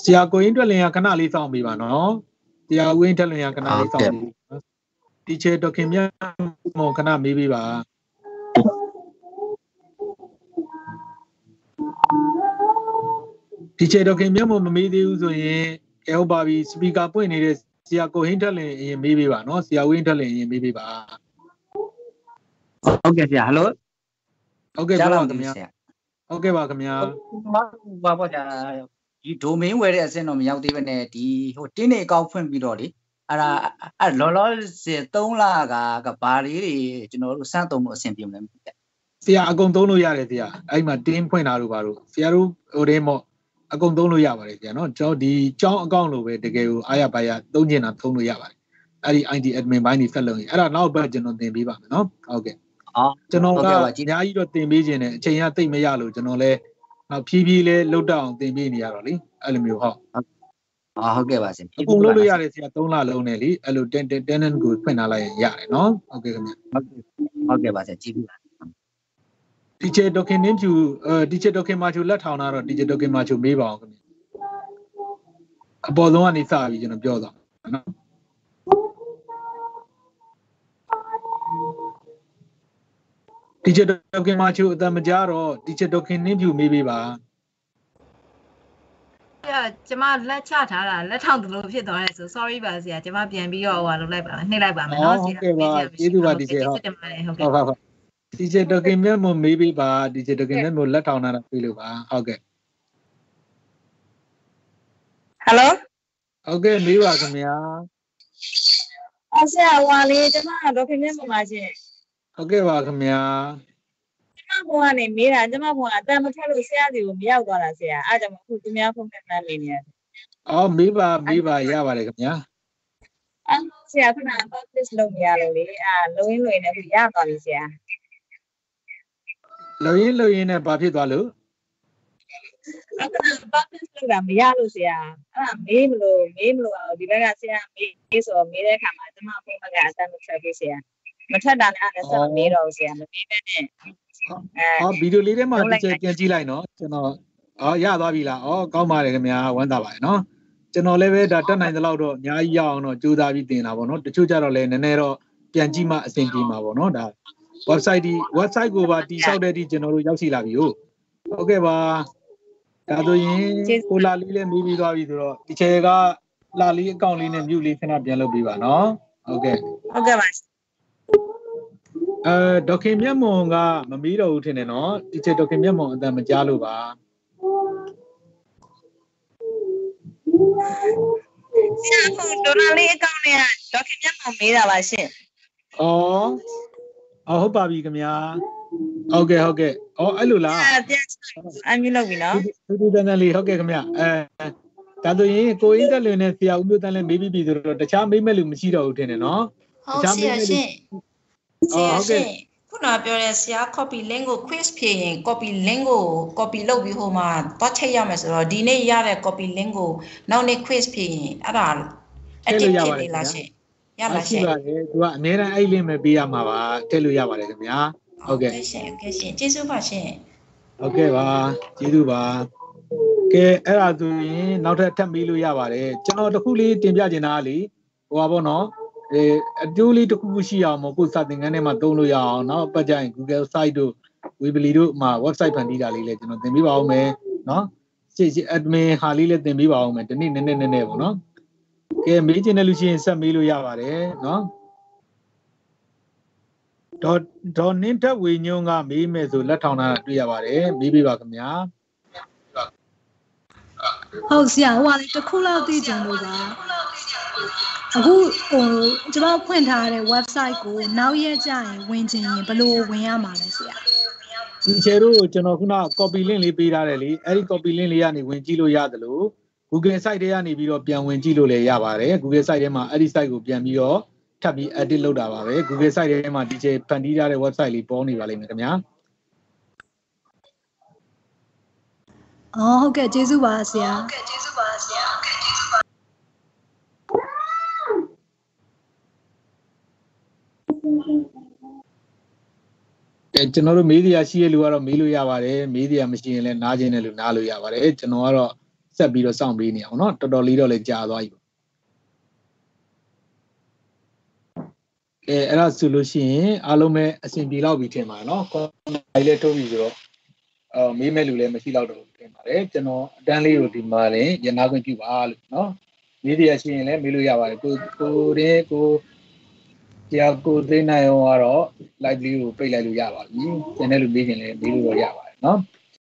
ဆရာကိုရင်တွက်လင်ရခဏလေးစောင့်ပေးပါနော်ဆရာဦးရင်တွက်လင်ရခဏလေးစောင့်ပေးပါ teacher ဒေါက်ခင်မြတ်မွန်ခဏမေးပေးပါ teacher ဒေါက်ခင်မြတ်မွန်မမေးသေးဘူးဆိုရင်ကဲဟုတ်ပါပြီ speaker ပွင့်နေတဲ့ဆရာကိုဟင်းတွက်လင်အရင်မေးပေးပါနော်ဆရာဦးရင်တွက်လင်အရင်မေးပေးပါ ဟုတ်ကဲ့ဆရာဟယ်လိုဟုတ်ကဲ့ကြားပြောလားပါမခင်သိဗျာဘူးဆရာဟုတ်ကဲ့ပါခင်ဗျာဘာပေါ့ကြာဒီ domain ဝယ်တဲ့အဆင့်တော့မရောက်သေးဘဲနဲ့ဒီဟိုတင်းနေအကောင့်ဖွင့်ပြီးတော့လေအဲ့ဒါအဲ့လောလောဆယ်3လကကဘာလေးတွေကျွန်တော်တို့စမ်းသုံးလို့အဆင်ပြေမလဲမသိဘူးဆရာအကုန်သုံးလို့ရတယ်ဆရာအဲ့မှာတင်းဖွင့်တာတို့ပါတို့ဆရာတို့ဟိုတည်းမော့အကုန်သုံးလို့ရပါတယ်ဆရာနော်ကျွန်တော်ဒီကျောင်းအကောင့်လိုပဲတကယ်ကိုအားရပါရသုံးကျင်တာသုံးလို့ရပါတယ်အဲ့ဒီ ID admin ဘိုင်းတွေဆက်လုပ်ရင်အဲ့ဒါနောက်ဘက်ကျွန်တော်သင်ပေးပါမယ်နော်ဟုတ်ကဲ့အော် ကျွန်တော်ဟုတ်ကကဲ့အပါကြည့်များကြီးတော့သင်ပေးခြင်းနဲ့အချိန်ကတိတ်မရလို့ကျွန်တော်လဲနောက်ဖြည်းဖြည်းလေးလုတ်တော့အောင်သင်ပေးနေရတော့လေအဲ့လိုမျိုးဟုတ်အော်ဟုတ်ကဲ့ပါဆရာအကုန်လုပ်လို့ရတယ်ဆရာ3လလုံးနဲ့လေအဲ့လို10 10 10ကိုဖွင့်ထားလိုက်ရင်ရတယ်နော်ဟုတ်ကဲ့ခင်ဗျဟုတ်ကဲ့ပါဆရာကြည့်ပြီပါ teacher document ဖြူအဲ teacher document မှာဖြူလက်ထောင်တာတော့ teacher document မှာဖြူမေးပါအောင်ခင်ဗျအပေါ်ဆုံးကနေစပြီးကျွန်တော်ပြောသွားနော် teacher document မှာဖြူအတမကြတော့ teacher document ဖြူမေးပေးပါအဲ့ဒါကျမလက်ချထားတာလက်ထောင်သလိုဖြစ်သွားတယ်ဆို sorry ပါဆရာကျမပြန်ပြီးတော့ဟိုလုပ်လိုက်ပါမယ်နှိပ်လိုက်ပါမယ်နော်ဆဟုတ်ရာကဲ့ပါကျေးဇူးပါ teacher ဟုတ်တင်ပါတယ်ဟုတ်ဟုကဲ့တ်ဟုတ်ဟုတ် teacher document မှာမေးပေးပါ teacher document မှာလက်ထောင်တာတော့ပြေးလို့ပါဟုတ်ကဲ့ဟယ်လိုဟုတ်ကဲ့မေးပါခင်ဗျာအဆရာဟွာလေးကျမဒေါက်ခင်မြတ်ပါရှင် ဟုတ်ကဲ့ပါခင်ဗျာကျမဘုံကနေမေးတာကျမဘုံကအတန်မထွက်လို့ဆရာစီကိုမရောက်သွားတာဆရာအားကြောင့်အခုသူများဖုန်းနဲ့မှန်းနေနေရတယ်အော်မေးပါမေးပါရပါတယ်ခင်ဗျာအဲ့ဆရာခဏ publish လုပ်နေရလို့လေအာလုံးရင်းလွင်နေပြီရသွားပြီဆရာလုံရင်လုံရင်နဲ့ဘာဖြစ်သွားလို့အဲ့ဒါ publish လုပ်တာမရလို့ဆရာအဲ့ဒါမေးမလို့မေးမလို့ဒီဘက်ကဆရာမေးမေးဆိုမေးတဲ့အခါမှာကျမဖုန်းဘက်ကအတန်မထွက်ဘူးဆရာ မထွက်တာလည်းအဲ့ဒါဆက်မမေးတော့ဘူးဆရာမမေးတဲ့နဲ့ဟောဗီဒီယိုလေးထဲမှာတစ်ချက်ပြန်ကြည့်လိုက်နော်ကျွန်တော်အော်ရသွားပြီလားအော်ကောင်းပါတယ်ခင်ဗျာဝမ်းသာပါတယ်နော်ကျွန်တော်လည်းပဲဒါတက်နိုင်သလောက်တော့အများကြီးရအောင်တော့ကြိုးစားပြီးတင်တာပေါ့နော်တချို့ကြတော့လည်းနည်းနည်းတော့ပြန်ကြည့်မှအဆင်ပြေမှာပေါ့နော်ဒါ website ဒီ website ကိုပါတိဆောက်တဲ့ဒီကျွန်တော်တို့ရောက်ရှိလာပြီဟုတ်ဟုတ်ကဲ့ပါဒါဆိုရင်ကိုလာလေးလည်းမေးပြီးသွားပြီဆိုတော့ဒီချေကလာလေးအကောင့်လေးနဲ့မြုပ်လေးခဏပြန်လုပ်ပေးပါနော်ဟုတ်ကဲ့ဟုတ်ကဲ့ပါ အဲဒေါက်ခင်မြတ်မွန်ကမမီးတော့ဘူးထင်တယ်နော်ဒီချေဒေါက်ခင်မြတ်မွန်အတန်မကြားလို့ပါဆရာဟိုဒေါ်လာလေးအကောင့်နဲ့ဒေါခင်မြတ်မောင်မေးတာပါရှင်ဩအော်ဟုတ်ပါပြီခင်ဗျာဟုတ်ကဲ့ဟုတ်ကဲ့ဩအဲ့လိုလားအဲပြန်အမျိုးလုပ်ပြီနော်တူတူတန်တန်လေးဟုတ်ကဲ့ခင်ဗျအဲဒါဆိုရင်ကိုအင်းတက်လွင်နဲ့ဆရာဦးမျိုးတန်းလည်းမေးပြီးပြီဆိုတော့တခြားမေးမဲ့လူမရှိတော့ဘူးထင်တယ်နော်ဟုတ်ဆရာရှင် ဆအော်ရာဟုတ်ရှကဲ့င်ခုနပြောတဲ့ဆရာ copy link ကို quiz ဖြေရင် copy link ကို copy လုပ်ပြီးဟိုမှာသွားချိတ်ရမယ်ဆိုတော့ဒီနေ့ရတဲ့ copy link ကိုနောက်နေ့ quiz ဖြေရင်အဲ့ဒါ active ဖြစ်နေလားရှင်ရလားရှင်ပါတယ်သူကအများအားအဲ့လင်းပဲပေးရမှာပါထည့်လို့ရပါတယ်ခင်ဗျာဟုတ်ကဲ့ရှင်ဟုတ်ကဲ့ရှင်ကျေးဇူးပါရှင်ဟုတ်ကဲ့ပါကျေးဇူးပါကဲအဲ့ဒါဆိုရင်နောက်ထပ်ထပ်မေးလို့ရပါတယ်ကျွန်တော်တခုလေးတင်ပြချင်တာကလေဟိုပါဘောနော် အဲအကျိုးလေးတစ်ခုခုရှိအောင်မဟုတ်ကိုယ်စာသင်ခန်းထဲမှာသုံးလို့ရအောင်เนาะပတ်ကြရင် Google site တို့ Weebly တို့မှာ website ဖန်တီးတာလေးလည်းကျွန်တော်သင်ပေးပါအောင်မယ်เนาะရှေ့ရှေ့ admin ဟာလေးလည်းသင်ပေးပါအောင်မယ်ဒီနေ့နည်းနည်းနည်းနည်းပေါ့နော်ကဲမေးချင်တဲ့လူရှိရင်ဆက်မေးလို့ရပါတယ်เนาะဒေါ်ဒေါ်နင်းတက်ဝေညုံကမေးမယ်ဆိုလက်ထောင်တာတွေ့ရပါတယ်မေးပေးပါခင်ဗျာ ဟုတ်ဆရာဟိုကလေတစ်ခုလောက်သိကြလို့ပါ အခုဟိုကျွန်တော်ဖွင့်ထားတဲ့ website ကိုနောက်ရက်ကျရင်ဝင်ချင်ရင်ဘယ်လိုဝင်ရမှာလဲဆရာဒီချေတို့ကိုကျွန်တော်ခုန copy link လေးပေးထားတယ်လေအဲ့ဒီ copy link လေးကနေဝင်ကြည့်လို့ရတယ်လို့ Google site ထဲကနေပြီးတော့ပြန်ဝင်ကြည့်လို့လည်းရပါတယ် Google site ထဲမှာအဲ့ဒီ site ကိုပြန်ပြီးတော့ထပ်ပြီး edit လုပ်တာပါပဲ Google site ထဲမှာဒီချေဖန်တီးထားတဲ့ website လေးပေါ်နေပါလိမ့်မယ်ခင်ဗျာအော်ဟုတ်ကဲ့ကျေးဇူးပါဆရာအဲကျွ န်တော်တို့မေးစရာရှိတဲ့လူကတော့မေးလို့ရပါတယ်မေးစရာမရှိရင်လည်းနားခြင်းတဲ့လူနားလို့ရပါတယ်ကျွန်တော်ကတော့ဆက်ပြီးတော့စောင့်ပေးနေအောင်เนาะတော်တော်လေးတော့လည်းကြာသွားပြီပေါ့အဲအဲ့ဒါဆိုလို့ရှိရင်အားလုံးပဲအဆင်ပြေလောက်ပြီထင်ပါတယ်เนาะကွန်ဖိုင်လေးထုတ်ပြီဆိုတော့အော်မေးမဲ့လူလည်းမရှိတော့တော့ဘူးထင်ပါတယ်ကျွန်တော်အတန်းလေးကိုဒီမှာလည်းရနာခွင့်ပြုပါလို့เนาะမေးစရာရှိရင်လည်းမေးလို့ရပါတယ်ကိုကိုတဲ့ကို ကြာကိုသိနိုင်အောင်ကတော့ live လေးကိုပိတ်လိုက်လို့ရပါပြီ။ကျန်တဲ့လူမေးခြင်းလည်းမေးလို့တော့ရပါတယ်နော်။